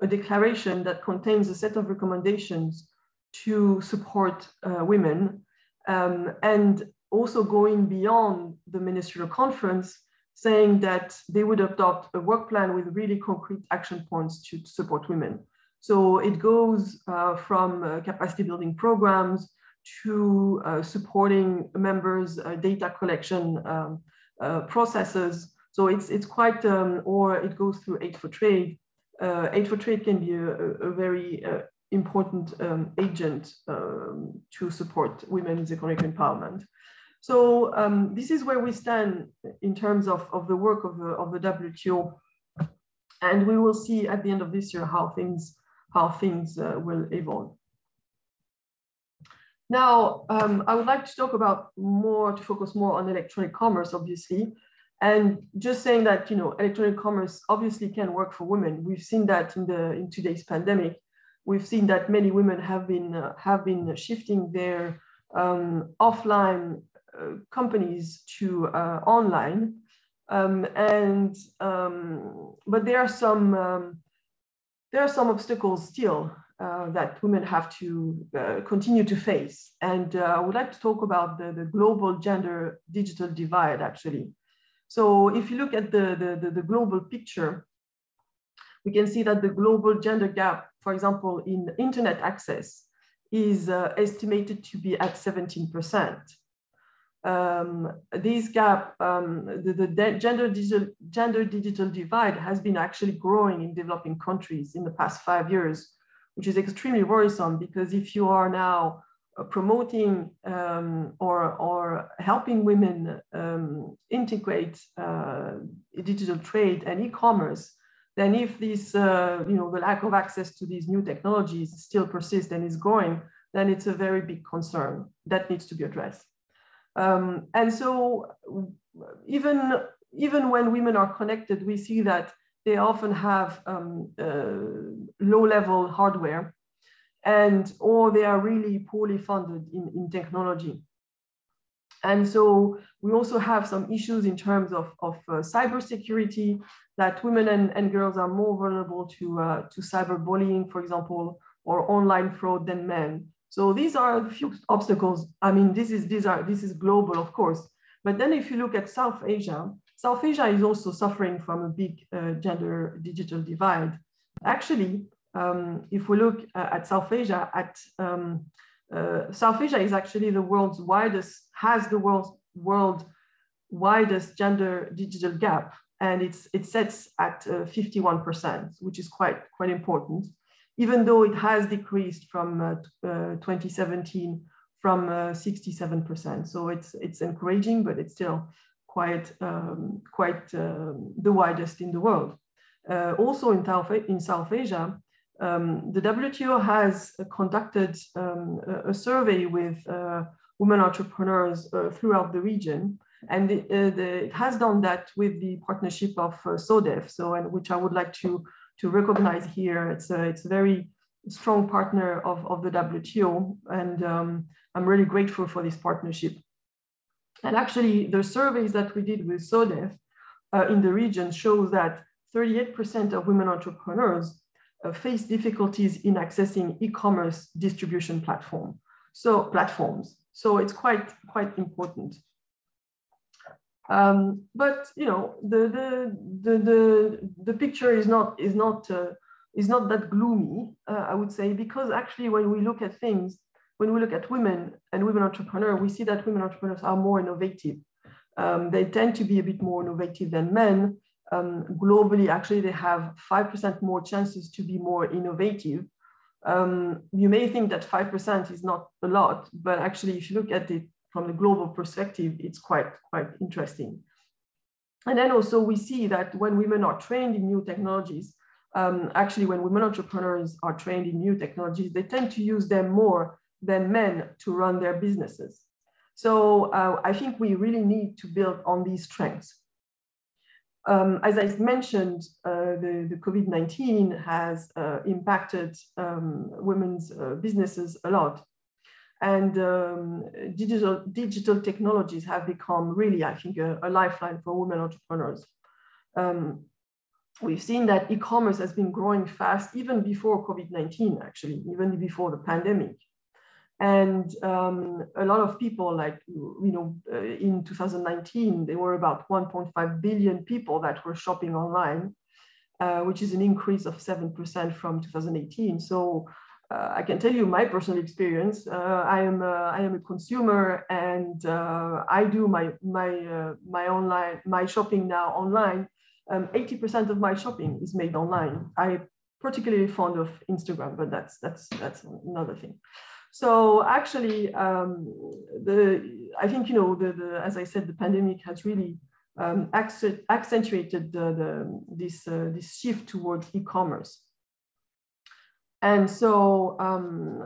a declaration that contains a set of recommendations to support uh, women um, and also going beyond the ministerial conference saying that they would adopt a work plan with really concrete action points to support women. So it goes uh, from uh, capacity building programs to uh, supporting members' uh, data collection um, uh, processes. So it's, it's quite, um, or it goes through Aid for Trade. Uh, Aid for Trade can be a, a very important um, agent um, to support women's economic empowerment. So um, this is where we stand in terms of, of the work of the, of the WTO. And we will see at the end of this year how things, how things uh, will evolve. Now, um, I would like to talk about more, to focus more on electronic commerce, obviously. And just saying that, you know, electronic commerce obviously can work for women. We've seen that in, the, in today's pandemic. We've seen that many women have been, uh, have been shifting their um, offline companies to uh, online. Um, and um, but there are some um, there are some obstacles still uh, that women have to uh, continue to face. And uh, I would like to talk about the, the global gender digital divide actually. So if you look at the, the, the, global picture, we can see that the global gender gap, for example, in internet access is uh, estimated to be at 17% um, this gap, um, the, the gender, digital, gender digital divide has been actually growing in developing countries in the past five years, which is extremely worrisome because if you are now uh, promoting um, or, or helping women um, integrate uh, digital trade and e-commerce, then if this, uh, you know, the lack of access to these new technologies still persists and is growing, then it's a very big concern that needs to be addressed. Um, and so even, even when women are connected, we see that they often have um, uh, low level hardware and or they are really poorly funded in, in technology. And so we also have some issues in terms of, of uh, cybersecurity that women and, and girls are more vulnerable to, uh, to cyberbullying, for example, or online fraud than men. So these are a few obstacles. I mean, this is, these are, this is global, of course. But then if you look at South Asia, South Asia is also suffering from a big uh, gender digital divide. Actually, um, if we look uh, at South Asia, at um, uh, South Asia is actually the world's widest, has the world's world widest gender digital gap, and it's it sets at 51%, uh, which is quite quite important even though it has decreased from uh, uh, 2017 from 67%. Uh, so it's, it's encouraging, but it's still quite, um, quite um, the widest in the world. also in South, in South Asia, um, the WTO has conducted um, a, a, survey with uh, women entrepreneurs uh, throughout the region. And uh, the, it has done that with the partnership of SODEF, so, and which I would like to to recognize here. It's a, it's a very strong partner of, of the WTO, and um, I'm really grateful for this partnership. And actually, the surveys that we did with SODEF uh, in the region shows that 38% of women entrepreneurs uh, face difficulties in accessing e-commerce distribution platform. So platforms. So it's quite, quite important. Um, but you know, the, the, the, the, the picture is not, is not, uh, is not that gloomy, uh, I would say, because actually when we look at things, when we look at women and women entrepreneurs, we see that women entrepreneurs are more innovative. Um, they tend to be a bit more innovative than men. Um, globally, actually, they have 5% more chances to be more innovative. Um, you may think that 5% is not a lot, but actually, if you look at it from the global perspective, it's quite, quite interesting. And then also we see that when women are trained in new technologies, um, actually when women entrepreneurs are trained in new technologies, they tend to use them more than men to run their businesses. So uh, I think we really need to build on these strengths. Um, as I mentioned, uh, the, the COVID-19 has uh, impacted um, women's uh, businesses a lot. And um, digital, digital technologies have become really, I think, a, a lifeline for women entrepreneurs. Um, we've seen that e-commerce has been growing fast even before COVID-19, actually, even before the pandemic. And um, a lot of people, like, you know, uh, in 2019, there were about 1.5 billion people that were shopping online, uh, which is an increase of 7% from 2018. So uh, I can tell you my personal experience. Uh, I am a, I am a consumer, and uh, I do my my uh, my online my shopping now online. 80% um, of my shopping is made online. I particularly fond of Instagram, but that's that's that's another thing. So actually, um, the I think you know the, the as I said, the pandemic has really um, accentuated the, the, this uh, this shift towards e-commerce, and so um,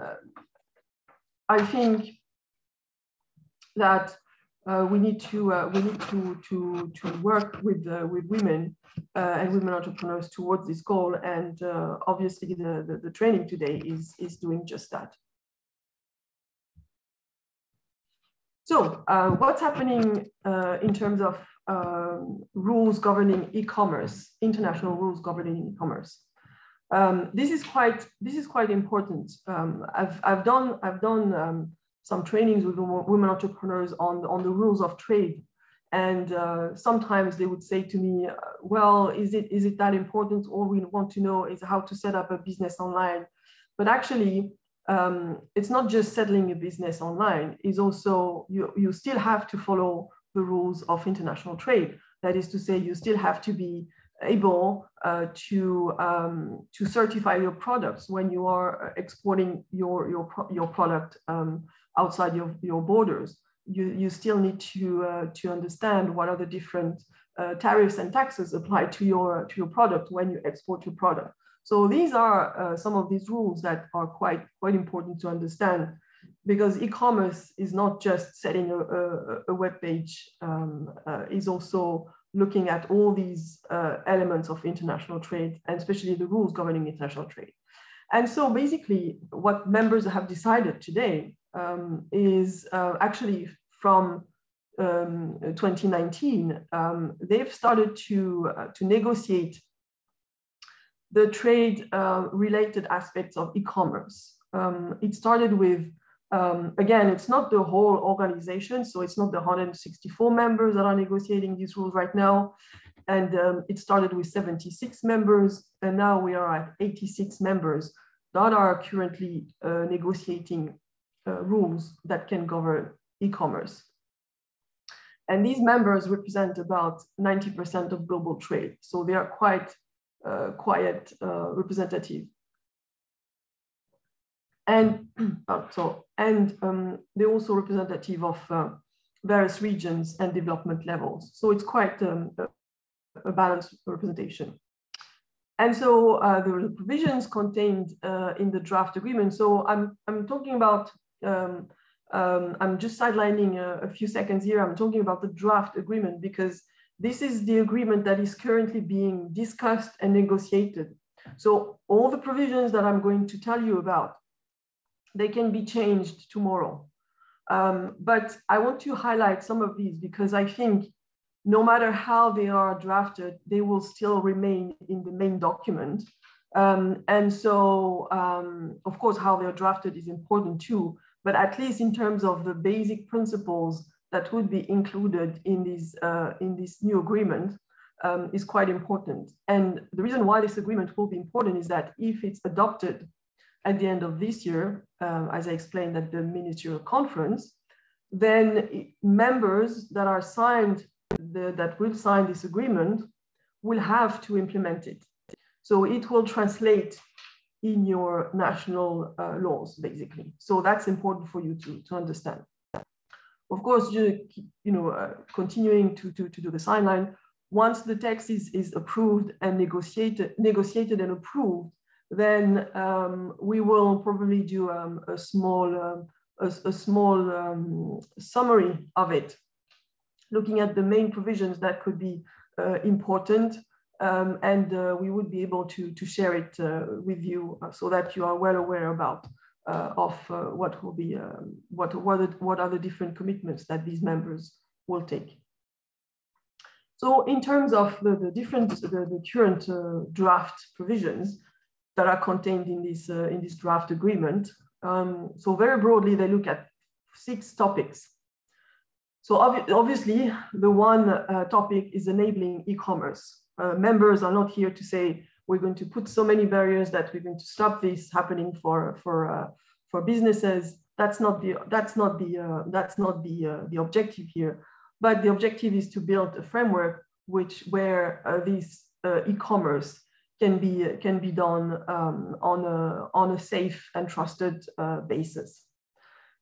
I think that uh, we need to uh, we need to to to work with uh, with women uh, and women entrepreneurs towards this goal, and uh, obviously the, the, the training today is is doing just that. So uh, what's happening in terms of um, rules governing e-commerce, international rules governing e-commerce? Um, this is quite this is quite important. Um, I've I've done I've done um, some trainings with women entrepreneurs on on the rules of trade, and uh, sometimes they would say to me, "Well, is it is it that important? All we want to know is how to set up a business online." But actually, um, it's not just settling a business online, is also you, you still have to follow the rules of international trade. That is to say, you still have to be able uh, to, um, to certify your products when you are exporting your, your, your product um, outside your, your borders. You, you still need to, uh, to understand what are the different uh, tariffs and taxes applied to your, to your product when you export your product. So these are uh, some of these rules that are quite, quite important to understand because e-commerce is not just setting a, a, a web page, um, uh, is also looking at all these uh, elements of international trade and especially the rules governing international trade. And so basically what members have decided today um, is uh, actually from um, 2019, um, they've started to, uh, to negotiate the trade uh, related aspects of e-commerce. Um, it started with, um, again, it's not the whole organization, so it's not the 164 members that are negotiating these rules right now. And um, it started with 76 members, and now we are at 86 members that are currently uh, negotiating uh, rules that can govern e-commerce. And these members represent about 90% of global trade. So they are quite uh, quiet uh, representative. And uh, *clears throat* so, and um, they're also representative of various regions and development levels. So it's quite um, a, balanced representation. And so uh, there are provisions contained uh, in the draft agreement. So I'm, I'm talking about, um, um, I'm just sidelining a, a, few seconds here. I'm talking about the draft agreement because this is the agreement that is currently being discussed and negotiated. So all the provisions that I'm going to tell you about, they can be changed tomorrow. Um, but I want to highlight some of these because I think no matter how they are drafted, they will still remain in the main document. Um, and so, um, of course, how they're drafted is important too, but at least in terms of the basic principles that would be included in this, uh, in this new agreement um, is quite important. And the reason why this agreement will be important is that if it's adopted at the end of this year, um, as I explained at the ministerial conference, then members that are signed, the, that will sign this agreement will have to implement it. So it will translate in your national uh, laws, basically. So that's important for you to, to understand. Of course, you, you know, uh, continuing to, to, to do the sign line, once the text is, is approved and negotiated, negotiated and approved, then um, we will probably do um, a small um, a, a small um, summary of it, looking at the main provisions that could be uh, important. Um, and uh, we would be able to, to share it uh, with you so that you are well aware about of what will be, um, what, what, are, what are the different commitments that these members will take. So in terms of the, the different, the, the current uh, draft provisions that are contained in this, uh, in this draft agreement, um, so very broadly, they look at six topics. So ob obviously, the one uh, topic is enabling e-commerce. Uh, members are not here to say, we're going to put so many barriers that we're going to stop this happening for, for, uh, for businesses. That's not the, that's not the, uh, that's not the, the objective here but the objective is to build a framework which where uh, this uh, e-commerce can be can be done um, on a on a safe and trusted uh, basis.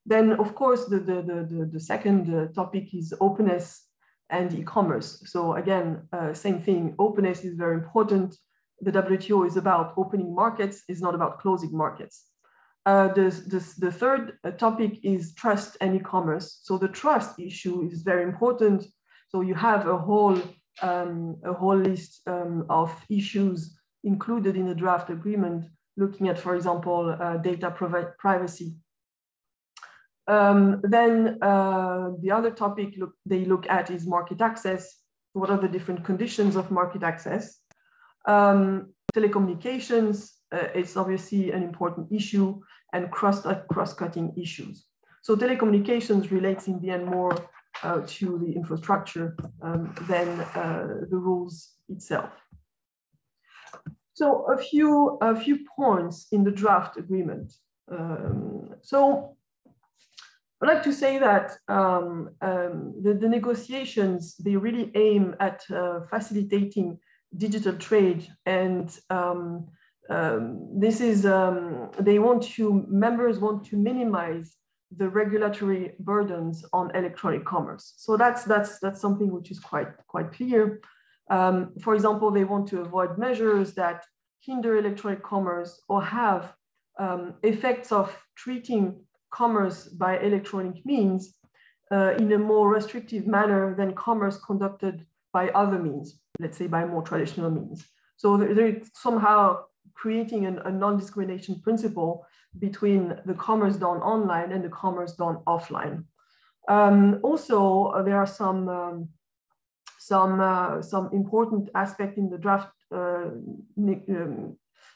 Then, of course, the the the, the second uh, topic is openness and e-commerce. So again, uh, same thing. Openness is very important. The WTO is about opening markets. It's not about closing markets. Uh, this, the third uh, topic is trust and e-commerce. So the trust issue is very important. So you have a whole, um, a whole list um, of issues included in the draft agreement, looking at, for example, uh, data privacy. Um, then uh, the other topic look, they look at is market access. What are the different conditions of market access? Um, telecommunications, uh, it's obviously an important issue and cross, uh, cross-cutting issues. So telecommunications relates in the end more uh, to the infrastructure um, than uh, the rules itself. So a few, a few points in the draft agreement. Um, so I'd like to say that um, um, the, the, negotiations, they really aim at uh, facilitating digital trade and um, um, this is, um, they want to, members want to minimize the regulatory burdens on electronic commerce. So that's, that's, that's something which is quite, quite clear. Um, for example, they want to avoid measures that hinder electronic commerce or have um, effects of treating commerce by electronic means uh, in a more restrictive manner than commerce conducted by other means, let's say by more traditional means. So they're somehow creating an, a non-discrimination principle between the commerce done online and the commerce done offline. Um, also, uh, there are some um, some uh, some important aspect in the draft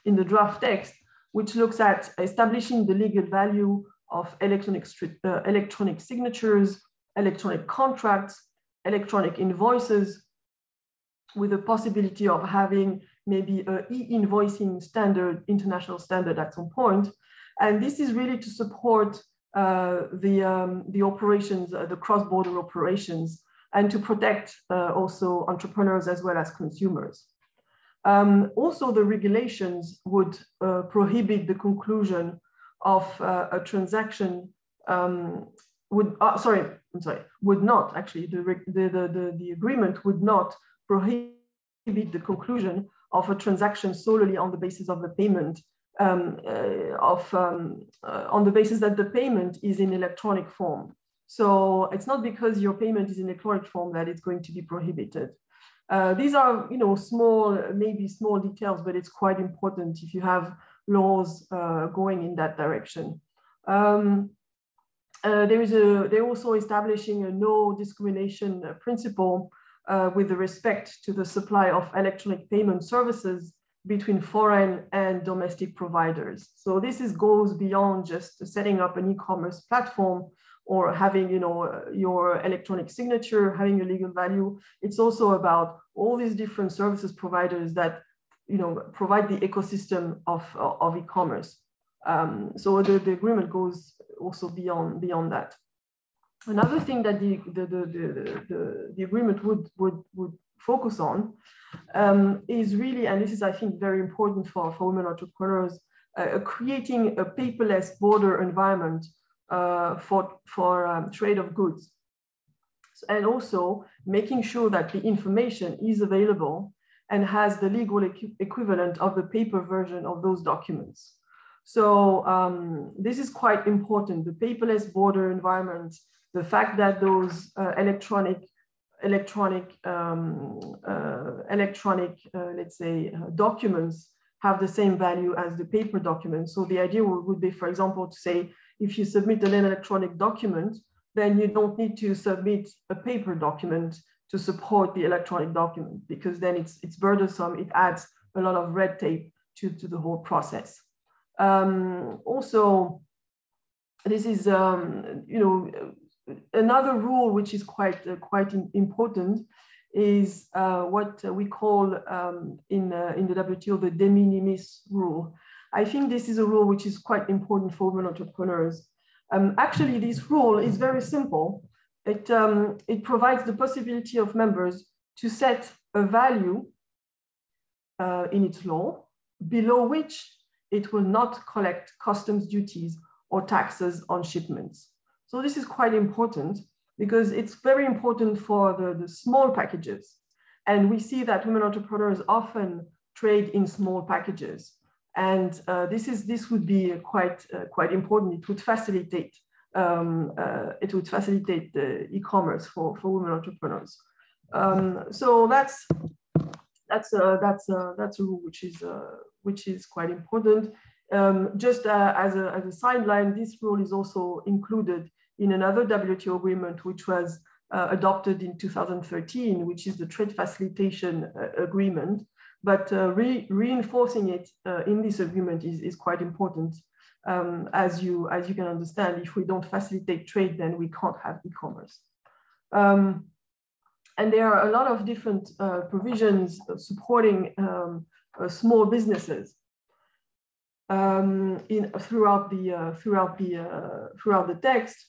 in the draft text, which looks at establishing the legal value of electronic uh, electronic signatures, electronic contracts, electronic invoices, with the possibility of having maybe a e-invoicing standard, international standard at some point. And this is really to support uh, the, um, the operations, uh, the cross-border operations, and to protect uh, also entrepreneurs as well as consumers. Um, also, the regulations would uh, prohibit the conclusion of uh, a transaction um, would, uh, sorry, I'm sorry, would not actually, the, the, the, the agreement would not prohibit the conclusion of a transaction solely on the basis of the payment um, uh, of um, uh, on the basis that the payment is in electronic form. So it's not because your payment is in electronic form that it's going to be prohibited. Uh, these are, you know, small, maybe small details, but it's quite important if you have laws uh, going in that direction. Um, uh, there is a, they're also establishing a no discrimination principle uh, with respect to the supply of electronic payment services between foreign and domestic providers. So this is, goes beyond just setting up an e-commerce platform or having you know, your electronic signature, having a legal value. It's also about all these different services providers that you know, provide the ecosystem of, of e-commerce. Um, so the, the agreement goes also beyond, beyond that. Another thing that the, the, the, the, the, agreement would, would, would focus on um, is really, and this is, I think, very important for, for women entrepreneurs, uh, creating a paperless border environment uh, for, for um, trade of goods. And also making sure that the information is available and has the legal equ equivalent of the paper version of those documents. So um, this is quite important. The paperless border environment, the fact that those uh, electronic, electronic, um, uh, electronic, uh, let's say, uh, documents have the same value as the paper documents. So the idea would be, for example, to say, if you submit an electronic document, then you don't need to submit a paper document to support the electronic document because then it's, it's burdensome. It adds a lot of red tape to, to the whole process. Um, also, this is, um, you know, another rule which is quite, uh, quite important is uh, what we call um, in, uh, in the WTO the de minimis rule. I think this is a rule which is quite important for women entrepreneurs. Um, actually, this rule is very simple. It, um, it provides the possibility of members to set a value uh, in its law below which it will not collect customs duties or taxes on shipments. So this is quite important because it's very important for the, the small packages. And we see that women entrepreneurs often trade in small packages. And uh, this, is, this would be quite, uh, quite important. It would facilitate, um, uh, it would facilitate the e-commerce for, for women entrepreneurs. Um, so that's, that's, a, that's, a, that's a rule which is, uh, which is quite important. Um, just uh, as, a, as a sideline, this rule is also included in another WTO agreement, which was uh, adopted in 2013, which is the trade facilitation uh, agreement. But uh, re reinforcing it uh, in this agreement is, is quite important. Um, as, you, as you can understand, if we don't facilitate trade, then we can't have e-commerce. Um, and there are a lot of different uh, provisions supporting um, uh, small businesses um, in, throughout, the, throughout, the, throughout the text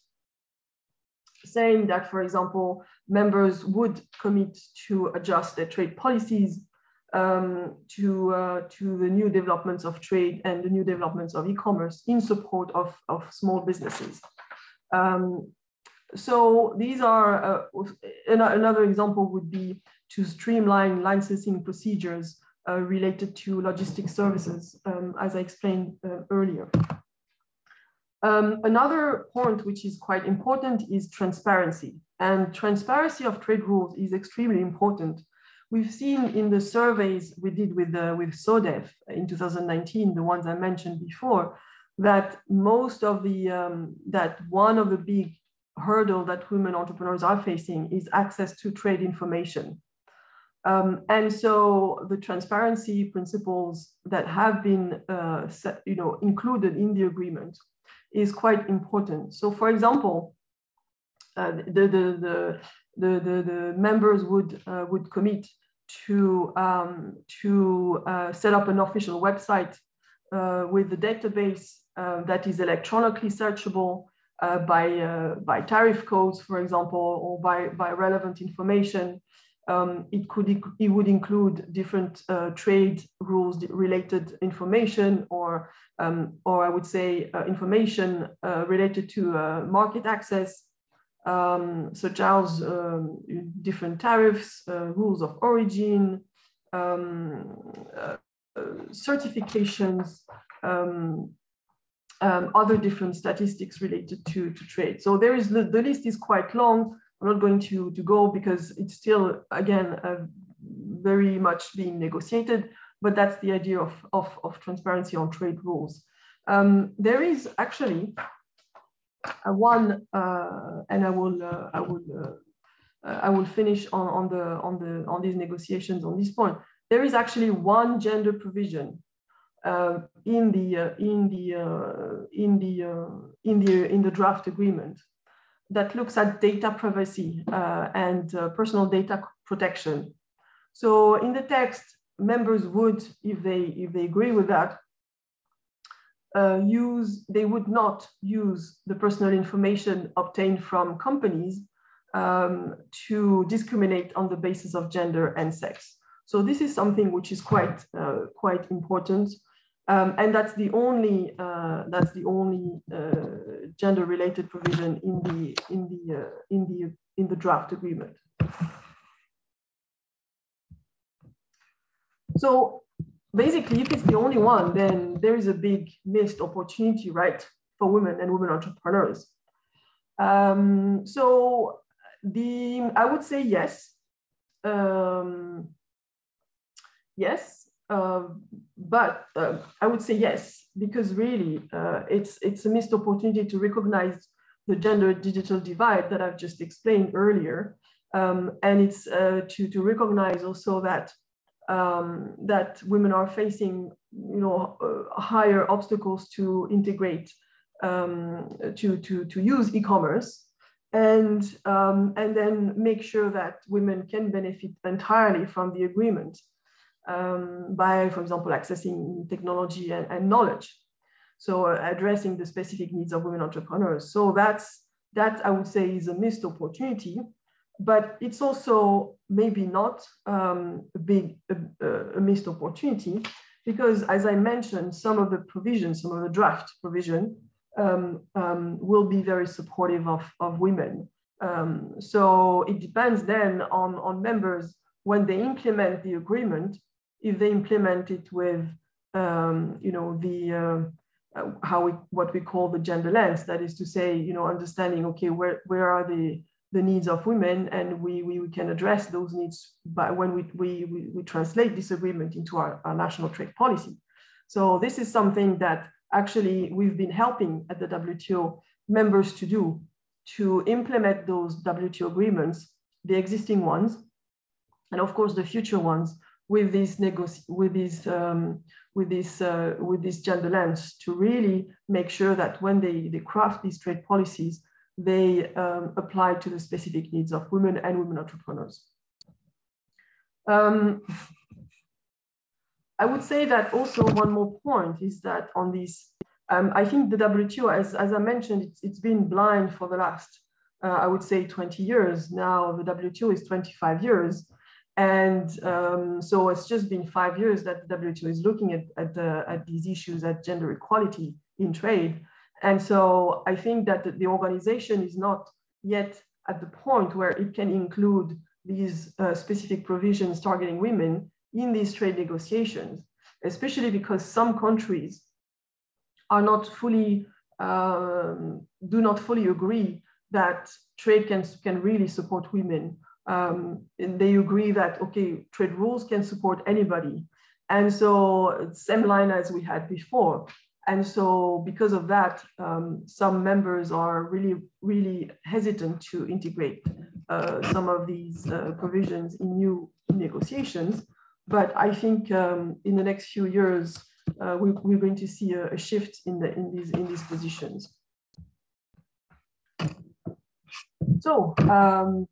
saying that, for example, members would commit to adjust their trade policies um, to, uh, to the new developments of trade and the new developments of e-commerce in support of, of small businesses. Um, so these are, uh, another example would be to streamline licensing procedures uh, related to logistic services, um, as I explained uh, earlier. Um, another point which is quite important is transparency. And transparency of trade rules is extremely important. We've seen in the surveys we did with, uh, with SODEF in 2019, the ones I mentioned before, that most of the, um, that one of the big hurdle that women entrepreneurs are facing is access to trade information. Um, and so the transparency principles that have been uh, set, you know, included in the agreement is quite important. So for example, uh, the, the, the, the, the, the, members would, uh, would commit to, um, to uh, set up an official website uh, with the database uh, that is electronically searchable uh, by, by tariff codes, for example, or by, by relevant information. Um, it could it would include different uh, trade rules related information or um, or I would say uh, information uh, related to market access um, such as um, different tariffs uh, rules of origin um, uh, certifications um, other different statistics related to, to trade so there is the, the list is quite long I'm not going to, to go because it's still, again, uh, very much being negotiated, but that's the idea of, of, of transparency on trade rules. Um, there is actually one, uh, and I will, uh, I will, uh, I will finish on, on the on the on these negotiations on this point. There is actually one gender provision uh, in the uh, in the uh, in the in the in the draft agreement that looks at data privacy and personal data protection. So in the text, members would, if they, if they agree with that, uh, use, they would not use the personal information obtained from companies um, to discriminate on the basis of gender and sex. So this is something which is quite, uh, quite important. Um, and that's the only uh, that's the only uh, gender-related provision in the in the uh, in the in the draft agreement. Basically, if it's the only one, then there is a big missed opportunity, right, for women and women entrepreneurs. Um, so the I would say yes, um, yes, uh, but uh, I would say yes because really uh, it's it's a missed opportunity to recognize the gender digital divide that I've just explained earlier, um, and it's uh, to to recognize also that um, that women are facing you know uh, higher obstacles to integrate um, to to to use e-commerce and um, and then make sure that women can benefit entirely from the agreement um, by, for example, accessing technology and, and knowledge. So uh, addressing the specific needs of women entrepreneurs. So that's that I would say is a missed opportunity, but it's also maybe not um, a big a, a missed opportunity because, as I mentioned, some of the provisions, some of the draft provision um, um, will be very supportive of, of women. Um, so it depends then on, on members when they implement the agreement, if they implement it with, um, you know, the, uh, how we, what we call the gender lens, that is to say, you know, understanding, okay, where, where are the, the needs of women and we, we, we can address those needs by when we, we, we, we translate this agreement into our, our national trade policy. So this is something that actually we've been helping at the WTO members to do to implement those WTO agreements, the existing ones, and of course the future ones with this with this um, with this uh, with this gender lens to really make sure that when they, they craft these trade policies, they um, apply to the specific needs of women and women entrepreneurs. Um, I would say that also one more point is that on this, um, I think the WTO, as, as I mentioned, it's, it's been blind for the last, uh, I would say 20 years. Now the WTO is 25 years. And um, so it's just been five years that the WTO is looking at, at, the, at these issues at gender equality in trade. And so I think that the, organization is not yet at the point where it can include these uh, specific provisions targeting women in these trade negotiations, especially because some countries are not fully, um, do not fully agree that trade can, can really support women. Um, they agree that, okay, trade rules can support anybody. And so same line as we had before. And so because of that, um, some members are really, really hesitant to integrate uh, some of these uh, provisions in new negotiations. But I think um, in the next few years, uh, we, we're going to see a, a, shift in, the, in, these, in these positions. So um,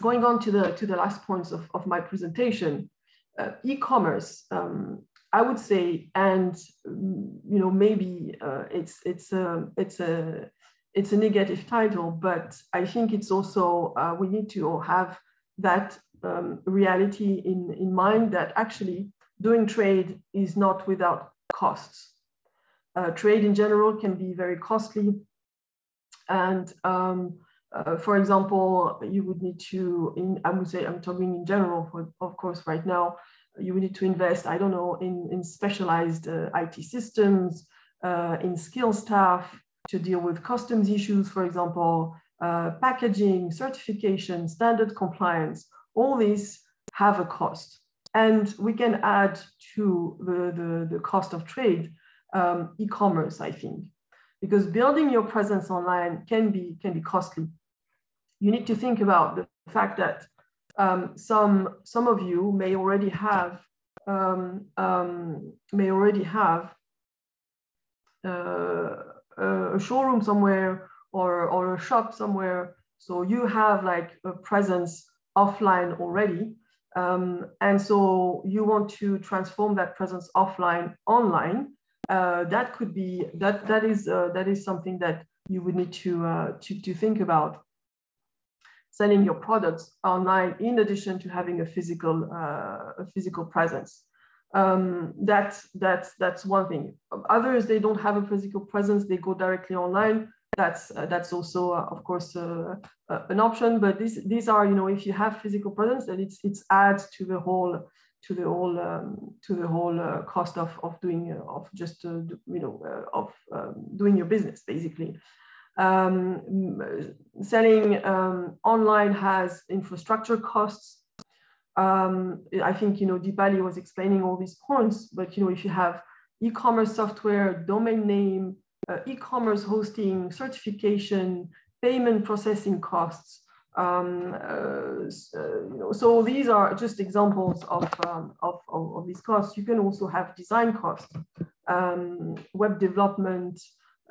going on to the, to the last points of, of my presentation, uh, e-commerce, um, I would say, and you know, maybe uh, it's it's a it's a it's a negative title, but I think it's also uh, we need to have that um, reality in, in mind that actually doing trade is not without costs. Uh, trade in general can be very costly. And um, uh, for example, you would need to, in, I would say, I'm talking in general, for, of course, right now, you need to invest, I don't know, in, in specialized uh, IT systems, uh, in skill staff to deal with customs issues, for example, uh, packaging, certification, standard compliance, all these have a cost. And we can add to the, the, the cost of trade um, e-commerce, I think, because building your presence online can be, can be costly. You need to think about the fact that um, some, some of you may already have um, um, may already have uh, a showroom somewhere or, or a shop somewhere. So you have like a presence offline already. Um, and so you want to transform that presence offline online. Uh, that could be that that is uh, that is something that you would need to uh, to to think about selling your products online in addition to having a physical uh, a physical presence. Um, that's that's that's one thing. Others they don't have a physical presence; they go directly online that's uh, that's also uh, of course uh, uh, an option but these these are you know if you have physical presence then it's it's adds to the whole to the whole um, to the whole uh, cost of of doing of just you know of um, doing your business basically. Um, selling um, online has infrastructure costs. Um, I think you know Deepali was explaining all these points, but you know if you have e-commerce software, domain name, uh, e-commerce hosting, certification, payment processing costs, um, uh, uh, you know, so these are just examples of, um, of, of, of, these costs. You can also have design costs, um, web development,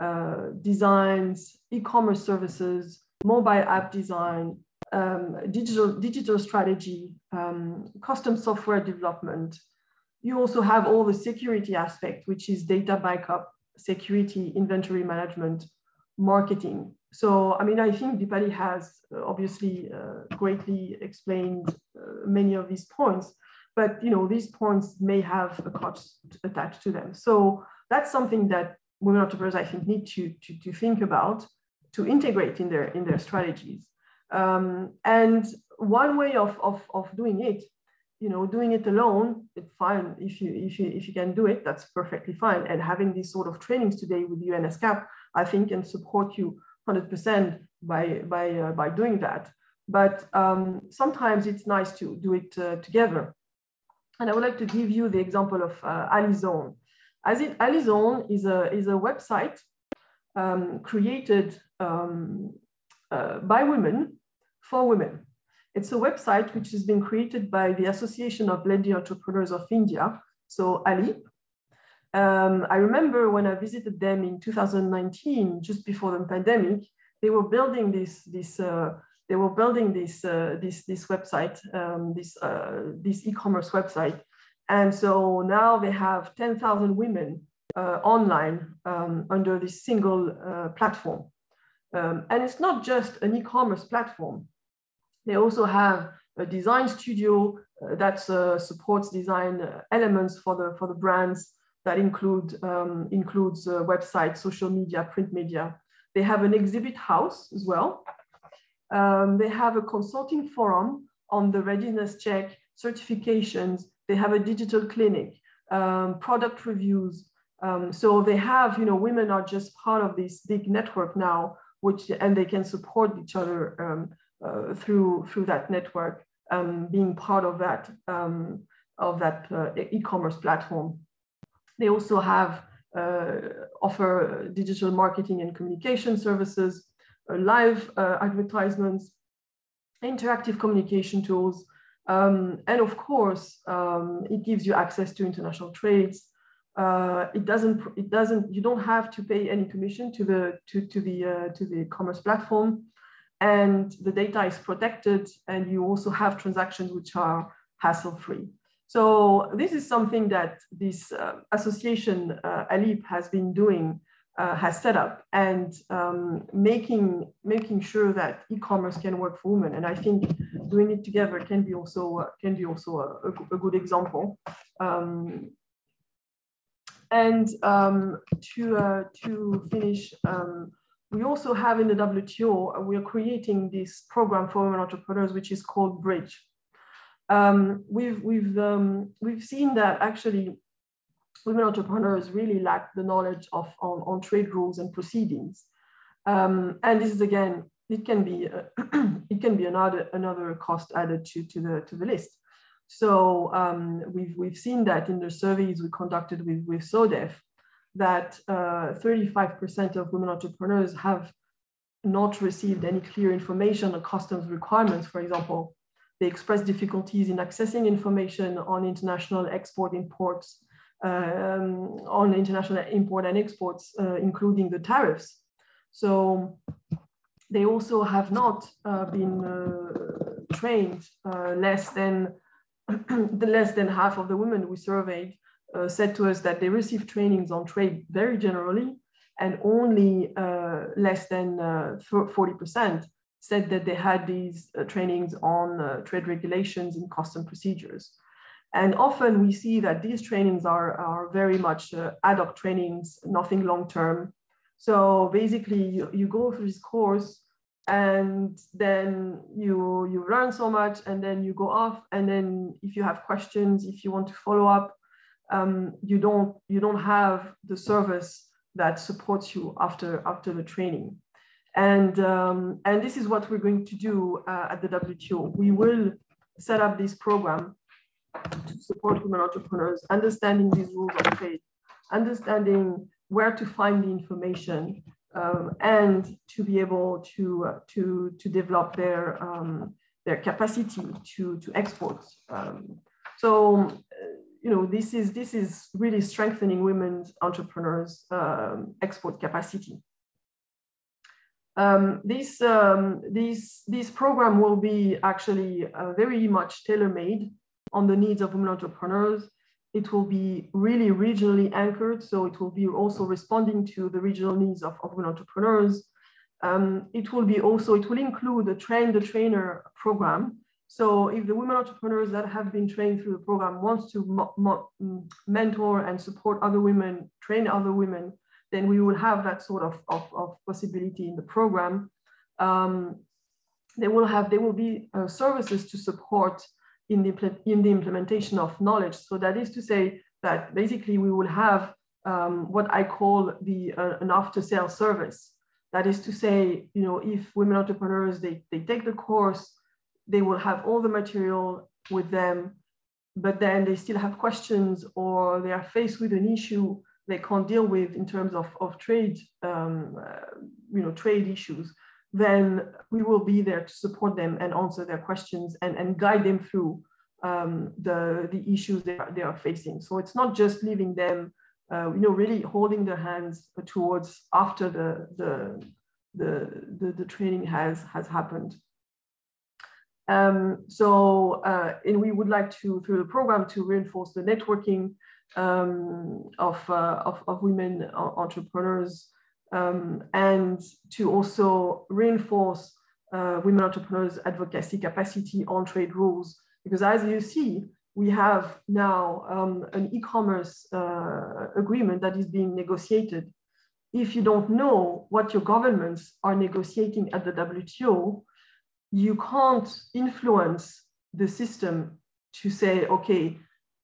uh, designs, e-commerce services, mobile app design, um, digital, digital strategy, um, custom software development. You also have all the security aspect, which is data backup, security, inventory management, marketing. So, I mean, I think Deepali has uh, obviously uh, greatly explained uh, many of these points, but you know, these points may have a cost attached to them. So that's something that women entrepreneurs, I think, need to, to, to think about to integrate in their in their strategies. Um, and one way of, of, of doing it, you know, doing it alone, it's fine. If you if you if you can do it, that's perfectly fine. And having these sort of trainings today with UNESCAP, I think can support you 100% by, by, uh, by doing that. But um, sometimes it's nice to do it uh, together. And I would like to give you the example of uh, Alizone. Alizone is a, is a website um, created um, uh, by women for women. It's a website which has been created by the Association of Lady Entrepreneurs of India, so ALEAP, um, I remember when I visited them in 2019, just before the pandemic, they were building this this uh, they were building this uh, this this website um, this uh, this e-commerce website, and so now they have 10,000 women uh, online um, under this single uh, platform, um, and it's not just an e-commerce platform. They also have a design studio uh, that supports design elements for the for the brands that include um, includes uh, websites, social media, print media. They have an exhibit house as well. Um, they have a consulting forum on the readiness check, certifications. They have a digital clinic, um, product reviews. Um, so they have, you know, women are just part of this big network now, which and they can support each other um, uh, through through that network, um, being part of that of that uh, e-commerce platform. They also have uh, offer digital marketing and communication services, uh, live uh, advertisements, interactive communication tools, um, and of course, um, it gives you access to international trades. Uh, it doesn't. It doesn't. You don't have to pay any commission to the to to the uh, to the commerce platform, and the data is protected. And you also have transactions which are hassle free. So this is something that this uh, association, uh, ALEAP, has been doing, uh, has set up and um, making, making sure that e-commerce can work for women. And I think doing it together can be also, uh, can be also a, a, good example. Um, and um, to, uh, to finish, um, we also have in the WTO, we are creating this program for women entrepreneurs, which is called Bridge um, we've, we've, um, we've seen that actually women entrepreneurs really lack the knowledge of on, on trade rules and proceedings. Um, and this is again, it can be uh, *clears throat* it can be another another cost added to, to the to the list. So um, we've we've seen that in the surveys we conducted with with SODEF, that 35% uh, of women entrepreneurs have not received any clear information on customs requirements, for example, they express difficulties in accessing information on international export imports, um, on international import and exports, uh, including the tariffs. So they also have not uh, been uh, trained. Uh, less than *clears throat* the less than half of the women we surveyed uh, said to us that they receive trainings on trade very generally, and only uh, less than 40% said that they had these trainings on trade regulations and custom procedures. And often we see that these trainings are, are very much ad hoc trainings, nothing long term. So basically, you, you go through this course, and then you you learn so much and then you go off and then if you have questions if you want to follow up um, you don't you don't have the service that supports you after after the training. And um, and this is what we're going to do uh, at the WTO we will set up this program to support women entrepreneurs understanding these rules of trade understanding where to find the information um, and to be able to, uh, to, to develop their, um, their capacity to, to export. Um, so, uh, you know, this is, this is really strengthening women's entrepreneurs' um, export capacity. Um, this, um, this, this program will be actually uh, very much tailor-made on the needs of women entrepreneurs it will be really regionally anchored. So it will be also responding to the regional needs of, of women entrepreneurs. Um, it will be also, it will include a train the trainer program. So if the women entrepreneurs that have been trained through the program wants to mo mentor and support other women, train other women, then we will have that sort of, of, of possibility in the program. Um, they will have, there will be uh, services to support in the, in the implementation of knowledge. So that is to say that basically we will have um, what I call the uh, an after sale service. That is to say, you know, if women entrepreneurs, they, they take the course, they will have all the material with them, but then they still have questions or they are faced with an issue they can't deal with in terms of, of trade, um, uh, you know, trade issues then we will be there to support them and answer their questions and, and guide them through um, the, the issues they are, they are facing. So it's not just leaving them, uh, you know, really holding their hands towards after the, the, the, the, the training has, has happened. Um, so, uh, and we would like to, through the program, to reinforce the networking um, of, uh, of, of women entrepreneurs um, and to also reinforce uh, women entrepreneurs advocacy capacity on trade rules. Because as you see, we have now um, an e-commerce uh, agreement that is being negotiated. If you don't know what your governments are negotiating at the WTO, you can't influence the system to say, okay,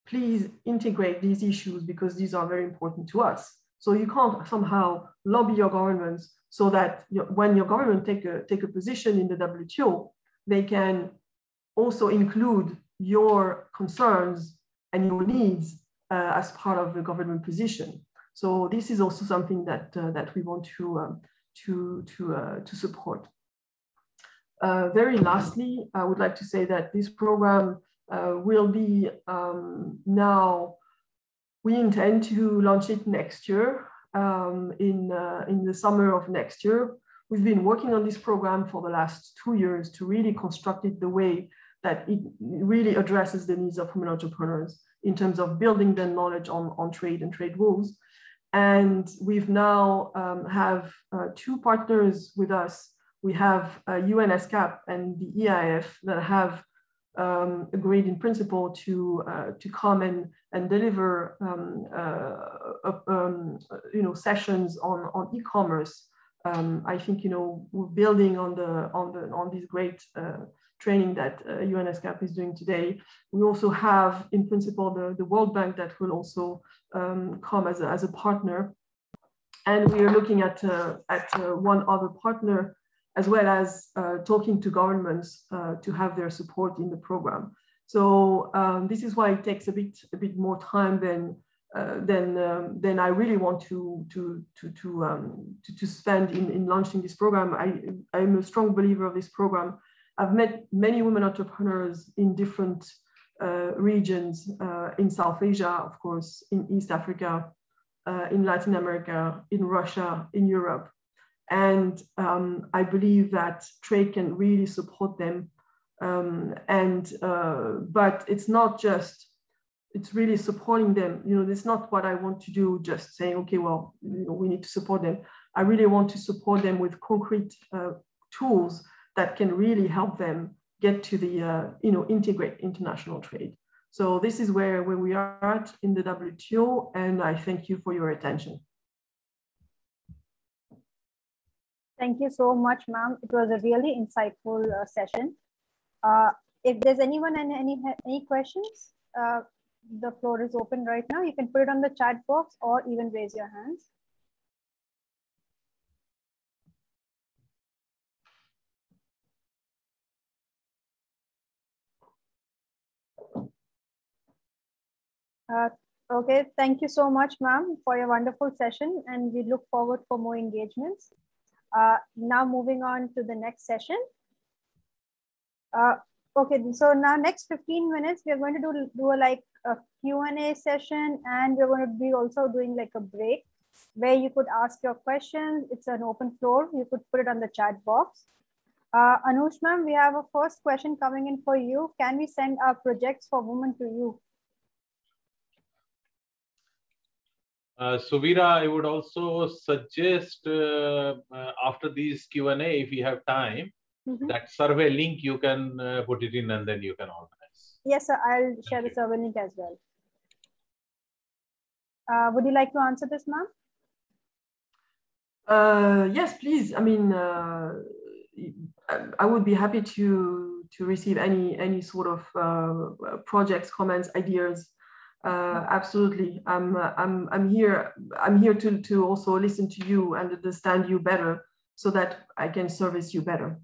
please integrate these issues because these are very important to us. So you can't somehow lobby your governments so that when your government take a, take a position in the WTO, they can also include your concerns and your needs uh, as part of the government position. So this is also something that, uh, that we want to, um, to, to, uh, to support. Uh, very lastly, I would like to say that this program uh, will be um, now we intend to launch it next year um, in, uh, in the summer of next year. We've been working on this program for the last two years to really construct it the way that it really addresses the needs of women entrepreneurs in terms of building their knowledge on, on trade and trade rules. And we've now um, have uh, two partners with us. We have uh, UNESCAP and the EIF that have um, agreed in principle to uh, to come and and deliver um, uh, um, you know sessions on on e-commerce. Um, I think you know we're building on the on the on this great uh, training that uh, UNESCAP is doing today. We also have in principle the, the World Bank that will also um, come as a, as a partner. And we are looking at, uh, at uh, one other partner as well as uh, talking to governments uh, to have their support in the program. So um, this is why it takes a bit a bit more time than uh, than um, than I really want to to to to um, to, to, spend in, in launching this program. I I'm a strong believer of this program. I've met many women entrepreneurs in different uh, regions uh, in South Asia, of course, in East Africa, uh, in Latin America, in Russia, in Europe, and um, I believe that trade can really support them. Um, and uh, but it's not just it's really supporting them. You know, it's not what I want to do. Just saying, okay, well, you know, we need to support them. I really want to support them with concrete uh, tools that can really help them get to the uh, you know integrate international trade. So this is where where we are in the WTO, and I thank you for your attention. Thank you so much, ma'am. It was a really insightful uh, session. Uh, if there's anyone and any any questions, uh, the floor is open right now. You can put it on the chat box or even raise your hands. Uh, okay, thank you so much, ma'am, for your wonderful session, and we look forward for more engagements. Uh, now moving on to the next session. Uh, okay, so now next 15 minutes, we are going to do, do a, like a Q&A session, and we're going to be also doing like a break where you could ask your questions. It's an open floor. You could put it on the chat box. Uh, Anoush ma'am, we have a first question coming in for you. Can we send our projects for women to you? Uh, Suvira, I would also suggest uh, uh, after these Q&A, if you have time, mm -hmm. that survey link, you can uh, put it in and then you can organize. Yes, sir. I'll share the survey link as well. Uh, would you like to answer this, ma'am? Uh, yes, please. I mean, I would be happy to to receive any any sort of projects, comments, ideas uh, absolutely. I'm i'm i'm here i'm here to to also listen to you and understand you better so that i can service you better.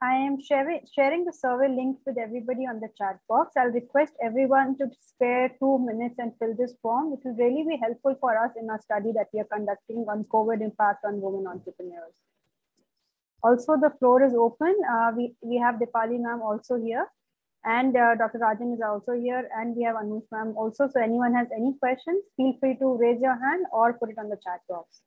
I am sharing sharing the survey link with everybody on the chat box. I'll request everyone to spare two minutes and fill this form. It will really be helpful for us in our study that we are conducting on covid impact on women entrepreneurs. Also the floor is open. Uh, we we have dipali ma'am also here and uh, Dr. Rajan is also here and we have Anoush ma'am also. So anyone has any questions, feel free to raise your hand or put it on the chat box.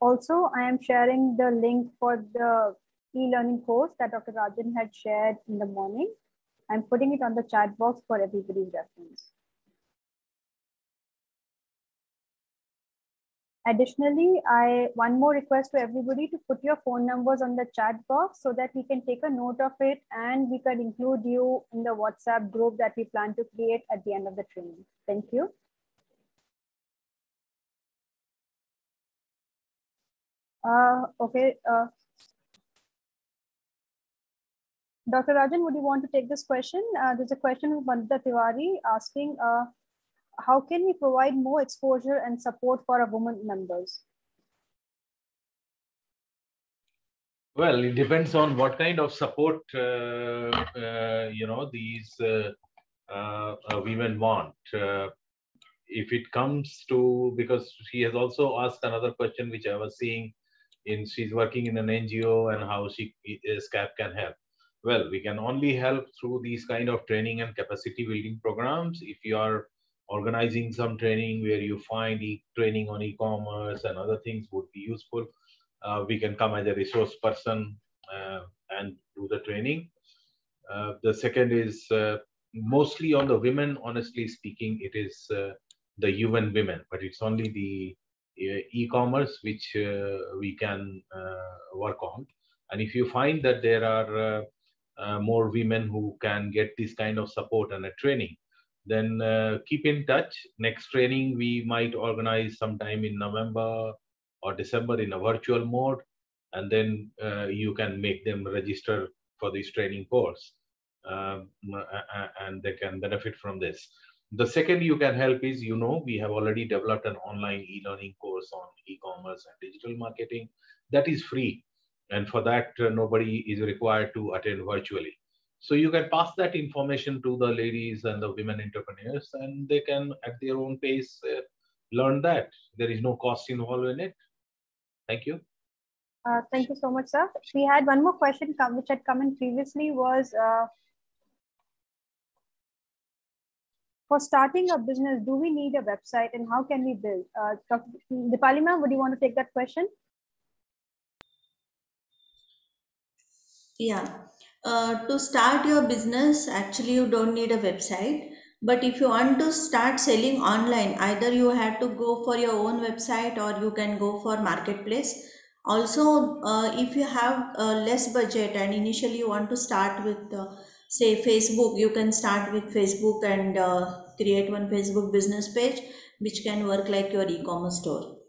Also, I am sharing the link for the e-learning course that Dr. Rajan had shared in the morning. I'm putting it on the chat box for everybody's reference. Additionally, I one more request to everybody to put your phone numbers on the chat box so that we can take a note of it and we can include you in the WhatsApp group that we plan to create at the end of the training. Thank you. Uh, okay. Uh, Dr. Rajan, would you want to take this question? Uh, there's a question from Vandita Tiwari asking, uh, how can we provide more exposure and support for our women members? Well, it depends on what kind of support uh, uh, you know these uh, uh women want. Uh, if it comes to because she has also asked another question which I was seeing in she's working in an NGO and how she SCAP can help. Well, we can only help through these kind of training and capacity building programs. If you are organizing some training where you find e training on e-commerce and other things would be useful. Uh, we can come as a resource person uh, and do the training. Uh, the second is uh, mostly on the women, honestly speaking, it is uh, the UN women, but it's only the uh, e-commerce which we can work on. And if you find that there are more women who can get this kind of support and a training, then uh, keep in touch. Next training we might organize sometime in November or December in a virtual mode, and then uh, you can make them register for this training course, um, and they can benefit from this. The second you can help is, you know, we have already developed an online e-learning course on e-commerce and digital marketing that is free. And for that, uh, nobody is required to attend virtually. So you can pass that information to the ladies and the women entrepreneurs, and they can, at their own pace, uh, learn that. There is no cost involved in it. Thank you. Uh, thank you so much, sir. We had one more question come, which had come in previously was uh, for starting a business, do we need a website and how can we build? Uh, Dr. Dipali ma'am, would you want to take that question? Yeah. Uh, to start your business, actually, you don't need a website. But if you want to start selling online, either you have to go for your own website or you can go for marketplace. Also, uh, if you have uh, less budget and initially you want to start with say Facebook, you can start with Facebook and uh, create one Facebook business page, which can work like your e-commerce store.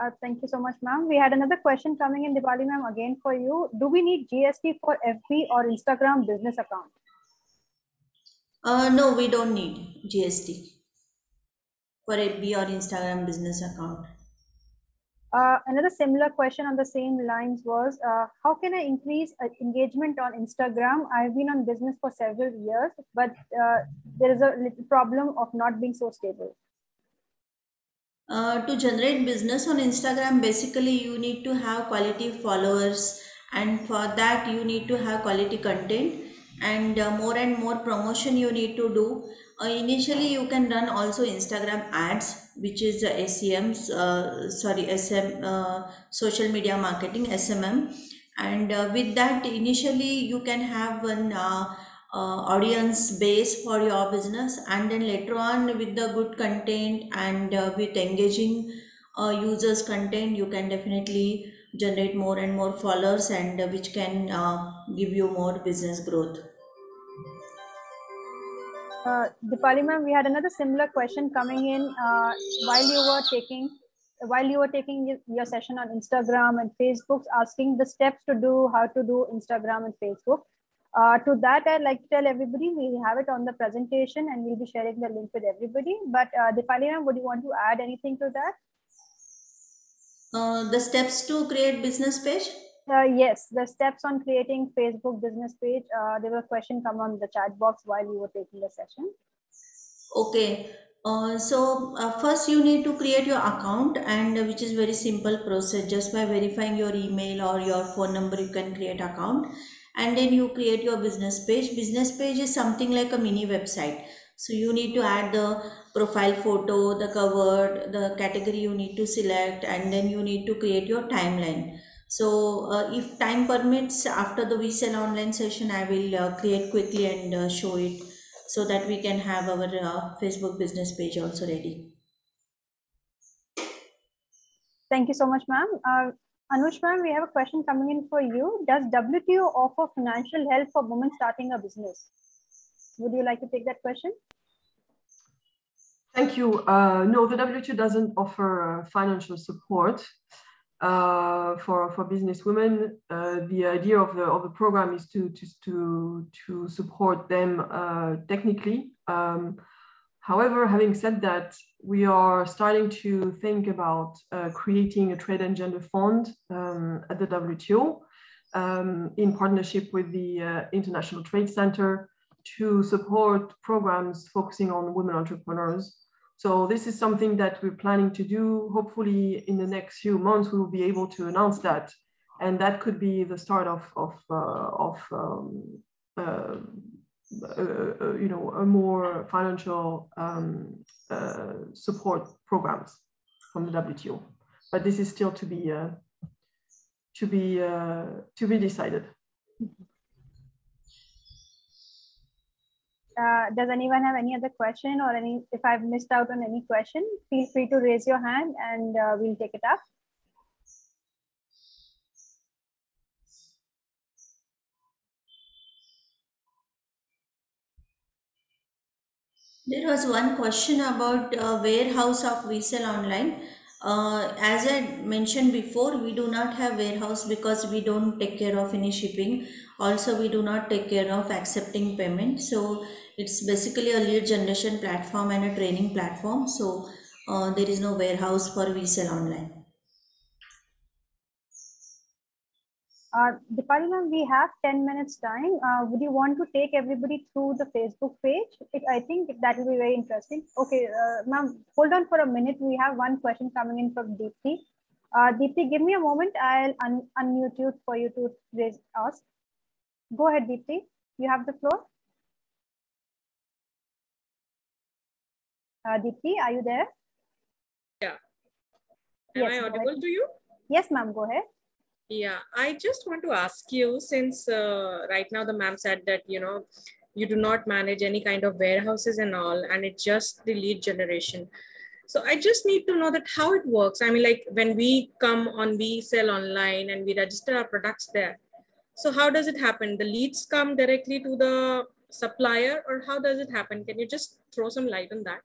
Uh, thank you so much, ma'am. We had another question coming in, Dipali ma'am, again for you. Do we need GST for FB or Instagram business account? Uh, no, we don't need GST for FB or Instagram business account. Uh, another similar question on the same lines was, uh, how can I increase uh, engagement on Instagram? I've been on business for several years, but uh, there is a little problem of not being so stable. Uh, to generate business on Instagram, basically you need to have quality followers and for that you need to have quality content and uh, more and more promotion you need to do. Uh, initially you can run also Instagram ads which is uh, SEM, uh, sorry SM, social media marketing SMM and with that initially you can have an audience base for your business and then later on with the good content and uh, with engaging uh, users content you can definitely generate more and more followers and uh, which can uh, give you more business growth Uh, Dipali ma'am, we had another similar question coming in uh, while you were taking while you were taking your session on Instagram and Facebook, asking the steps to do how to do Instagram and Facebook. Uh, to that, I'd like to tell everybody we have it on the presentation and we'll be sharing the link with everybody. But uh, Dipali ma'am, would you want to add anything to that? uh, the steps to create business page Uh, yes, the steps on creating Facebook business page. Uh, there was a question come on the chat box while you were taking the session. okay uh, so uh, first you need to create your account and which is very simple process just by verifying your email or your phone number you can create account and then you create your business page. Business page is something like a mini website. So you need to add the profile photo the cover the category you need to select and then you need to create your timeline. So uh, if time permits after the we sell online session i will uh, create quickly and uh, show it so that we can have our uh, facebook business page also ready. Thank you so much, ma'am. Anoush ma'am, we have a question coming in for you. Does WTO offer financial help for women starting a business? Would you like to take that question? Thank you. Uh, no, the WTO doesn't offer uh, financial support uh, for for business women. Uh, the idea of the of the program is to to to, to support them uh, technically. Um, however, having said that, we are starting to think about uh, creating a trade and gender fund um, at the WTO um, in partnership with the uh, International Trade Center to support programs focusing on women entrepreneurs. So this is something that we're planning to do. Hopefully, in the next few months, we will be able to announce that, and that could be the start of of uh, of um, uh, uh, you know more financial um, uh, support programs from the WTO. But this is still to be uh, to be uh, to be decided. Uh, does anyone have any other question or any, if I've missed out on any question, feel free to raise your hand and we'll take it up. There was one question about uh, warehouse of we sell online. Uh, as I mentioned before, we do not have warehouse because we don't take care of any shipping. Also, we do not take care of accepting payment. So it's basically a lead generation platform and a training platform. So uh, there is no warehouse for we sell online. Uh, Dipali ma'am, we have 10 minutes time. Uh, would you want to take everybody through the Facebook page? It, I think that will be very interesting. Okay, uh, ma'am, hold on for a minute. We have one question coming in from Deepthi. Uh, Deepthi, give me a moment. I'll un unmute you for you to raise ask. Go ahead, Deepthi. You have the floor. Uh, Deepthi, are you there? Yeah. Am Yes, I audible to you? Yes, ma'am, go ahead. Yeah, I just want to ask you since uh, right now the ma'am said that, you know, you do not manage any kind of warehouses and all, and it's just the lead generation. So I just need to know that how it works. I mean, like when we come on, we sell online and we register our products there. So how does it happen? The leads come directly to the supplier or how does it happen? Can you just throw some light on that?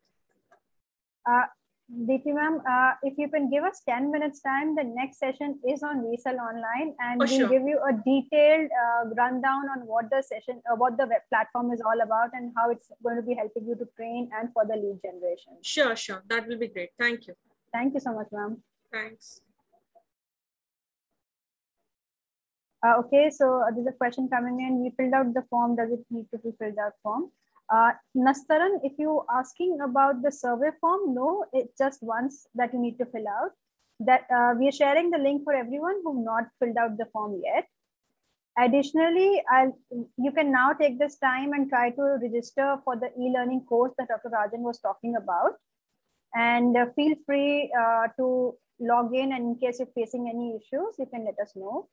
Uh, Deepti ma'am, uh, if you can give us 10 minutes time, the next session is on we sell online and Oh, we'll sure. give you a detailed uh, rundown on what the session, uh, what the web platform is all about and how it's going to be helping you to train and for the lead generation. Sure, sure. That will be great. Thank you. Thank you so much, ma'am. Thanks. Uh, okay, so uh, there's a question coming in. We filled out the form. Does it need to be filled out form? Uh, Nastaran, if you asking about the survey form, no, it's just once that you need to fill out. That uh, we are sharing the link for everyone who not filled out the form yet. Additionally, I'll, you can now take this time and try to register for the e-learning course that Dr. Rajan was talking about. And uh, feel free uh, to log in and in case you're facing any issues, you can let us know.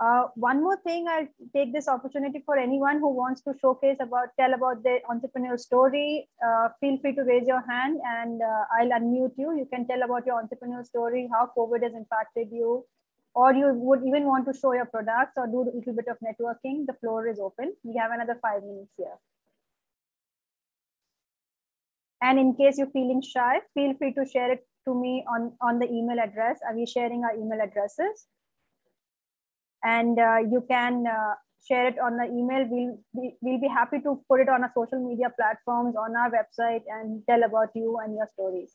Uh, one more thing, I'll take this opportunity for anyone who wants to showcase about, tell about their entrepreneurial story. Uh, feel free to raise your hand and uh, I'll unmute you. You can tell about your entrepreneurial story, how COVID has impacted you, or you would even want to show your products or do a little bit of networking. The floor is open. We have another five minutes here. And in case you're feeling shy, feel free to share it to me on, on the email address. Are we sharing our email addresses? And uh, you can uh, share it on the email. We'll be, we'll be happy to put it on our social media platforms, on our website, and tell about you and your stories.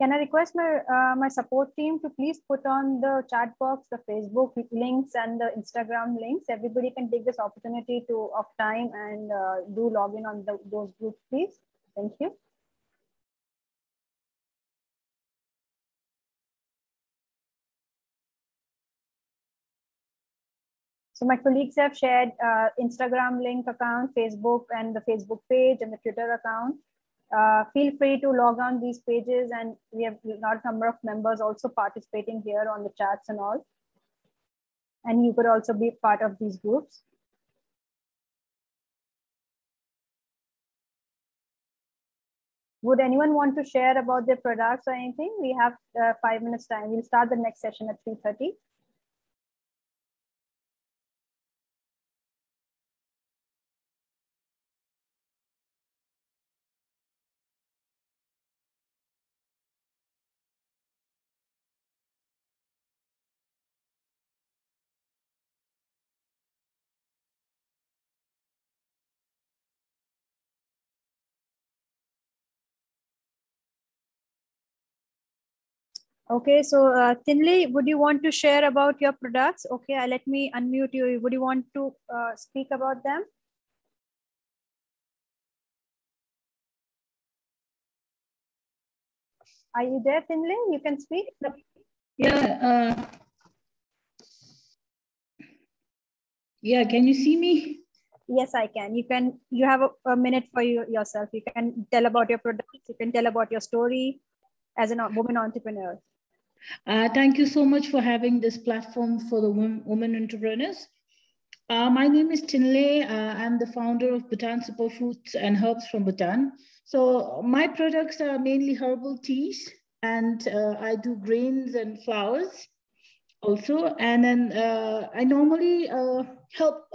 Can I request my uh, my support team to please put on the chat box the Facebook links and the Instagram links? Everybody can take this opportunity to of time and uh, do log in on the, those groups, please. Thank you. So my colleagues have shared uh, Instagram link account, Facebook and the Facebook page and the Twitter account. Uh, feel free to log on these pages and we have a large number of members also participating here on the chats and all. And you could also be part of these groups. Would anyone want to share about their products or anything? We have uh, five minutes time. We'll start the next session at 3.30. Okay, so uh, Tinley, would you want to share about your products? Okay, uh, let me unmute you. Would you want to uh, speak about them? Are you there, Tinley? You can speak. Yeah. Uh, yeah. Can you see me? Yes, I can. You can. You have a, a minute for you yourself. You can tell about your products. You can tell about your story as a woman entrepreneur. Uh, thank you so much for having this platform for the women, entrepreneurs. Uh, my name is Tinley. Uh, I'm the founder of Bhutan Superfruits and Herbs from Bhutan. So my products are mainly herbal teas, and uh, I do grains and flowers also. And then uh, I normally uh, help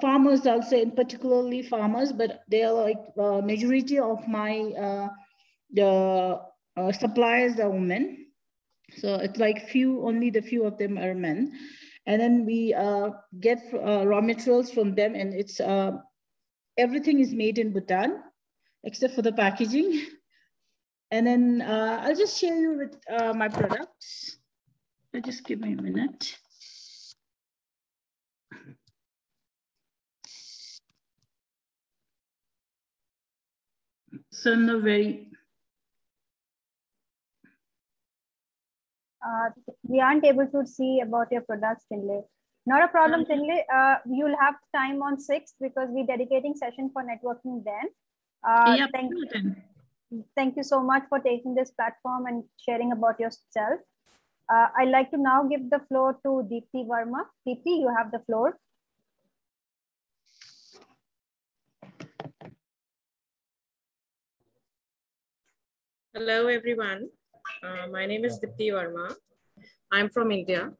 farmers, I'll say, in particularly farmers, but they are like majority of my the uh, suppliers are women. So it's like few, only the few of them are men. And then we uh, get uh, raw materials from them and it's, uh, everything is made in Bhutan, except for the packaging. And then uh, I'll just share you with uh, my products. So just give me a minute. So no very uh, we aren't able to see about your products, Tinley. Not a problem, Tinley. Uh, you'll have time on 6th because we're dedicating session for networking then. Uh, yeah, thank, thank you so much for taking this platform and sharing about yourself. Uh, I'd like to now give the floor to Deepti Verma. Deepti, you have the floor. Hello, everyone. Uh, my name is Dipti Verma. I'm from India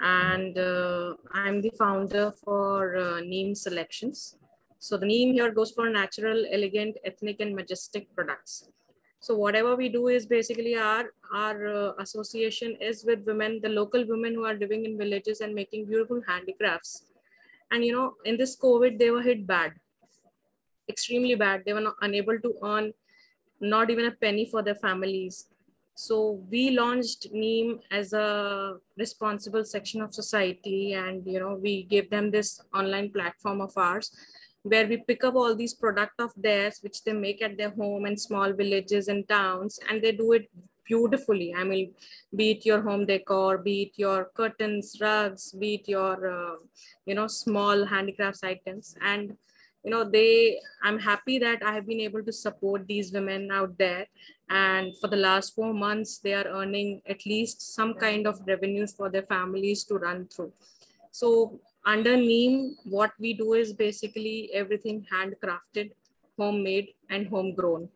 and uh, I'm the founder for uh, Neem Selections. So the name here goes for natural, elegant, ethnic, and majestic products. So whatever we do is basically our, our uh, association is with women, the local women who are living in villages and making beautiful handicrafts. And you know, in this COVID, they were hit bad, extremely bad. They were not unable to earn not even a penny for their families. So we launched Neem as a responsible section of society, and you know we gave them this online platform of ours, where we pick up all these product of theirs which they make at their home and small villages and towns, and they do it beautifully. I mean, be it your home decor, be it your curtains, rugs, be it your uh, you know small handicrafts items, and you know they i'm happy that i have been able to support these women out there. And for the last four months they are earning at least some kind of revenues for their families to run through. So under neem what we do is basically everything handcrafted homemade and homegrown.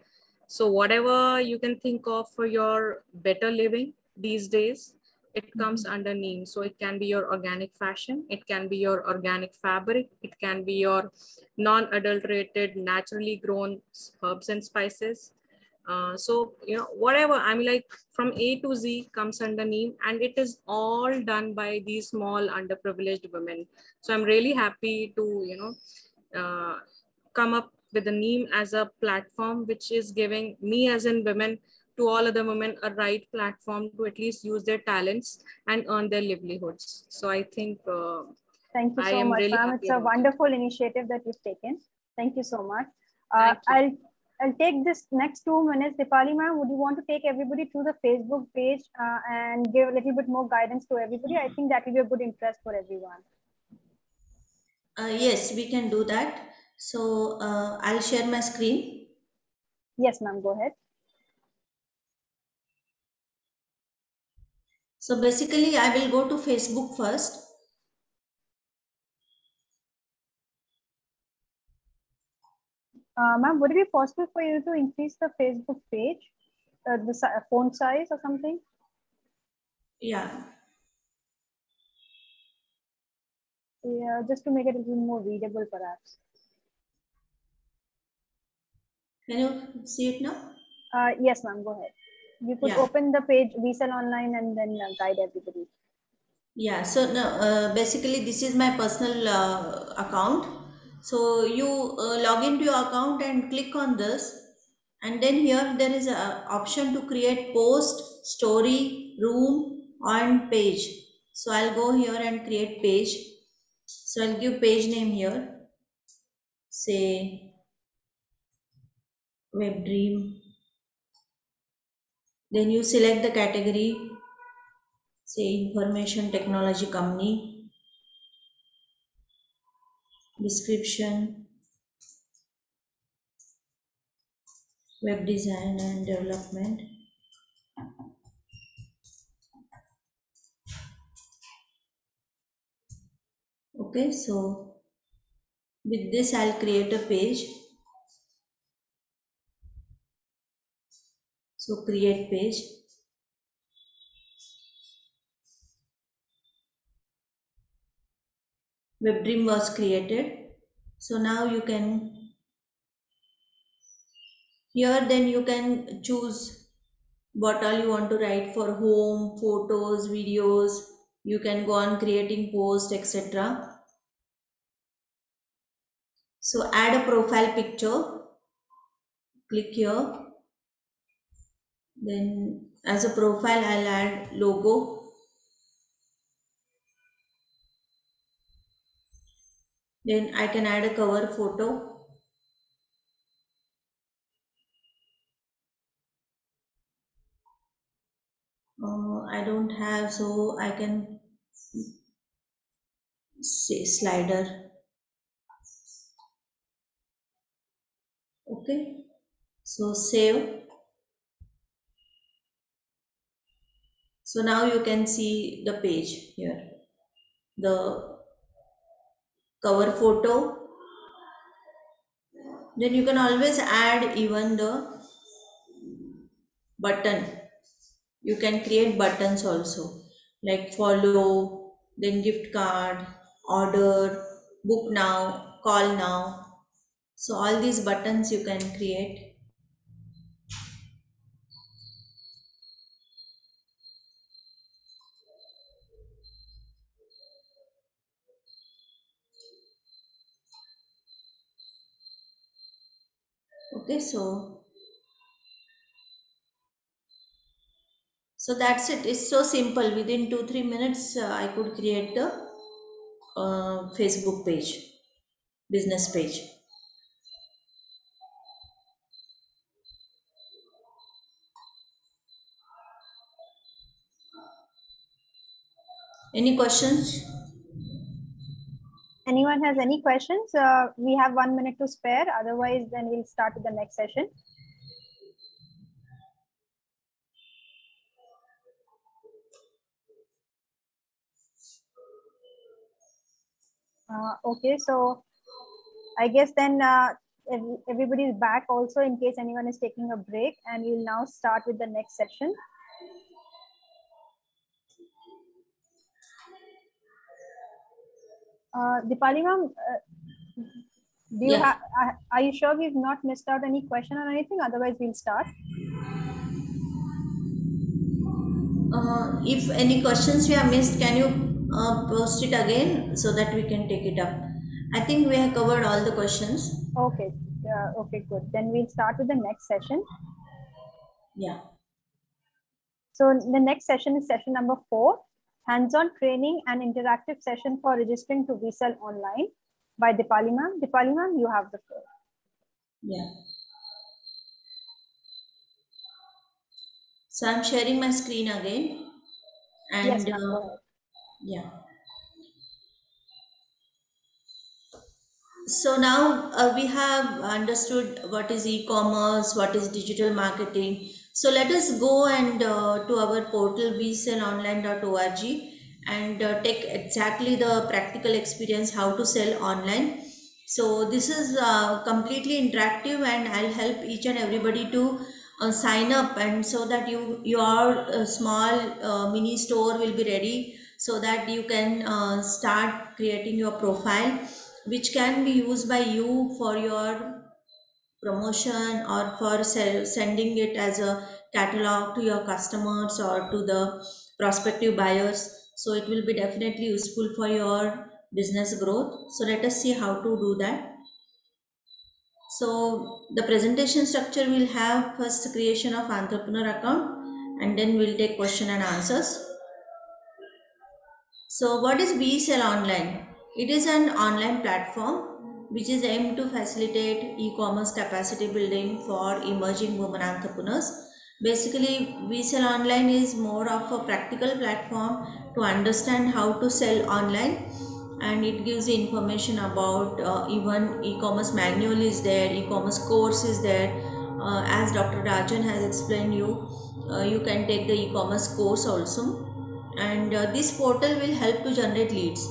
So whatever you can think of for your better living these days it comes under neem. So it can be your organic fashion it can be your organic fabric it can be your non-adulterated naturally grown herbs and spices. Uh, so you know whatever i mean like from a to z comes under neem and it is all done by these small underprivileged women. So i'm really happy to you know uh, come up with the neem as a platform which is giving me as in women to all other women a right platform to at least use their talents and earn their livelihoods. So I think. Uh, Thank you so much, really ma'am. It's a wonderful it. initiative that you've taken. Thank you so much. Uh, I'll I'll take this next two minutes. Dipali ma'am, would you want to take everybody through the Facebook page uh, and give a little bit more guidance to everybody? I think that will be a good interest for everyone. Uh, yes, we can do that. So uh, I'll share my screen. Yes, ma'am, go ahead. So basically I will go to Facebook first. Uh, Ma'am, would it be possible for you to increase the Facebook page, uh, the font size or something? Yeah. Yeah, just to make it a little more readable perhaps. Can you see it now? Uh, yes, ma'am, go ahead you could yeah. open the page we sell online and then uh, guide everybody. Yeah so no uh, basically this is my personal uh, account. So you uh, log into your account and click on this. And then here there is a option to create post story room and page. So i'll go here and create page. So i'll give page name here. Say web dream then you select the category say information technology company description web design and development. Okay so with this i'll create a page so create page. Webdream was created. So now you can here then you can choose what all you want to write for home photos videos. You can go on creating post etc so add a profile picture. Click here then as a profile I'll add logo. Then I can add a cover photo. Uh, I don't have so I can say slider. Okay. So save so now you can see the page here. The cover photo. Then you can always add even the button. You can create buttons also like follow then gift card order book now call now. So all these buttons you can create so so that's it. It's so simple. Within two three minutes uh, i could create the uh, facebook page business page. Any questions Anyone has any questions? Uh, we have one minute to spare. Otherwise, then we'll start with the next session. Uh, okay, so I guess then uh, ev- everybody is back also in case anyone is taking a break and we'll now start with the next session. Uh, Dipali ma'am, uh, do you have, are- are you sure we've not missed out any question or anything? Otherwise, we'll start. uh, if any questions we have missed can you uh, post it again so that we can take it up i think we have covered all the questions Okay, uh, okay, good. Then we'll start with the next session. yeah So the next session is session number four, hands-on training and interactive session for registering to we sell online by Dipali ma'am. Dipali ma'am, you have the floor. yeah so i'm sharing my screen again and Yes, uh, yeah so now uh, we have understood what is e-commerce what is digital marketing so let us go and uh, to our portal wesellonline.org and uh, take exactly the practical experience how to sell online. So this is uh, completely interactive and i'll help each and everybody to uh, sign up and so that you your uh, small uh, mini store will be ready so that you can start creating your profile which can be used by you for your promotion or for sell, sending it as a catalog to your customers or to the prospective buyers. So it will be definitely useful for your business growth. So let us see how to do that. So the presentation structure will have first creation of entrepreneur account and then we'll take question and answers. So what is we sell online? It is an online platform which is aimed to facilitate e-commerce capacity building for emerging women entrepreneurs. Basically, VSell Online is more of a practical platform to understand how to sell online and it gives information about uh, even e-commerce manual is there, e-commerce course is there. Uh, as Dr. Rajan has explained you, uh, you can take the e-commerce course also and uh, this portal will help to generate leads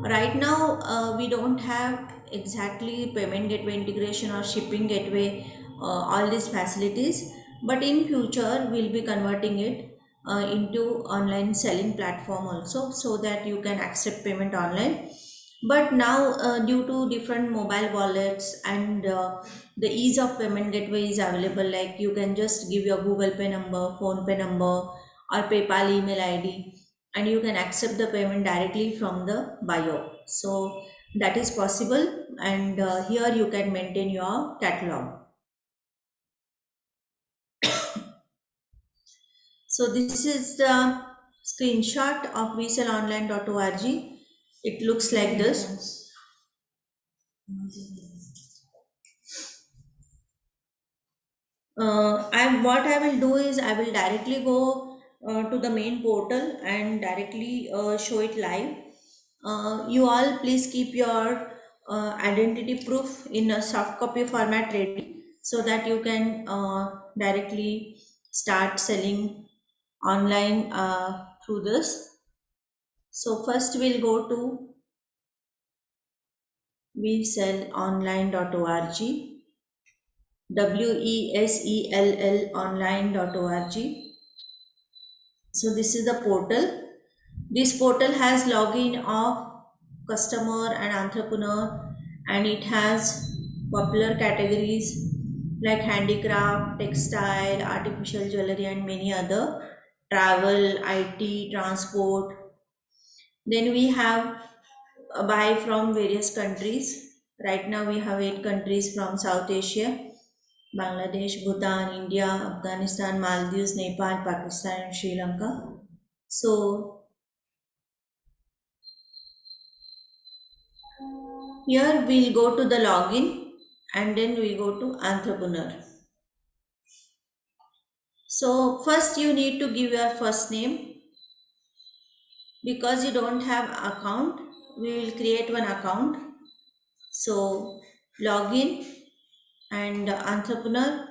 right now uh, we don't have exactly payment gateway integration or shipping gateway uh, all these facilities. But in future we'll be converting it uh, into online selling platform also so that you can accept payment online. But now uh, due to different mobile wallets and uh, the ease of payment gateway is available like you can just give your google pay number PhonePe number or paypal email id and you can accept the payment directly from the buyer. So that is possible and uh, here you can maintain your catalog. *coughs* So this is the screenshot of wesellonline.org it looks like this. Uh, and what i will do is i will directly go uh, to the main portal and directly uh, show it live uh, you all please keep your uh, identity proof in a soft copy format ready so that you can uh, directly start selling online uh, through this. So first we'll go to we sell wesellonline.org w-e-s-e-l-l online.org so this is the portal this portal has login of customer and entrepreneur and it has popular categories like handicraft textile artificial jewelry and many other travel it transport then we have a buy from various countries right now we have eight countries from south asia Bangladesh, Bhutan, India, Afghanistan, Maldives, Nepal, Pakistan, and Sri Lanka. So here we'll go to the login and then we go to entrepreneur. So first you need to give your first name. Because you don't have account we will create one account. So login and entrepreneur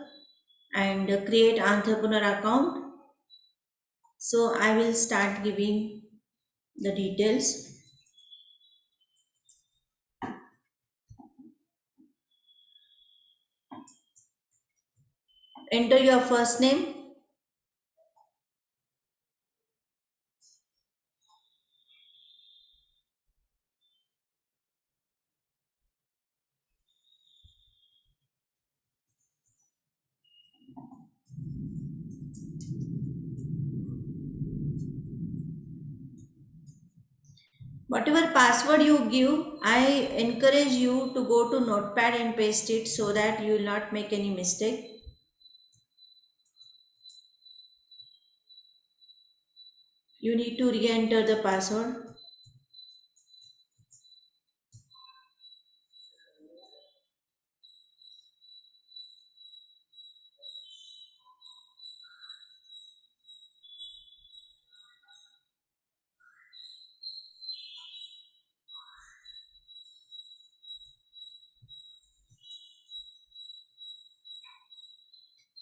and create entrepreneur account. So i will start giving the details enter your first name. Whatever password you give i encourage you to go to notepad and paste it so that you will not make any mistake you need to re-enter the password.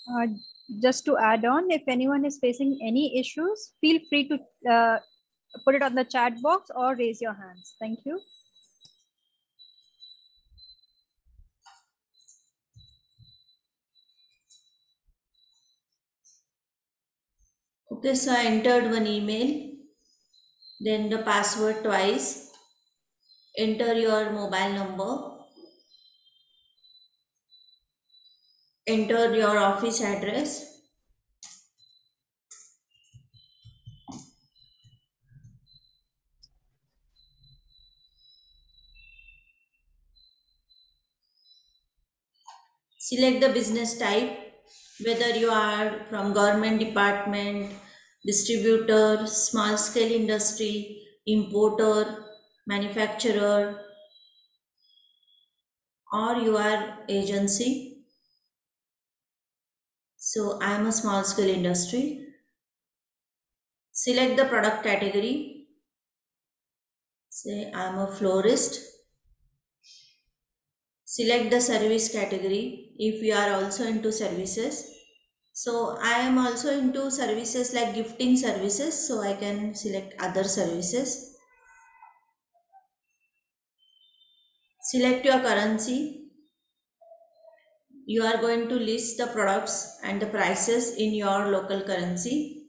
Uh, just to add on, if anyone is facing any issues, feel free to uh, put it on the chat box or raise your hands. Thank you. Okay, so I entered one email, then the password twice. Enter your mobile number. Enter your office address. Select the business type, whether you are from government department, distributor, small scale industry, importer, manufacturer, or you are agency. So I am a small scale industry. Select the product category. Say I am a florist. Select the service category if you are also into services. So I am also into services like gifting services. So I can select other services. Select your currency. You are going to list the products and the prices in your local currency.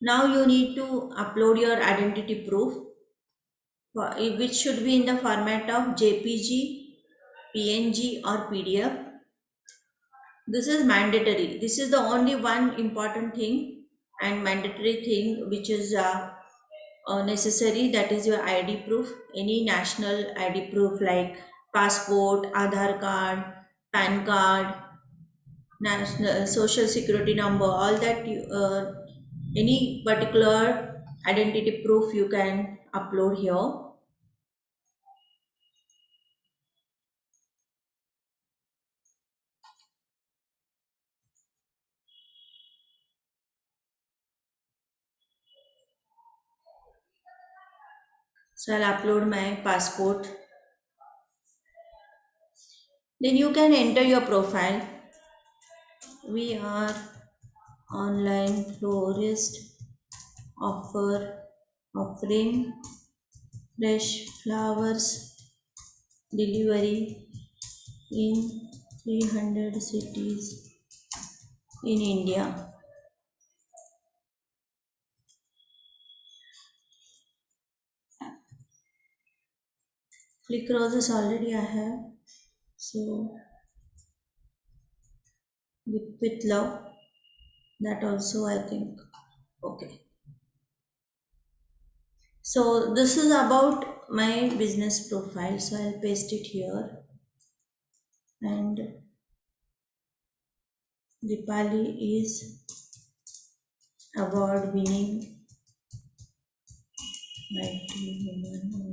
Now you need to upload your identity proof which should be in the format of JPG, PNG or PDF. This is mandatory. This is the only one important thing and mandatory thing which is uh, uh, necessary that is your ID proof. Any national ID proof like passport, Aadhaar card, PAN card, national social security number, all that you, uh, any particular identity proof you can upload here. So I'll upload my passport. Then you can enter your profile. We are online florist offer offering fresh flowers delivery in 300 cities in India. Click roses already I have. So with, love, that also I think okay. So this is about my business profile. So I'll paste it here. And Dipali is award winning IT woman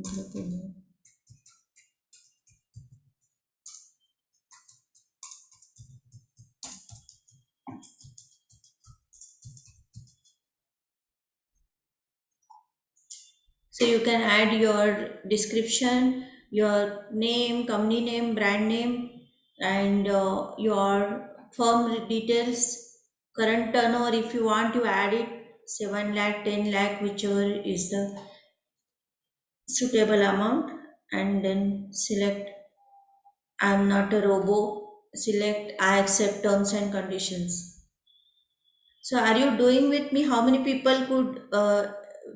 So you can add your description, your name, company name, brand name, and uh, your firm details, current turnover if you want to add it, 7 lakh, 10 lakh, whichever is the suitable amount, and then select I'm not a robo, select I accept terms and conditions. So are you doing with me? How many people could uh,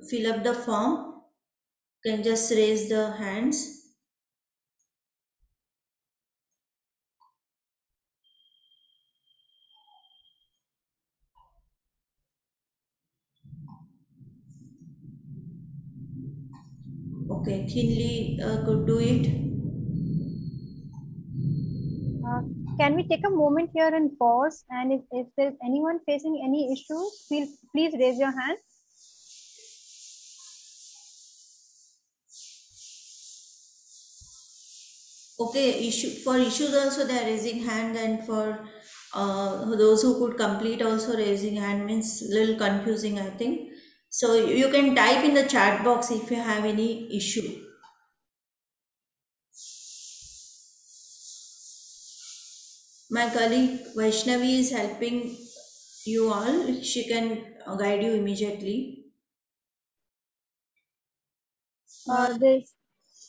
fill up the form? Can just raise the hands. Okay, Thinly uh, could do it. Uh, can we take a moment here and pause? And if, if there's anyone facing any issues, feel, please raise your hand. Okay, issue for issues also they are raising hand and for uh, those who could complete also raising hand means little confusing I think. So you can type in the chat box if you have any issue. My colleague Vaishnavi is helping you all. She can guide you immediately. Uh, there's,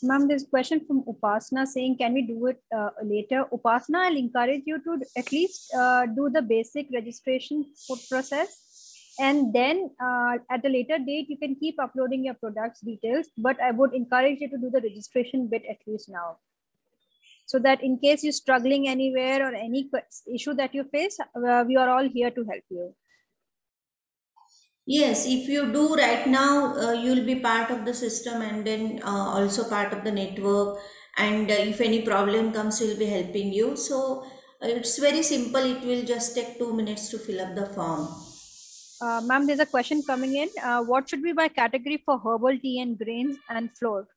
ma'am, there's a question from Upasna saying, can we do it uh, later? Upasna, I'll encourage you to at least uh, do the basic registration process. And then uh, at a later date, you can keep uploading your products details, but I would encourage you to do the registration bit at least now. So that in case you're struggling anywhere or any issue that you face, uh, we are all here to help you. Yes, if you do right now, uh, you'll be part of the system and then uh, also part of the network. And uh, if any problem comes, we'll be helping you. So uh, it's very simple. It will just take two minutes to fill up the form. Uh, Ma'am, there's a question coming in. Uh, what should be my category for herbal tea and grains and flour?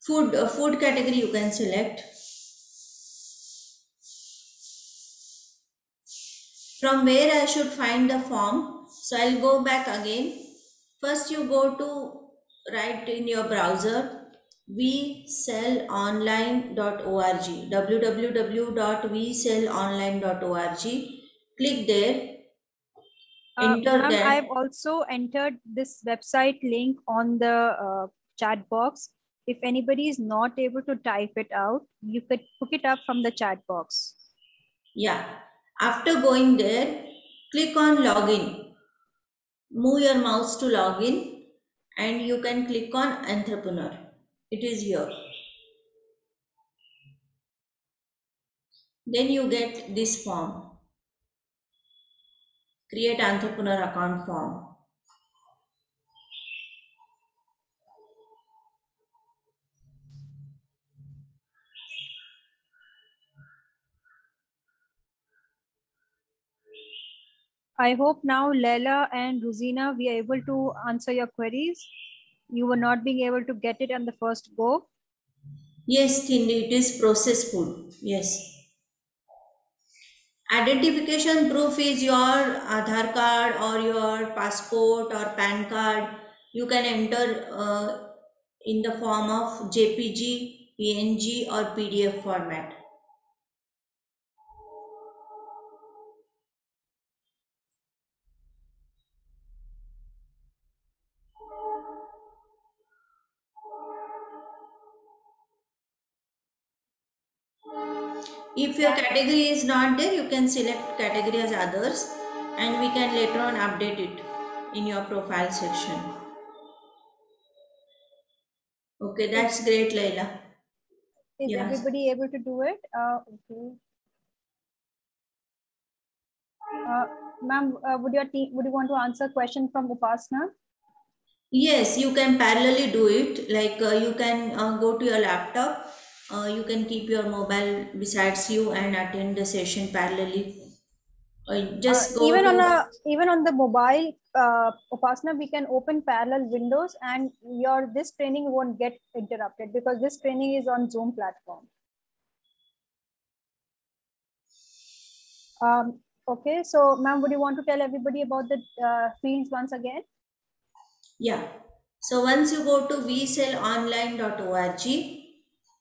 Food, food category you can select. From where I should find the form? So I'll go back again. First you go to write in your browser wesellonline.org www.wesellonline.org click there enter uh, there. I've also entered this website link on the uh, chat box. If anybody is not able to type it out, you could pick it up from the chat box. Yeah. After going there, click on login move your mouse to login and you can click on entrepreneur. It is here. Then you get this form. Create entrepreneur account form. I hope now Leila and Rosina, we are able to answer your queries. You were not being able to get it on the first go. Yes, Tindi, it is processful. Yes. Identification proof is your Aadhaar card or your passport or PAN card. You can enter uh, in the form of JPG, PNG or PDF format. If your category is not there, you can select category as others and we can later on update it in your profile section. Okay, that's great, Laila. Is Yes. everybody able to do it? Uh, okay. Uh, Ma'am, uh, would your team, would you want to answer a question from Upasna? Yes, you can parallelly do it. Like uh, you can uh, go to your laptop, uh, you can keep your mobile besides you and attend the session parallelly. Uh, just Uh, go even on a even on the mobile uh, Upasana, we can open parallel windows, and your this training won't get interrupted because this training is on Zoom platform. Um, okay, so ma'am, would you want to tell everybody about the uh, fields once again? yeah. So once you go to wesellonline.org,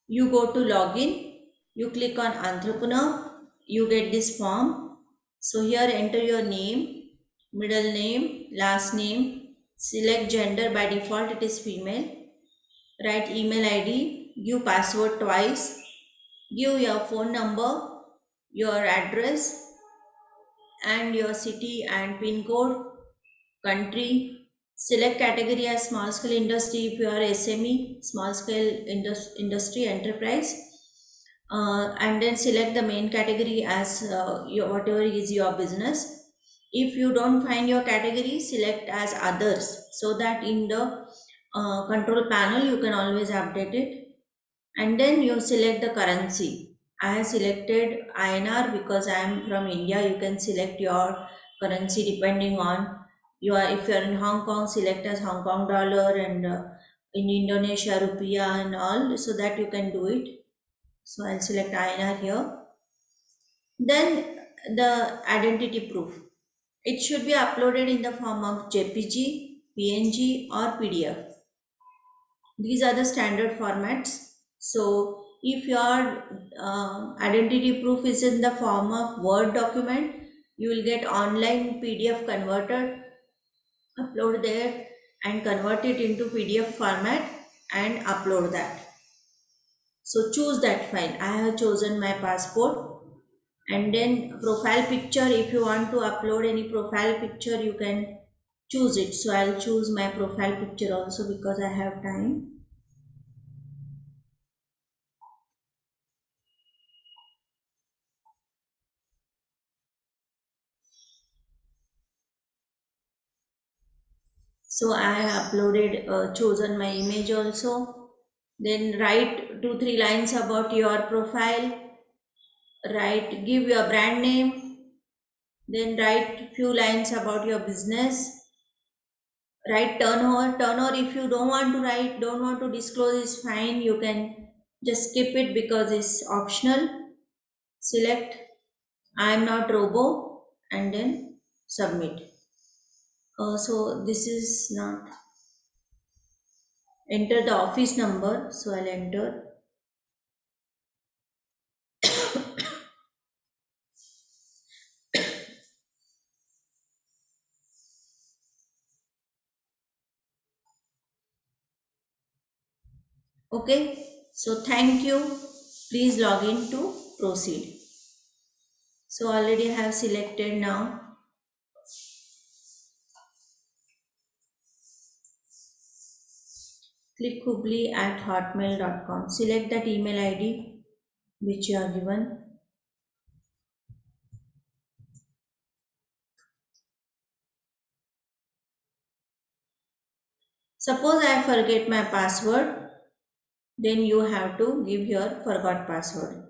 you go to login, you click on entrepreneur, you get this form. So here enter your name, middle name, last name, select gender. By default it is female, write email ID, give password twice, give your phone number, your address and your city and pin code, country, select category as small scale industry if you are SME, small scale indus- industry enterprise, uh, and then select the main category as uh, your whatever is your business. If you don't find your category, select as others so that in the uh, control panel you can always update it. And then you select the currency. I have selected INR because I am from India. You can select your currency depending on you are if you are in Hong Kong, select as Hong Kong dollar and uh, in Indonesia rupiah and all so that you can do it. So I'll select INR here. Then the identity proof. It should be uploaded in the form of JPG, PNG or PDF. These are the standard formats. So if your uh, identity proof is in the form of Word document, you will get online PDF converted, upload there and convert it into PDF format and upload that. So choose that file. I have chosen my passport and then profile picture. If you want to upload any profile picture, you can choose it. So I'll choose my profile picture also because I have time. So I have uploaded, uh, chosen my image also. Then write two, three lines about your profile. Write, give your brand name. Then write few lines about your business. Write turnover. Turnover, if you don't want to write, don't want to disclose is fine. You can just skip it because it's optional. Select I am not robo and then submit. Uh, so this is not enter the office number so i'll enter. Okay so thank you. Please log in to proceed. So already i have selected now click hubli at hotmail.com select that email id which you are given. Suppose i forget my password then you have to give your forgot password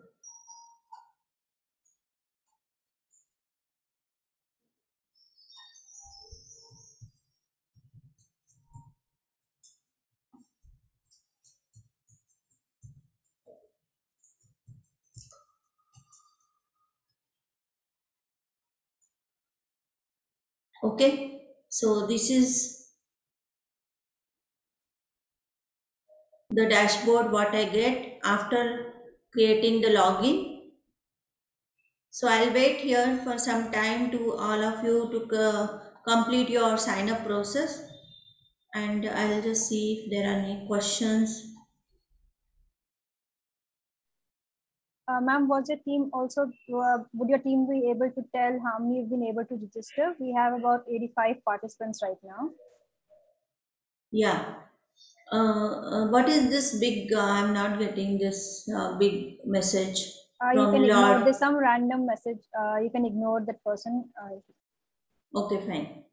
okay so this is the dashboard what I get after creating the login. So I'll wait here for some time to all of you to uh, complete your sign up process and I'll just see if there are any questions. Uh, Ma'am, was your team also, uh, would your team be able to tell how many have been able to register? We have about 85 participants right now. Yeah. Uh, uh, what is this big, uh, I'm not getting this uh, big message Uh, you can ignore, Lord. there's some random message. Uh, you can ignore that person. Uh, Okay, fine.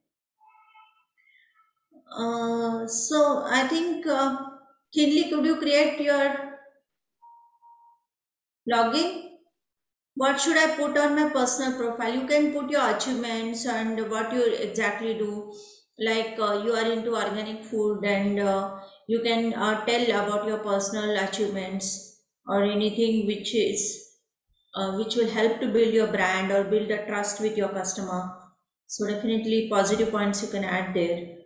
Uh, so I think, uh, Kinley, could you create your login? What should I put on my personal profile? You can put your achievements and what you exactly do. Like uh, you are into organic food and uh, you can uh, tell about your personal achievements or anything which is uh, which will help to build your brand or build a trust with your customer. So definitely positive points you can add there.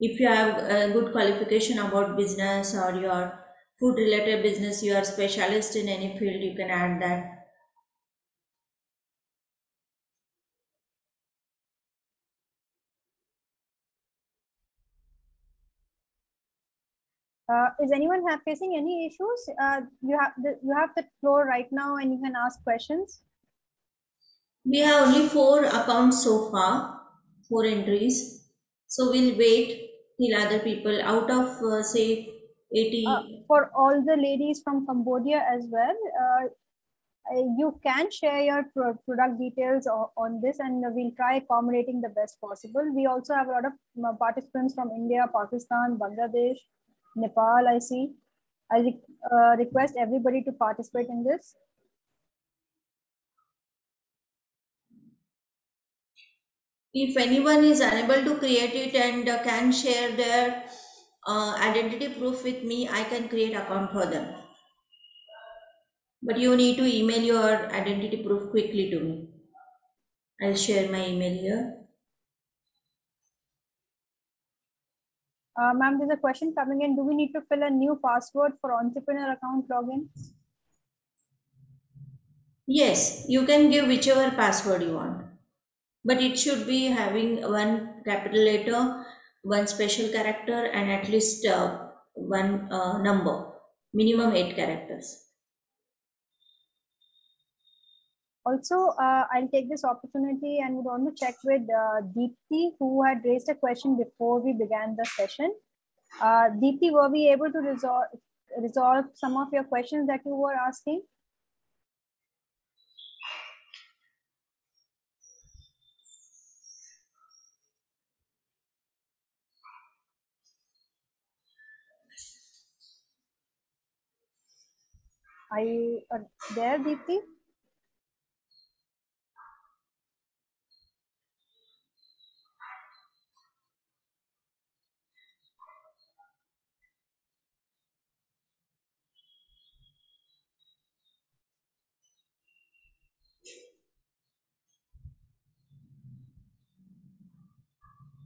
If you have a good qualification about business or your food related business, you are specialist in any field, you can add that. uh, is anyone have, facing any issues? Uh, you have the, you have the floor right now and you can ask questions. We have only four accounts so far, four entries. So we'll wait till other people out of uh, say 80. Uh, for all the ladies from Cambodia as well, uh, uh, you can share your product details on this and we'll try accommodating the best possible. We also have a lot of um, participants from India, Pakistan, Bangladesh, Nepal, I see. I re- uh, request everybody to participate in this. if anyone is unable to create it and uh, can share their uh, identity proof with me, I can create account for them. But you need to email your identity proof quickly to me. I'll share my email here. Uh, Ma'am, there's a question coming in. Do we need to fill a new password for entrepreneur account login? Yes, you can give whichever password you want. But it should be having one capital letter, one special character, and at least uh, one uh, number, minimum eight characters. Also, uh, I'll take this opportunity and would want to check with uh, Deepthi, who had raised a question before we began the session. Uh, Deepthi, were we able to resolve, resolve some of your questions that you were asking? Are you uh, there, Deepthi?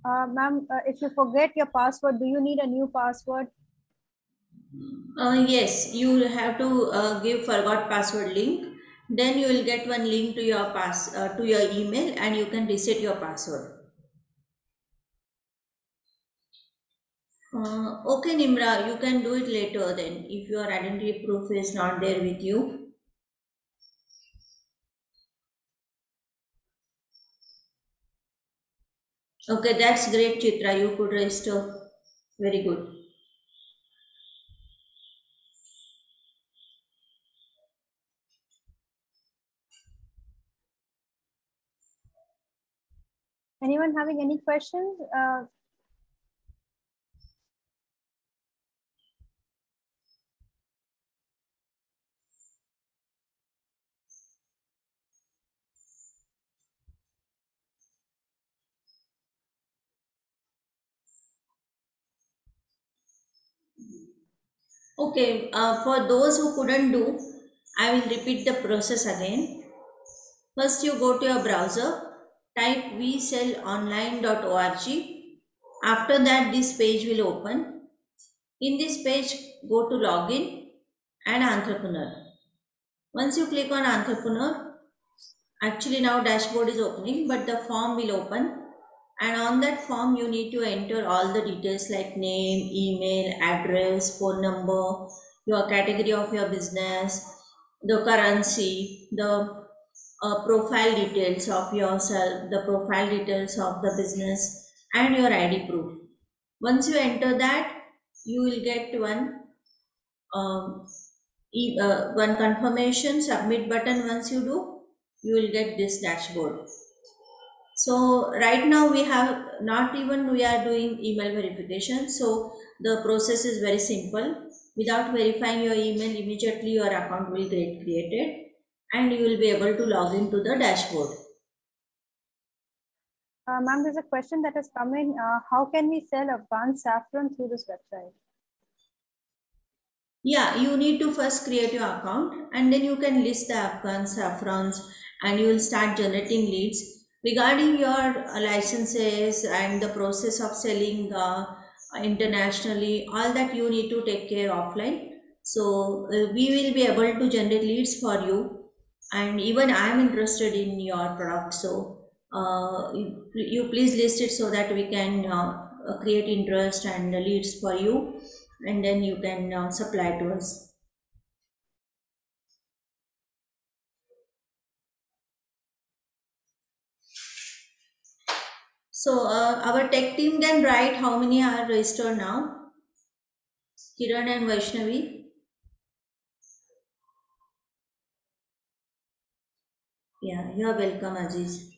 Uh, Ma'am, uh, if you forget your password, do you need a new password? Uh, yes, you have to uh, give forgot password link. Then you will get one link to your pass uh, to your email, and you can reset your password. Uh, okay, Nimra, you can do it later then if your identity proof is not there with you. Okay, that's great, Chitra. You could register. Very good. Anyone having any questions? Uh, Okay, uh, for those who couldn't do, I will repeat the process again. First, you go to your browser, type wesellonline.org. After that, this page will open. In this page, go to login and entrepreneur. Once you click on entrepreneur, actually now dashboard is opening, but the form will open. And on that form, you need to enter all the details like name, email, address, phone number, your category of your business, the currency, the uh, profile details of yourself, the profile details of the business, and your ID proof. Once you enter that, you will get one um, e- uh, one confirmation submit button. Once you do, you will get this dashboard. So right now we have not even we are doing email verification. So the process is very simple. Without verifying your email, immediately your account will get created and you will be able to log into the dashboard. Uh, Ma'am, there's a question that has come in. Uh, how can we sell Afghan saffron through this website? Yeah, you need to first create your account and then you can list the Afghan saffrons and you will start generating leads. Regarding your licenses and the process of selling uh, internationally, all that you need to take care offline. So uh, we will be able to generate leads for you and even I am interested in your product. So uh, you, you please list it so that we can uh, uh, create interest and leads for you and then you can uh, supply to us. So uh, our tech team can write how many are registered now. Kiran and Vaishnavi. Yeah, you are welcome, Aziz.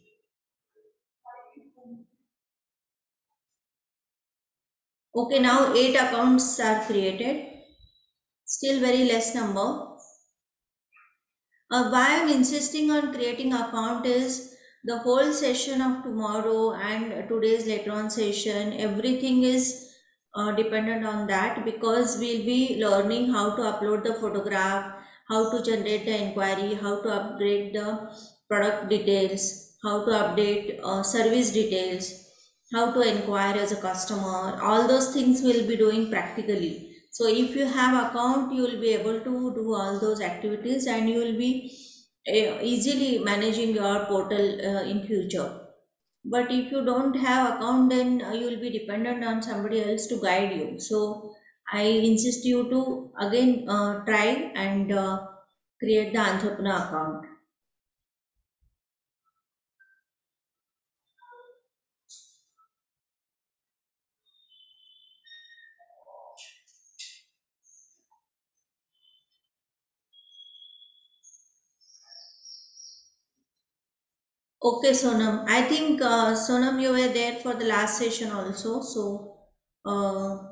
Okay, now eight accounts are created. Still very less number. Uh, why I'm insisting on creating account is the whole session of tomorrow and today's later on session, everything is uh, dependent on that because we'll be learning how to upload the photograph, how to generate the inquiry, how to upgrade the product details, how to update uh, service details, how to inquire as a customer. All those things we'll be doing practically. So if you have account, you will be able to do all those activities and you will be uh, easily managing your portal uh, in future. But if you don't have account, then uh, you will be dependent on somebody else to guide you. So I insist you to again uh, try and uh, create the entrepreneur account. Okay, Sonam. I think uh, Sonam, you were there for the last session also. So uh,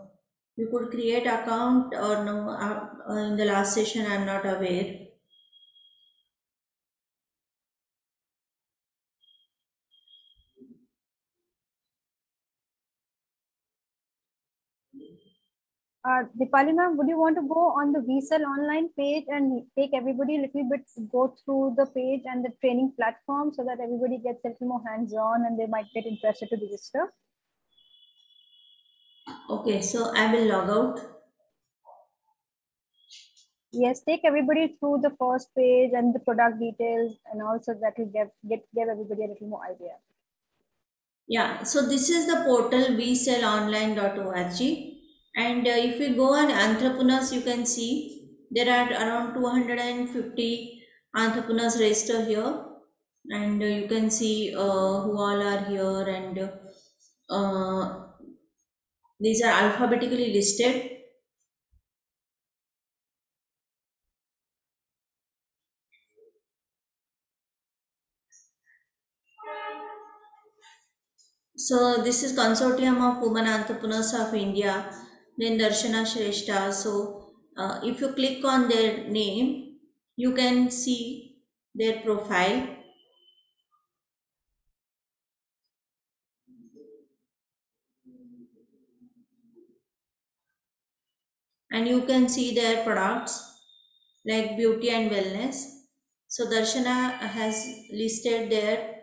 you could create account or no? Uh, uh, in the last session, I'm not aware. Uh, Dipali ma'am, would you want to go on the WeSell online page and take everybody a little bit go through the page and the training platform so that everybody gets a little more hands-on and they might get interested to register? Okay, so I will log out. Yes, take everybody through the first page and the product details and also that will get, get give everybody a little more idea. Yeah, so this is the portal wesellonline.org. And uh, if you go on entrepreneurs, you can see there are around 250 entrepreneurs registered here. And uh, you can see uh, who all are here and uh, these are alphabetically listed. So this is consortium of women entrepreneurs of India, then Darshana Shrestha. So uh, if you click on their name, you can see their profile. And you can see their products like beauty and wellness. So Darshana has listed their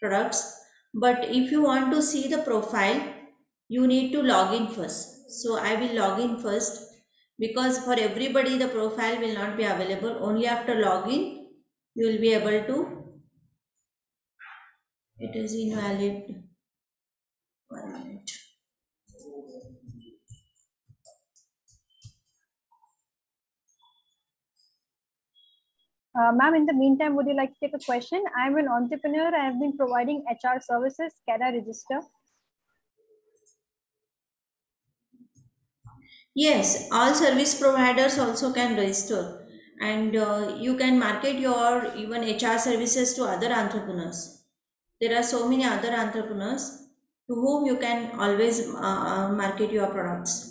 products but if you want to see the profile you need to log in first. So I will log in first because for everybody the profile will not be available. Only after login you will be able to. It is invalid. Uh, Ma'am, in the meantime, would you like to take a question? I'm an entrepreneur. I have been providing HR services. Can I register? Yes, all service providers also can register and uh, you can market your even HR services to other entrepreneurs. There are so many other entrepreneurs to whom you can always uh, uh, market your products.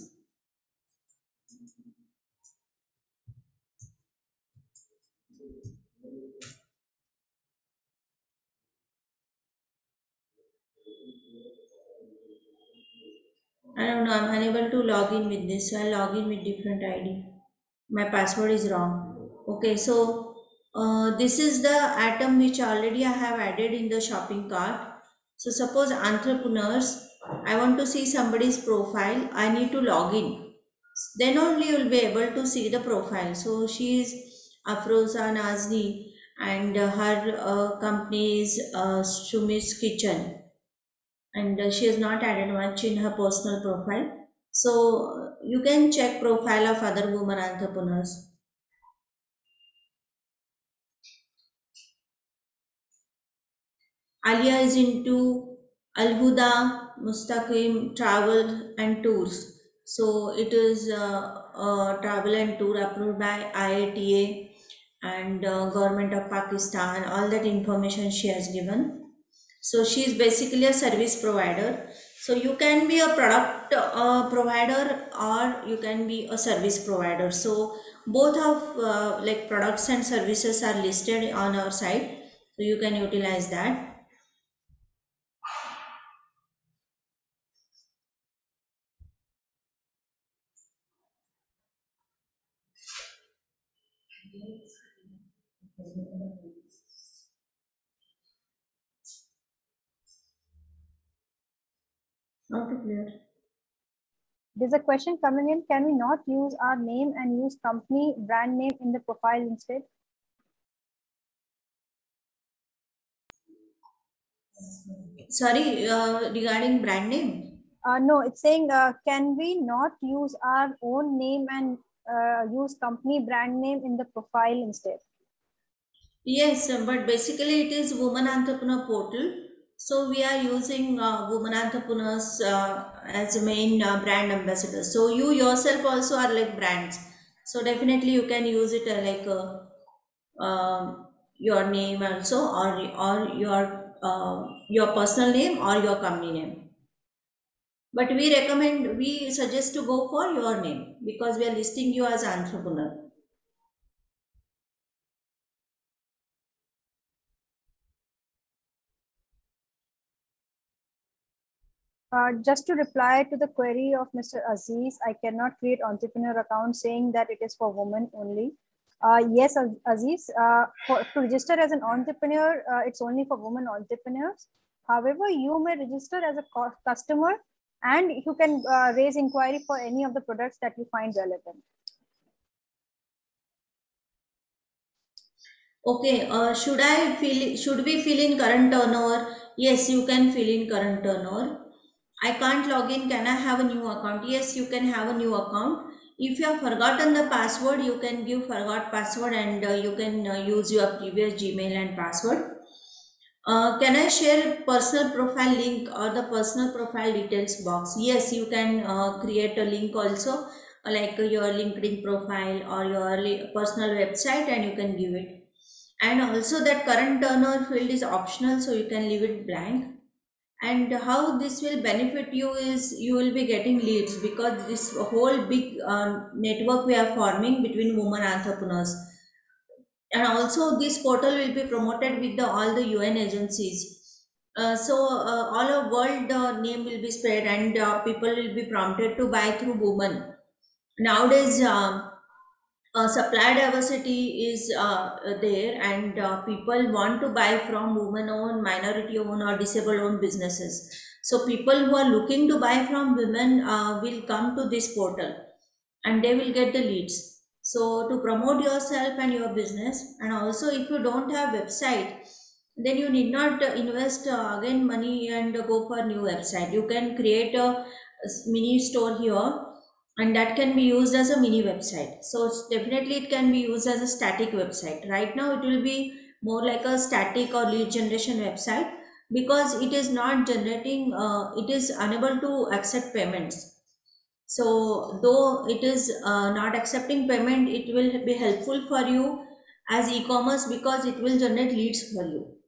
I don't know, I'm unable to log in with this, so I'll log in with different ID. My password is wrong. Okay, so uh, this is the item which already I have added in the shopping cart. So suppose entrepreneurs, I want to see somebody's profile, I need to log in. Then only you'll be able to see the profile. So she is Afroza Nazni and her uh, company is uh, Kitchen and uh, she has not added much in her personal profile. So you can check profile of other women entrepreneurs. Alia is into Al Huda, Mustaqim, travel and tours. So it is uh, travel and tour approved by IATA and uh, government of Pakistan. All that information she has given. So she is basically a service provider. So you can be a product uh, provider or you can be a service provider. So both of uh, like products and services are listed on our site. So you can utilize that. Not clear. There's a question coming in. Can we not use our name and use company brand name in the profile instead? Sorry, uh, regarding brand name. Uh, no, it's saying, uh, can we not use our own name and uh, use company brand name in the profile instead? Yes, but basically it is Woman Entrepreneur Portal. So we are using uh, Woman Entrepreneurs uh, as main uh, brand ambassador. So you yourself also are like brands. So definitely you can use it uh, like uh, um, your name also or or your uh, your personal name or your company name. But we recommend, we suggest to go for your name because we are listing you as entrepreneur. Uh, just to reply to the query of Mr. Aziz, I cannot create entrepreneur account saying that it is for women only. Uh, yes, Aziz, uh, for, to register as an entrepreneur, uh, it's only for women entrepreneurs. However, you may register as a customer and you can uh, raise inquiry for any of the products that you find relevant. Okay, uh, should I fill, should we fill in current turnover? Yes, you can fill in current turnover. I can't log in. Can I have a new account? Yes, you can have a new account. If you have forgotten the password, you can give forgot password and uh, you can uh, use your previous Gmail and password. Uh, can I share personal profile link or the personal profile details box? Yes, you can uh, create a link also like your LinkedIn profile or your personal website and you can give it. And also that current turnover field is optional so you can leave it blank and how this will benefit you is you will be getting leads because this whole big uh, network we are forming between women entrepreneurs. And also this portal will be promoted with the, all the un agencies. Uh, so uh, all of world name will be spread and uh, people will be prompted to buy through women. Nowadays um, uh, supply diversity is uh, there and uh, people want to buy from women owned minority owned or disabled owned businesses. So people who are looking to buy from women uh, will come to this portal and they will get the leads. So to promote yourself and your business and also if you don't have website then you need not invest uh, again money and go for new website. You can create a mini store here and that can be used as a mini website. So definitely it can be used as a static website. Right now it will be more like a static or lead generation website because it is not generating uh, it is unable to accept payments. So though it is uh, not accepting payment it will be helpful for you as e-commerce because it will generate leads for you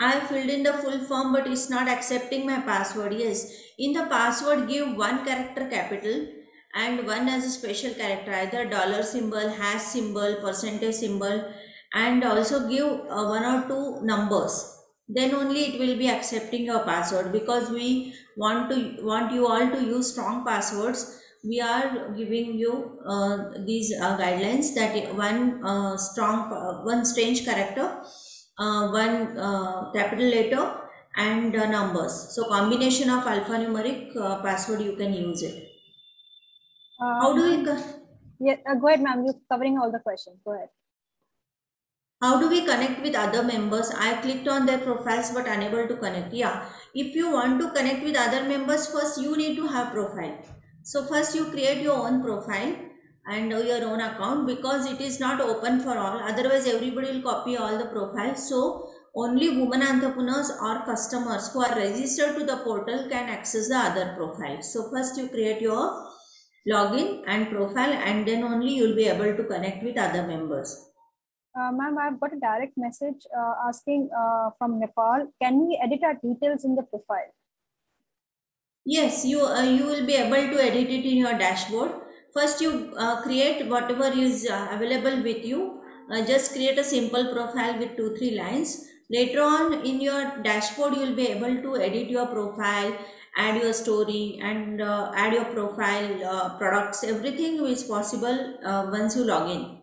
I filled in the full form, but it's not accepting my password. Yes, in the password, give one character capital and one as a special character, either dollar symbol, hash symbol, percentage symbol, and also give uh, one or two numbers. Then only it will be accepting your password because we want to want you all to use strong passwords. We are giving you uh, these uh, guidelines that one uh, strong, uh, one strange character uh, one uh, capital letter and uh, numbers. So combination of alphanumeric uh, password you can use it. How do we? Yeah, uh, go ahead, ma'am. You're covering all the questions. Go ahead. How do we connect with other members? I clicked on their profiles but unable to connect. Yeah, if you want to connect with other members, first you need to have profile. So first you create your own profile and your own account because it is not open for all. Otherwise everybody will copy all the profiles. So only women entrepreneurs or customers who are registered to the portal can access the other profiles. So first you create your login and profile and then only you'll be able to connect with other members. Uh, ma'am i've got a direct message uh, asking uh, from nepal. Can we edit our details in the profile? Yes you uh, you will be able to edit it in your dashboard first you uh, create whatever is uh, available with you. Uh, just create a simple profile with two three lines. Later on in your dashboard you will be able to edit your profile add your story and uh, add your profile uh, products. Everything is possible uh, once you log in.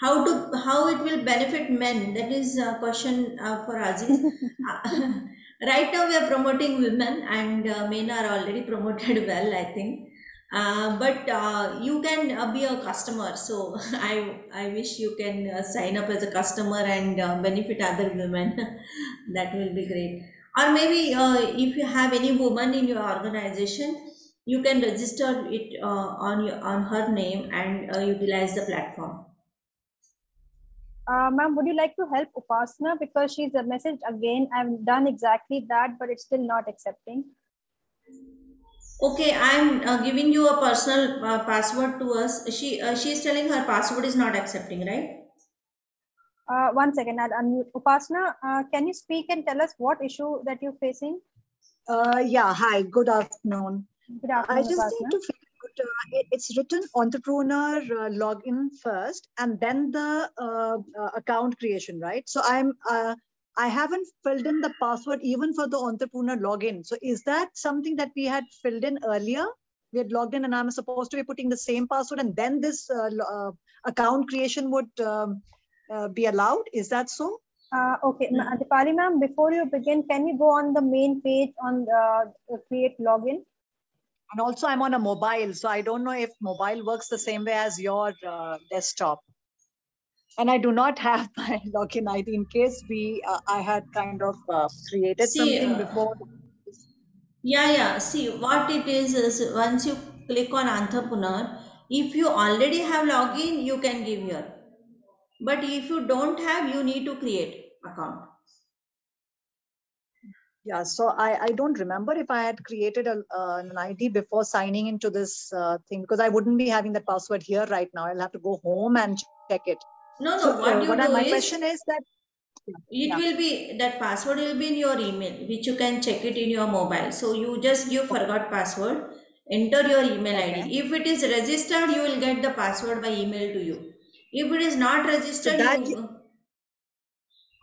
How to how it will benefit men? That is a question for aziz *laughs* right now we are promoting women and uh, men are already *laughs* promoted well i think. Uh, but uh, you can uh, be a customer. So *laughs* i i wish you can uh, sign up as a customer and uh, benefit other women. *laughs* That will be great. Or maybe if you have any woman in your organization you can register it on your on her name and utilize the platform uh, ma'am, would you like to help Upasana because she's a message again? I've done exactly that, but it's still not accepting. Okay, I'm uh, giving you a personal uh, password to us. She uh, she's telling her password is not accepting, right? Uh, one second, I'll unmute. Upasana, uh, can you speak and tell us what issue that you're facing? Uh, yeah, hi, good afternoon. Good afternoon, I just Upasana. need to figure out, it- it's written entrepreneur uh, login first and then the uh, uh, account creation, right? So I'm, uh, I haven't filled in the password even for the entrepreneur login. So is that something that we had filled in earlier? We had logged in and I'm supposed to be putting the same password and then this uh, uh, account creation would um, uh, be allowed? Is that so? Uh, okay, Dipali ma'am, before you begin, can you go on the main page on the uh, create login? And also I'm on a mobile, so I don't know if mobile works the same way as your uh, desktop. And I do not have *laughs* my login ID in case we, uh, I had kind of uh, created See, something uh, before. Yeah, yeah. See, what it is is once you click on entrepreneur, if you already have login, you can give your. But if you don't have, you need to create account. Yeah, so I, I don't remember if I had created a, uh, an ID before signing into this uh, thing because I wouldn't be having that password here right now. I'll have to go home and check it. No, no. So, what uh, you what I- do my is question is that it yeah. will be that password will be in your email, which you can check it in your mobile. So you just give forgot password, enter your email ID. If it is registered, you will get the password by email to you. If it is not registered, that- you,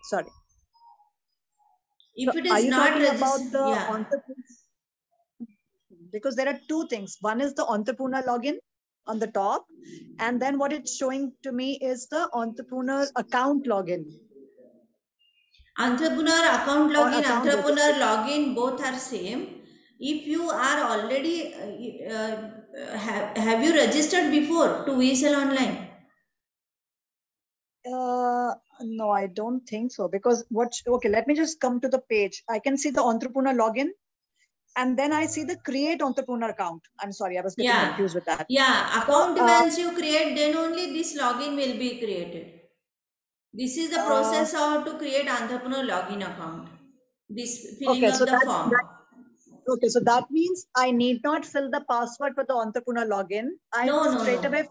sorry. If So it are you not talking about registered, the yeah. because there are two things. One is the entrepreneur login on the top, and then what it's showing to me is the entrepreneur account login. Entrepreneur account login, account entrepreneur login, both are same. If you are already, uh, uh, have, have you registered before to WeSell Online? Uh, no, I don't think so because what? Okay, let me just come to the page. I can see the entrepreneur login, and then I see the create entrepreneur account. I'm sorry, I was getting Yeah. confused with that. Yeah, account uh, once you create, then only this login will be created. This is the Uh, process how to create entrepreneur login account. This filling Okay, up so the that, form. that okay, so that means I need not fill the password for the entrepreneur login. I No, no, straight no. away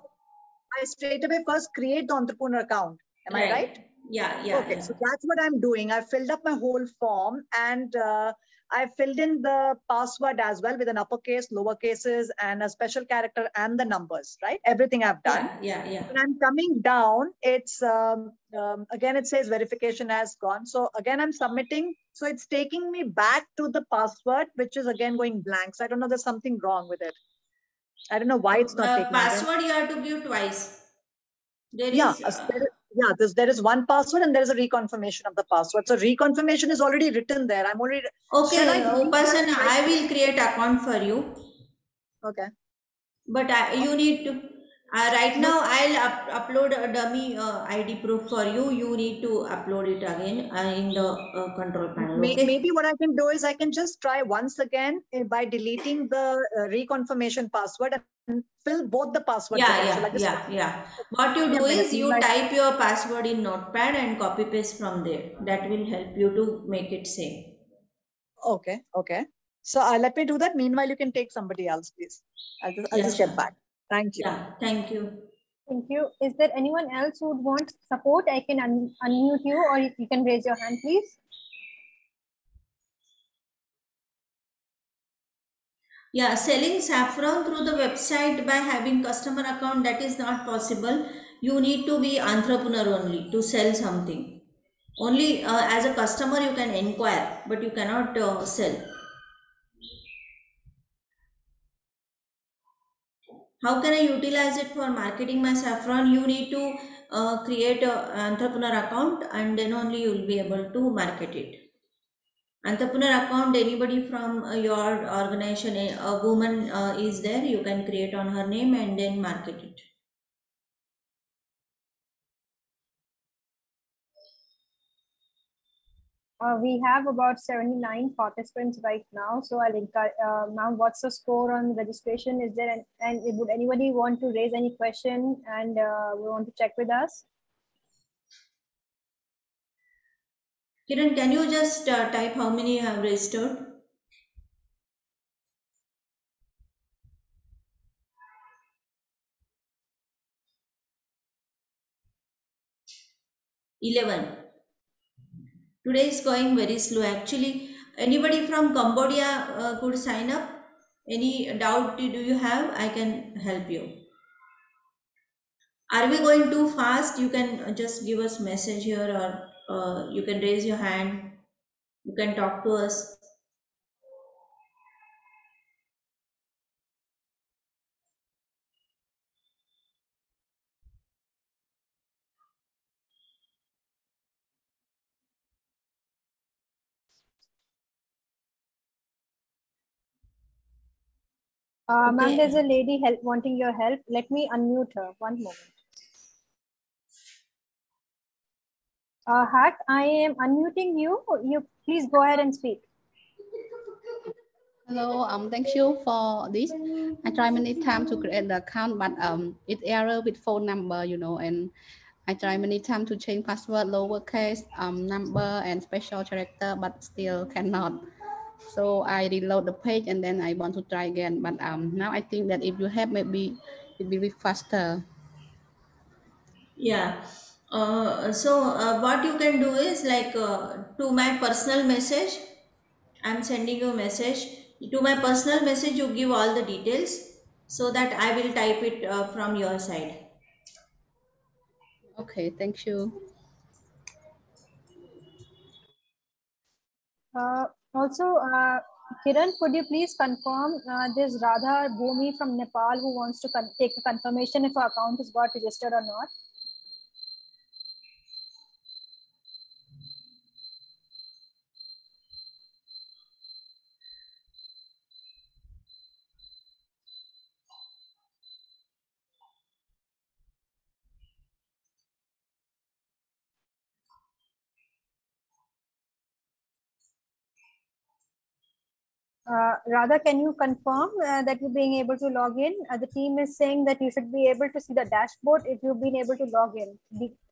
I straight away first create the entrepreneur account. Am I right? Yeah, yeah. okay, yeah. so that's what I'm doing. I filled up my whole form and uh, I filled in the password as well with an uppercase, lower cases, and a special character and the numbers, right? Everything I've done. Yeah, yeah. When I'm coming down, it's um, um, again, it says verification has gone. So again, I'm submitting. So it's taking me back to the password, which is again going blank. So I don't know, there's something wrong with it. I don't know why it's not Uh, taking password you have to give twice. There yeah, is, uh, yeah. There's, there is one password and there is a reconfirmation of the password. So reconfirmation is already written there. I'm already. Okay, I uh, person. I will create account for you. Okay. But I, you need to, uh, right now I'll up, upload a dummy uh, ID proof for you. You need to upload it again uh, in the uh, control panel. Okay. Maybe what I can do is I can just try once again eh, by deleting the uh, reconfirmation password and fill both the passwords. Yeah, again. So yeah, like yeah, yeah. What you do is you like- type your password in Notepad and copy paste from there. That will help you to make it same. Okay, okay. So uh, let me do that. Meanwhile, you can take somebody else, please. I'll just, I'll Yeah, just sure. back. Thank you. Yeah, thank you. Thank you. Is there anyone else who would want support? I can un- unmute you or you you can raise your hand, please. Yeah, selling saffron through the website by having customer account that is not possible. You need to be entrepreneur only to sell something. Only uh, as a customer you can inquire, but you cannot uh, sell. How can I utilize it for marketing my saffron? You need to uh, create an entrepreneur account and then only you will be able to market it entrepreneur account anybody from uh, your organization a, a woman uh, is there you can create on her name and then market it Uh, we have about 79 participants right now. So I'll encourage, uh, ma'am, what's the score on registration? Is there, an, and would anybody want to raise any question and uh, we want to check with us? kiran can you just uh, type how many have registered Eleven. Today is going very slow. Actually, anybody from Cambodia uh, could sign up. Any doubt do you have? I can help you. Are we going too fast? You can just give us message here, or uh, you can raise your hand. You can talk to us. Uh, Ma'am, there's a lady help, wanting your help. Let me unmute her. One moment. Uh, Hat, I am unmuting you. You please go ahead and speak. Hello, um, thank you for this. I try many times to create the account, but um, it error with phone number, you know, and I try many times to change password, lowercase, um, number, and special character, but still cannot. So I reload the page and then I want to try again. But um, now I think that if you have, maybe it will be faster. Yeah. Uh, so uh, what you can do is like uh, to my personal message, I'm sending you a message. To my personal message, you give all the details so that I will type it uh, from your side. Okay, thank you. Uh, also, uh, Kiran, could you please confirm uh, this Radha Bhumi from Nepal who wants to take a confirmation if her account is got registered or not? Uh, Radha, can you confirm uh, that you're being able to log in? Uh, the team is saying that you should be able to see the dashboard if you've been able to log in.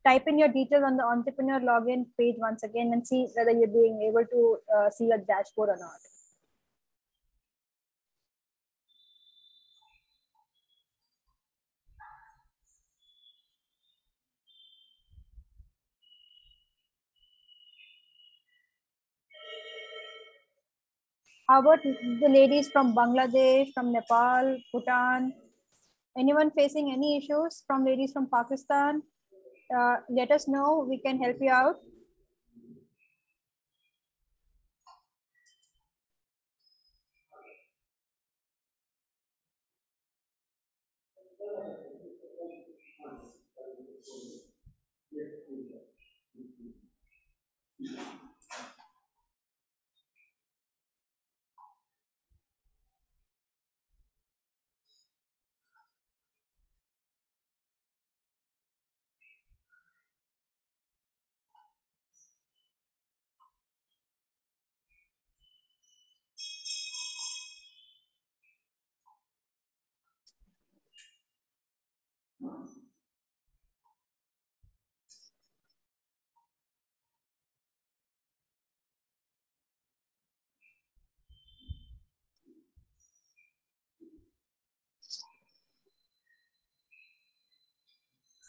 Type in your details on the entrepreneur login page once again and see whether you're being able to uh, see your dashboard or not. How about the ladies from Bangladesh, from Nepal, Bhutan? Anyone facing any issues from ladies from Pakistan? Uh, let us know. We can help you out.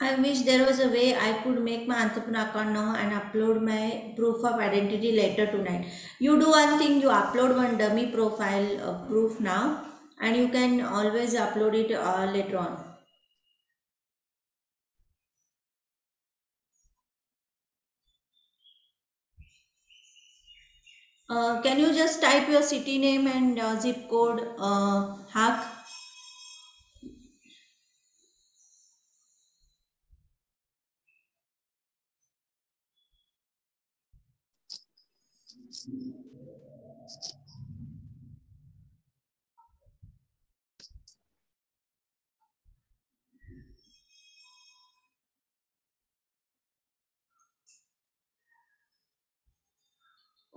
I wish there was a way I could make my entrepreneur account now and upload my proof of identity later tonight. You do one thing, you upload one dummy profile uh, proof now and you can always upload it uh, later on. Uh, can you just type your city name and uh, zip code, uh, hack?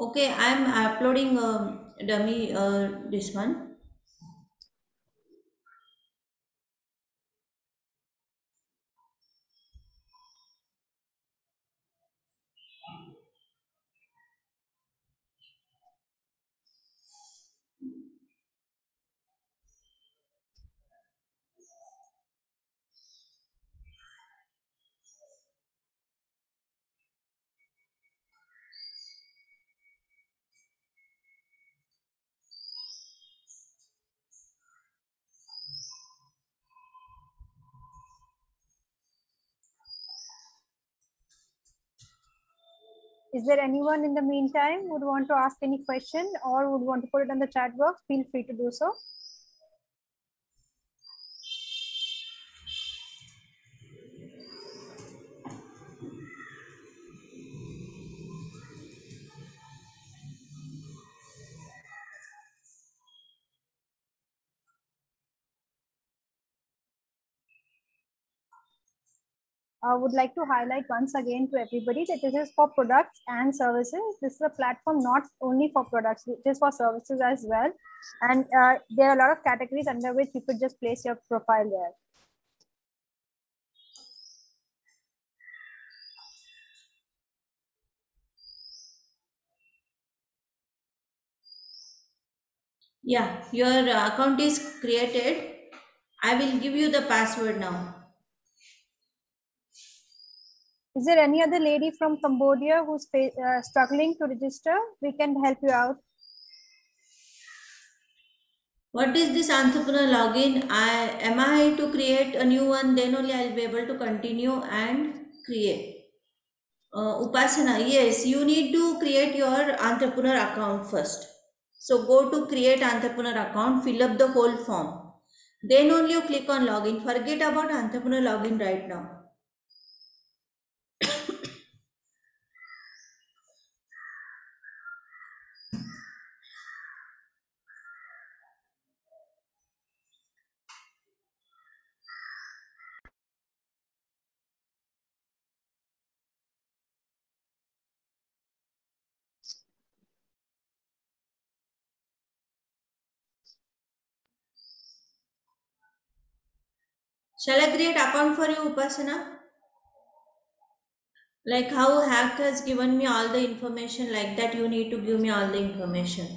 Okay, I'm uploading um, dummy uh, this one. Is there anyone in the meantime would want to ask any question or would want to put it on the chat box? Feel free to do so. I would like to highlight once again to everybody that this is for products and services. This is a platform not only for products, it is for services as well. And uh, there are a lot of categories under which you could just place your profile there. Yeah, your account is created. I will give you the password now. Is there any other lady from Cambodia who's uh, struggling to register? We can help you out. What is this entrepreneur login? I am I to create a new one? Then only I'll be able to continue and create. Uh, Upasana, yes, you need to create your entrepreneur account first. So go to create entrepreneur account, fill up the whole form. Then only you click on login. Forget about entrepreneur login right now. Shall I create account for you, Upasana? Like how Hack has given me all the information, like that you need to give me all the information.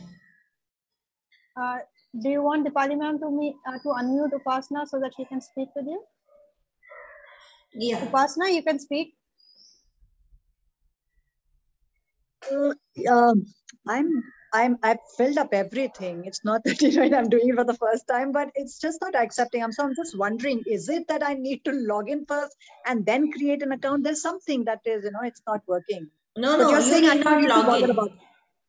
Uh, do you want Dipali ma'am to me uh, to unmute Upasana so that she can speak with you? Yeah. Upasana, you can speak. Uh, um, I'm I'm I've filled up everything. It's not *laughs* that you know I'm doing it for the first time, but it's just not accepting. I'm so I'm just wondering, is it that I need to log in first and then create an account? There's something that is, you know, it's not working. No, But no, you're you saying I not log in. about.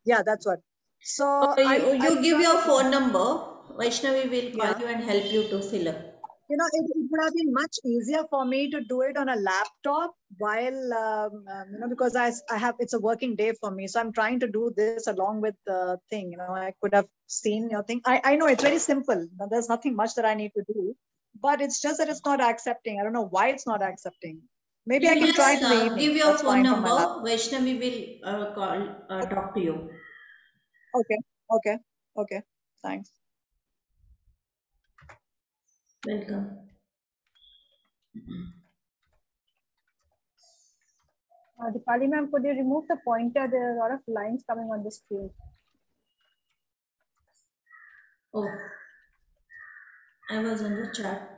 Yeah, that's what. So Uh, I, you, you I give your phone number. Vaishnavi will call you and help you to fill up. You know, it, it would have been much easier for me to do it on a laptop while, um, um, you know, because I, I have, it's a working day for me. So I'm trying to do this along with the thing, you know, I could have seen your thing. I, I know it's very simple. There's nothing much that I need to do, but it's just that it's not accepting. I don't know why it's not accepting. Maybe I can try just, in uh, give your That's phone fine from my number. Vaishnavi will uh, call, uh, talk to you. Okay, okay, okay. Thanks. Welcome. Uh, Dipali ma'am, could you remove the pointer? There are a lot of lines coming on the screen. Oh, I was on the chat.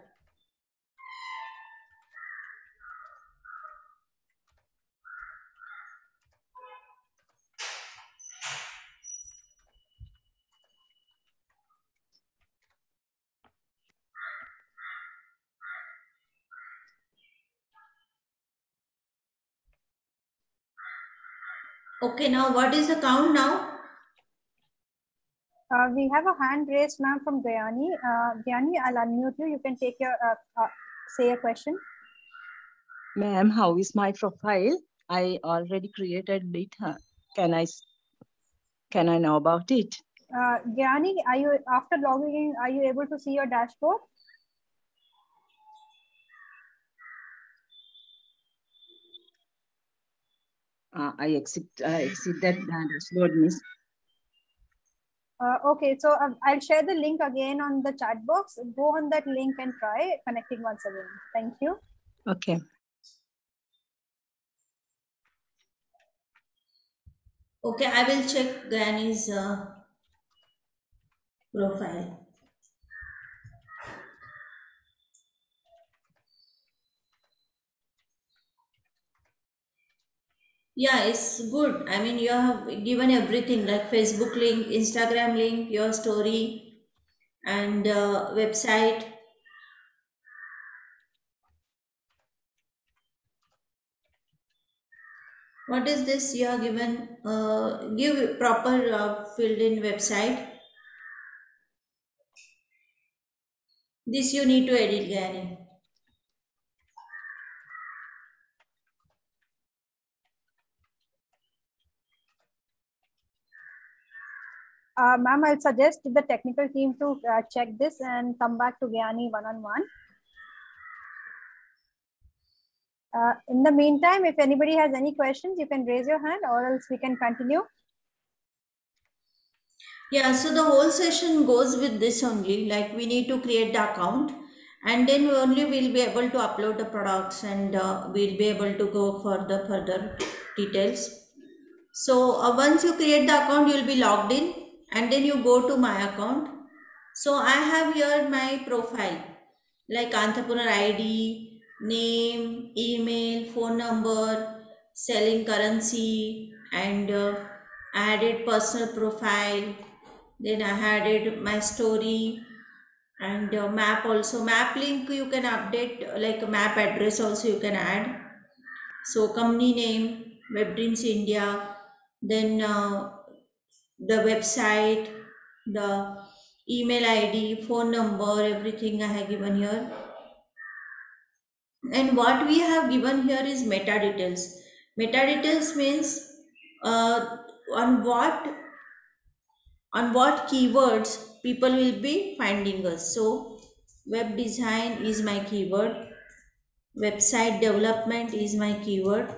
Okay, now what is the count now? Uh, we have a hand raised, ma'am, from Gayani. Uh, Gayani, I'll unmute you. You can take your, uh, uh, say a question. Ma'am, how is my profile? I already created it. huh? Can I can I know about it? Uh, Gayani, are you, after logging in, are you able to see your dashboard? Uh, I exit I exit that uh, miss. Uh, okay, so um, I'll share the link again on the chat box. Go on that link and try connecting once again. Thank you. Okay. Okay, I will check Gayani's uh, profile. Yeah, it's good. I mean, you have given everything like Facebook link, Instagram link, your story, and uh, website. What is this you are given? Uh, give proper uh, filled in website. This you need to edit, Gayani. Uh, ma'am, I'll suggest the technical team to uh, check this and come back to Gayani one-on-one. Uh, in the meantime, if anybody has any questions, you can raise your hand or else we can continue. Yeah, so the whole session goes with this only. Like we need to create the account and then only we'll be able to upload the products and uh, we'll be able to go for the further details. So uh, once you create the account, you'll be logged in and then you go to my account. So I have here my profile like entrepreneur ID, name, email, phone number, selling currency and uh, added personal profile. Then I added my story and uh, map also. Map link you can update like map address also you can add. So company name, Web Dreams India, then uh, the website, the email id phone number everything i have given here. And what we have given here is meta details. Meta details means uh, on what on what keywords people will be finding us. So web design is my keyword. Website development is my keyword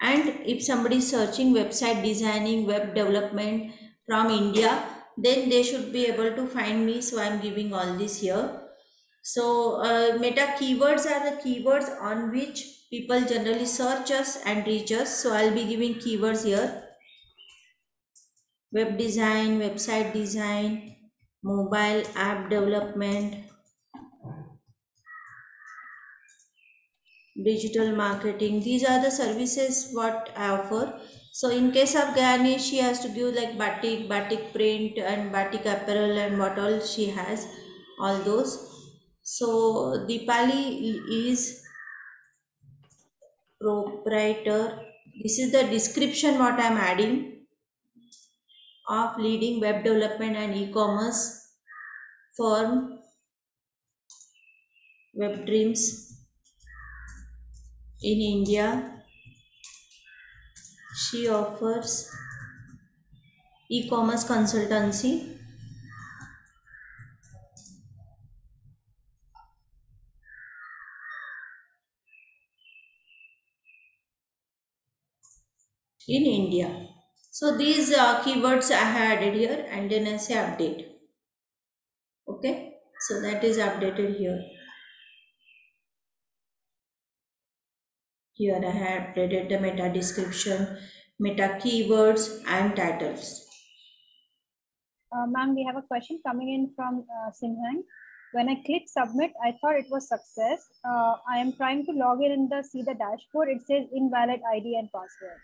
and if somebody is searching website designing web development from india then they should be able to find me. So i'm giving all this here. So uh, meta keywords are the keywords on which people generally search us and reach us. So i'll be giving keywords here. Web design website design mobile app development digital marketing. These are the services what i offer. So in case of Gayani, she has to give like batik batik print and batik apparel and what all she has all those. So Dipali is proprietor. This is the description what i'm adding of leading web development and e-commerce firm web dreams in India. She offers e commerce consultancy. In India. So these uh, keywords I added here and then I say update. Okay. So that is updated here. Here I have updated the meta description, meta keywords and titles. Uh, Ma'am, we have a question coming in from uh, Sinhang. When I click submit, I thought it was success. Uh, I am trying to log in and the see the dashboard. It says invalid ID and password.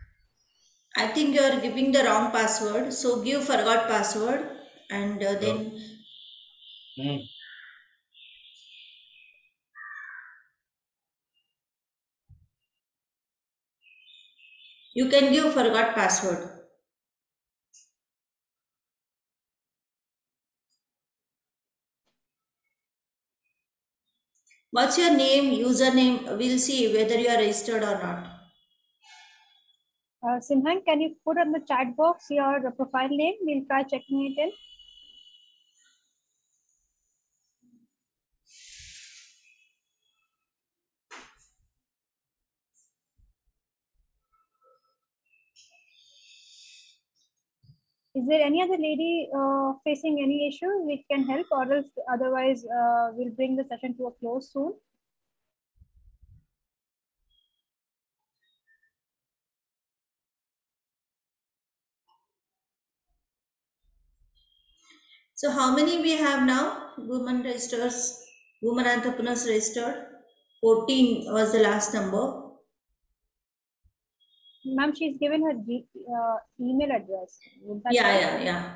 I think you are giving the wrong password. So give forgot password and uh, then. Mm. You can give forgot password. What's your name, username? We'll see whether you are registered or not. Uh, Sinhan, can you put on the chat box your profile name? We'll try checking it in. Is there any other lady uh, facing any issue we can help or else otherwise uh, we'll bring the session to a close soon? So how many we have now? Women registers, women entrepreneurs registered. 14 was the last number. Ma'am, she's given her G, uh, email address. Yeah, yeah, yeah.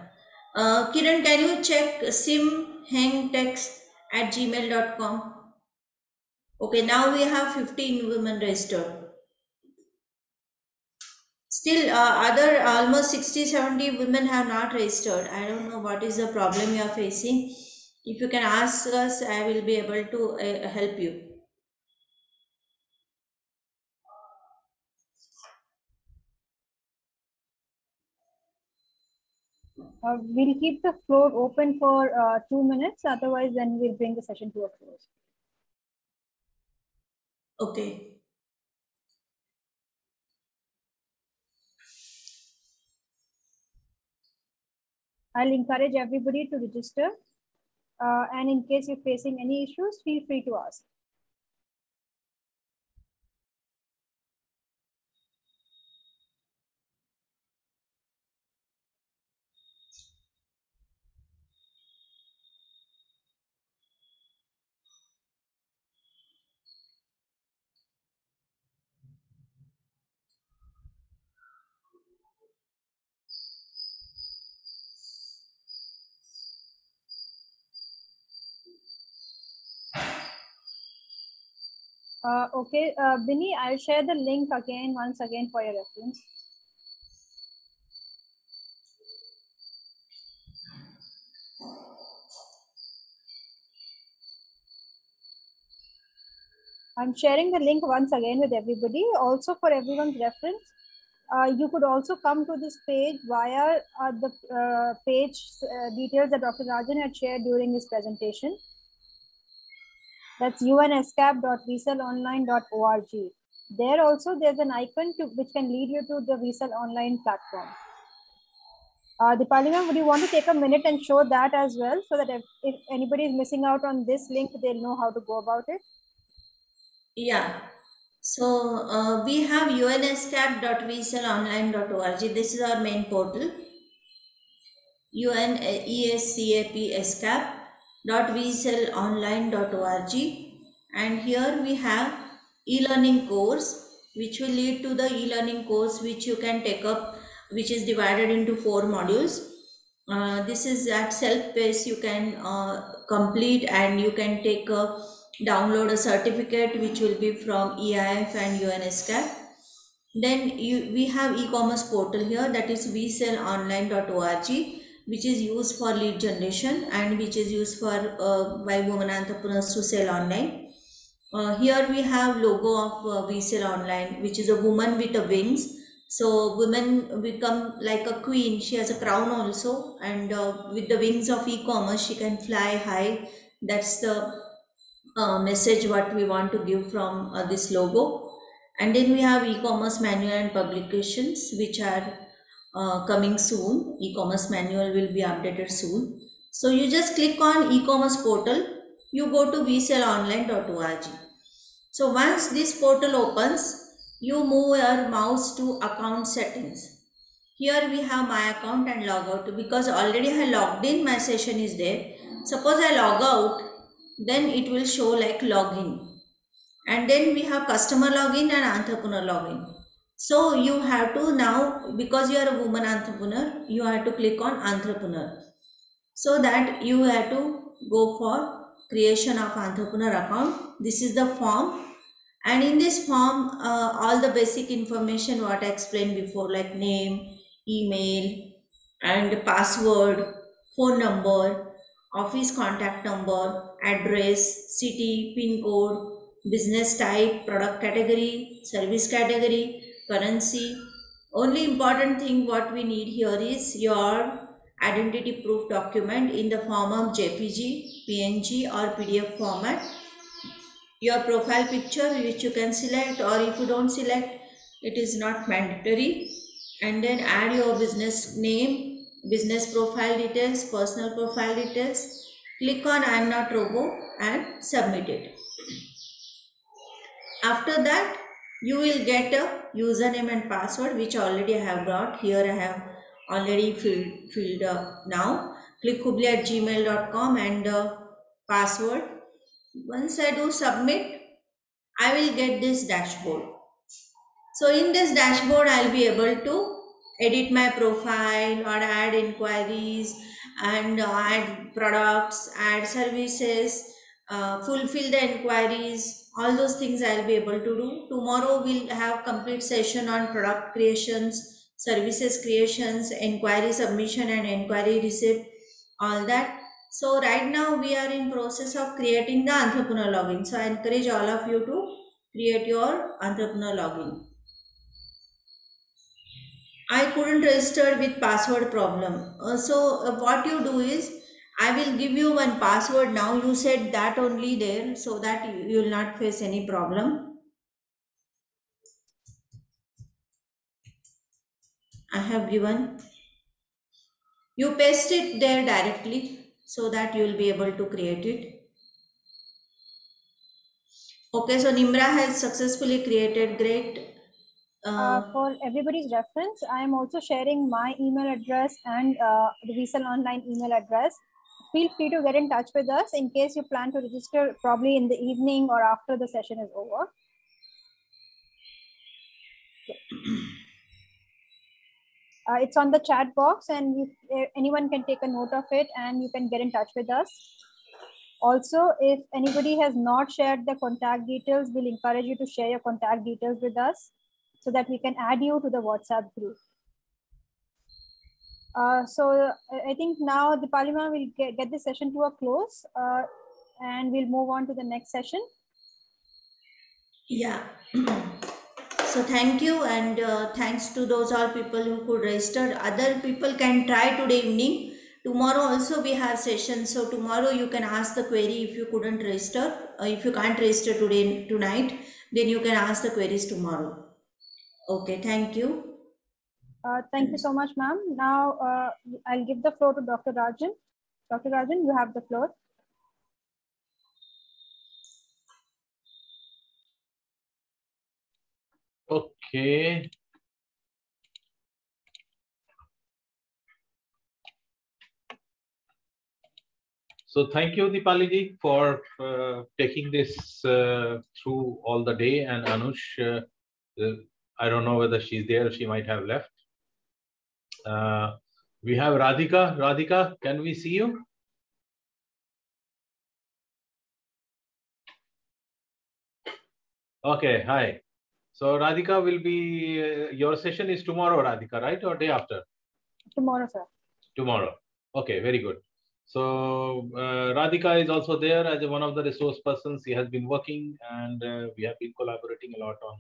Uh, Kiran, can you check simhangtext at gmail.com? Okay, now we have 15 women registered. Still, uh, other almost 60 70 women have not registered. I don't know what is the problem you are facing. If you can ask us, I will be able to uh, help you. Uh, we'll keep the floor open for uh, two minutes. Otherwise, then we'll bring the session to a close. Okay. I'll encourage everybody to register. Uh, and in case you're facing any issues, feel free to ask. Uh, okay, uh, Bini, I'll share the link again, once again for your reference. I'm sharing the link once again with everybody. Also for everyone's reference, uh, you could also come to this page via uh, the uh, page uh, details that Dr. Rajan had shared during his presentation. That's unescap.vselonline.org. There also there's an icon to, which can lead you to the WeSell online platform. Uh, Dipali would you want to take a minute and show that as well so that if, if anybody is missing out on this link, they'll know how to go about it? Yeah. So uh, we have unescap.wesellonline.org. This is our main portal. unescap.wesellonline.org and here we have e-learning course which will lead to the e-learning course which you can take up which is divided into four modules. Uh, this is at self pace you can uh, complete and you can take a download a certificate which will be from EIF and UNESCAP. Then you, we have e-commerce portal here that is wesellonline.org which is used for lead generation and which is used for uh, by women entrepreneurs to sell online. Uh, here we have logo of uh, WeSell Online which is a woman with a wings. So women become like a queen. She has a crown also and uh, with the wings of e-commerce she can fly high. That's the uh, message what we want to give from uh, this logo and then we have e-commerce manual and publications which are uh, coming soon. E-commerce manual will be updated soon. So you just click on e-commerce portal. You go to wesellonline.org so once this portal opens you move your mouse to account settings. Here we have my account and log out because already i logged in my session is there. Suppose i log out then it will show like login. And then we have customer login and entrepreneur login so you have to now because you are a woman entrepreneur you have to click on entrepreneur. So that you have to go for creation of entrepreneur account. This is the form. And in this form uh, all the basic information what i explained before like name email and password phone number office contact number address, city, pin code, business type, product category, service category, currency. Only important thing what we need here is your identity proof document in the form of JPG, PNG or PDF format. Your profile picture which you can select or if you don't select it is not mandatory and then add your business name, business profile details, personal profile details Click on I am not robo and submit it. After that, you will get a username and password which already I have got. Here I have already filled, filled up now. Click hubli at gmail.com and password. Once I do submit, I will get this dashboard. So in this dashboard, I'll be able to edit my profile or add inquiries and add products, add services, uh, fulfill the inquiries, all those things I'll be able to do. Tomorrow we'll have complete session on product creations, services creations, inquiry submission and inquiry receipt, all that. So right now we are in process of creating the entrepreneur login. So I encourage all of you to create your entrepreneur login. I couldn't register with password problem. Uh, so uh, what you do is I will give you one password now. You said that only there so that you, will not face any problem. I have given. You paste it there directly so that you will be able to create it. Okay, so Nimra has successfully created great uh, for everybody's reference, I am also sharing my email address and uh, the WeSell online email address. Feel free to get in touch with us in case you plan to register probably in the evening or after the session is over. *clears throat* Uh, it's on the chat box and you, anyone can take a note of it and you can get in touch with us. Also, if anybody has not shared the contact details, we'll encourage you to share your contact details with us so that we can add you to the WhatsApp group. Uh, so I think now the Palima will get, get the session to a close uh, and we'll move on to the next session. Yeah. *clears throat* so thank you and uh, thanks to those all people who could register. Other people can try today evening. Tomorrow also we have session. So tomorrow you can ask the query if you couldn't register. Uh, if you can't register today tonight, then you can ask the queries tomorrow. Okay, thank you. Uh, thank you so much, ma'am. Now uh, I'll give the floor to Dr. Rajan. Dr. Rajan, you have the floor. Okay. So thank you, Dipali ji, for uh, taking this uh, through all the day. And Anoush, uh, uh, I don't know whether she's there. She might have left. Uh, we have Radhika. Radhika, can we see you? Okay, hi. So Radhika will be, uh, your session is tomorrow, Radhika, right? Or day after? Tomorrow, sir. Tomorrow. Okay, very good. So uh, Radhika is also there as one of the resource persons. He has been working and uh, we have been collaborating a lot on,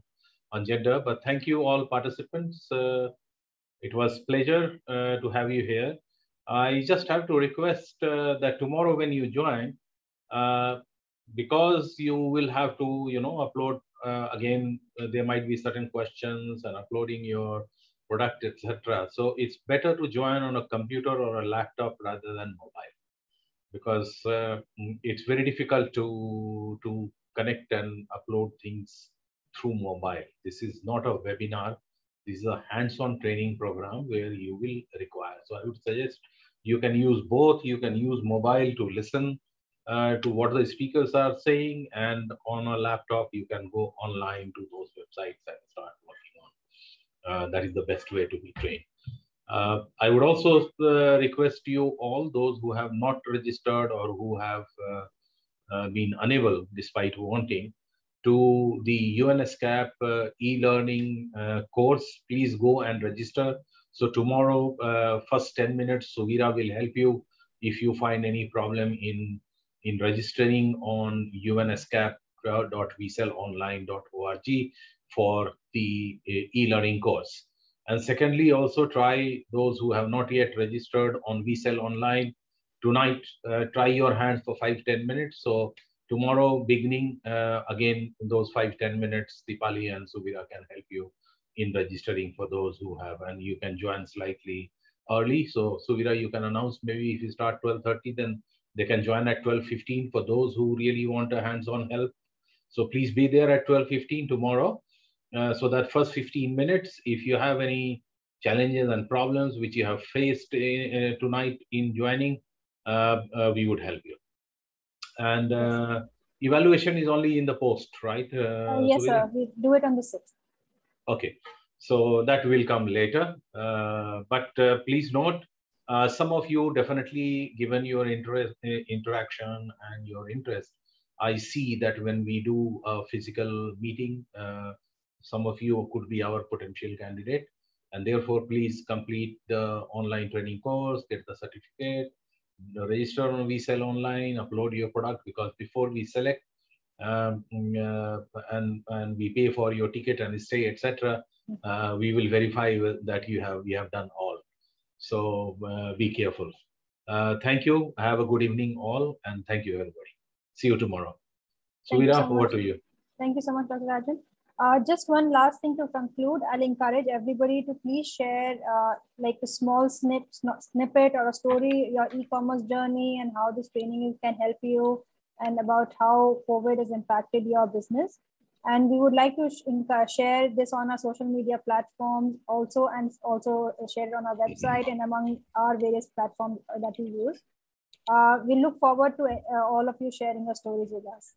on gender. But thank you all participants. Uh, it was pleasure uh, to have you here. I just have to request uh, that tomorrow when you join, uh, because you will have to, you know, upload uh, again, uh, there might be certain questions and uploading your product, etc. So it's better to join on a computer or a laptop rather than mobile because uh, it's very difficult to, to connect and upload things through mobile. This is not a webinar. This is a hands-on training program where you will require. So I would suggest you can use both. You can use mobile to listen uh, to what the speakers are saying and on a laptop you can go online to those websites and start working on uh, that is the best way to be trained uh, i would also uh, request you all those who have not registered or who have uh, uh, been unable despite wanting to the UNESCAP e-learning course please go and register so tomorrow first 10 minutes Suvira will help you if you find any problem in in registering on unescap.wesellonline.org for the uh, e-learning course. And secondly, also try those who have not yet registered on WeSell Online tonight, uh, try your hands for five ten minutes. So tomorrow beginning, uh, again, those five ten minutes, Dipali and Suvira can help you in registering for those who have, and you can join slightly early. So Suvira, you can announce maybe if you start 12.30, then they can join at 12.15 for those who really want a hands-on help. So please be there at 12.15 tomorrow. Uh, so that first 15 minutes, if you have any challenges and problems which you have faced uh, tonight in joining, uh, uh we would help you. And uh, evaluation is only in the post, right? Uh, yes, so sir. We do it on the 6th. Okay. So that will come later. but please note, uh, some of you definitely, given your interest, uh, interaction and your interest, I see that when we do a physical meeting, uh, some of you could be our potential candidate. And therefore, please complete the online training course, get the certificate, register on WeSell Online, upload your product because before we select um, uh, and and we pay for your ticket and stay, etc., uh, we will verify that you have we have done all. So uh, be careful. Uh, thank you. Have a good evening, all, and thank you, everybody. See you tomorrow. Suvira, so over to you. Thank you so much, Dr. Rajan. Uh, just one last thing to conclude. I'll encourage everybody to please share uh, like a small snip, snippet or a story, your e-commerce journey and how this training can help you and about how COVID has impacted your business. And we would like to sh share this on our social media platforms also, and also share it on our website and among our various platforms that we use. Uh, we look forward to uh, all of you sharing your stories with us.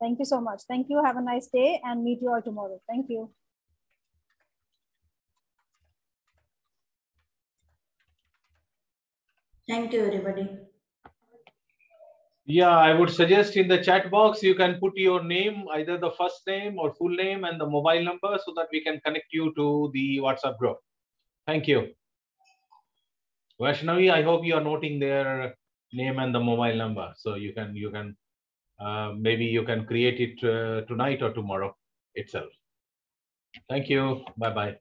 Thank you so much. Thank you. Have a nice day and meet you all tomorrow. Thank you. Thank you, everybody. Yeah, I would suggest in the chat box, you can put your name, either the first name or full name and the mobile number so that we can connect you to the WhatsApp group. Thank you. Vaishnavi, I hope you are noting their name and the mobile number. So you can, you can uh, maybe you can create it uh, tonight or tomorrow itself. Thank you. Bye-bye.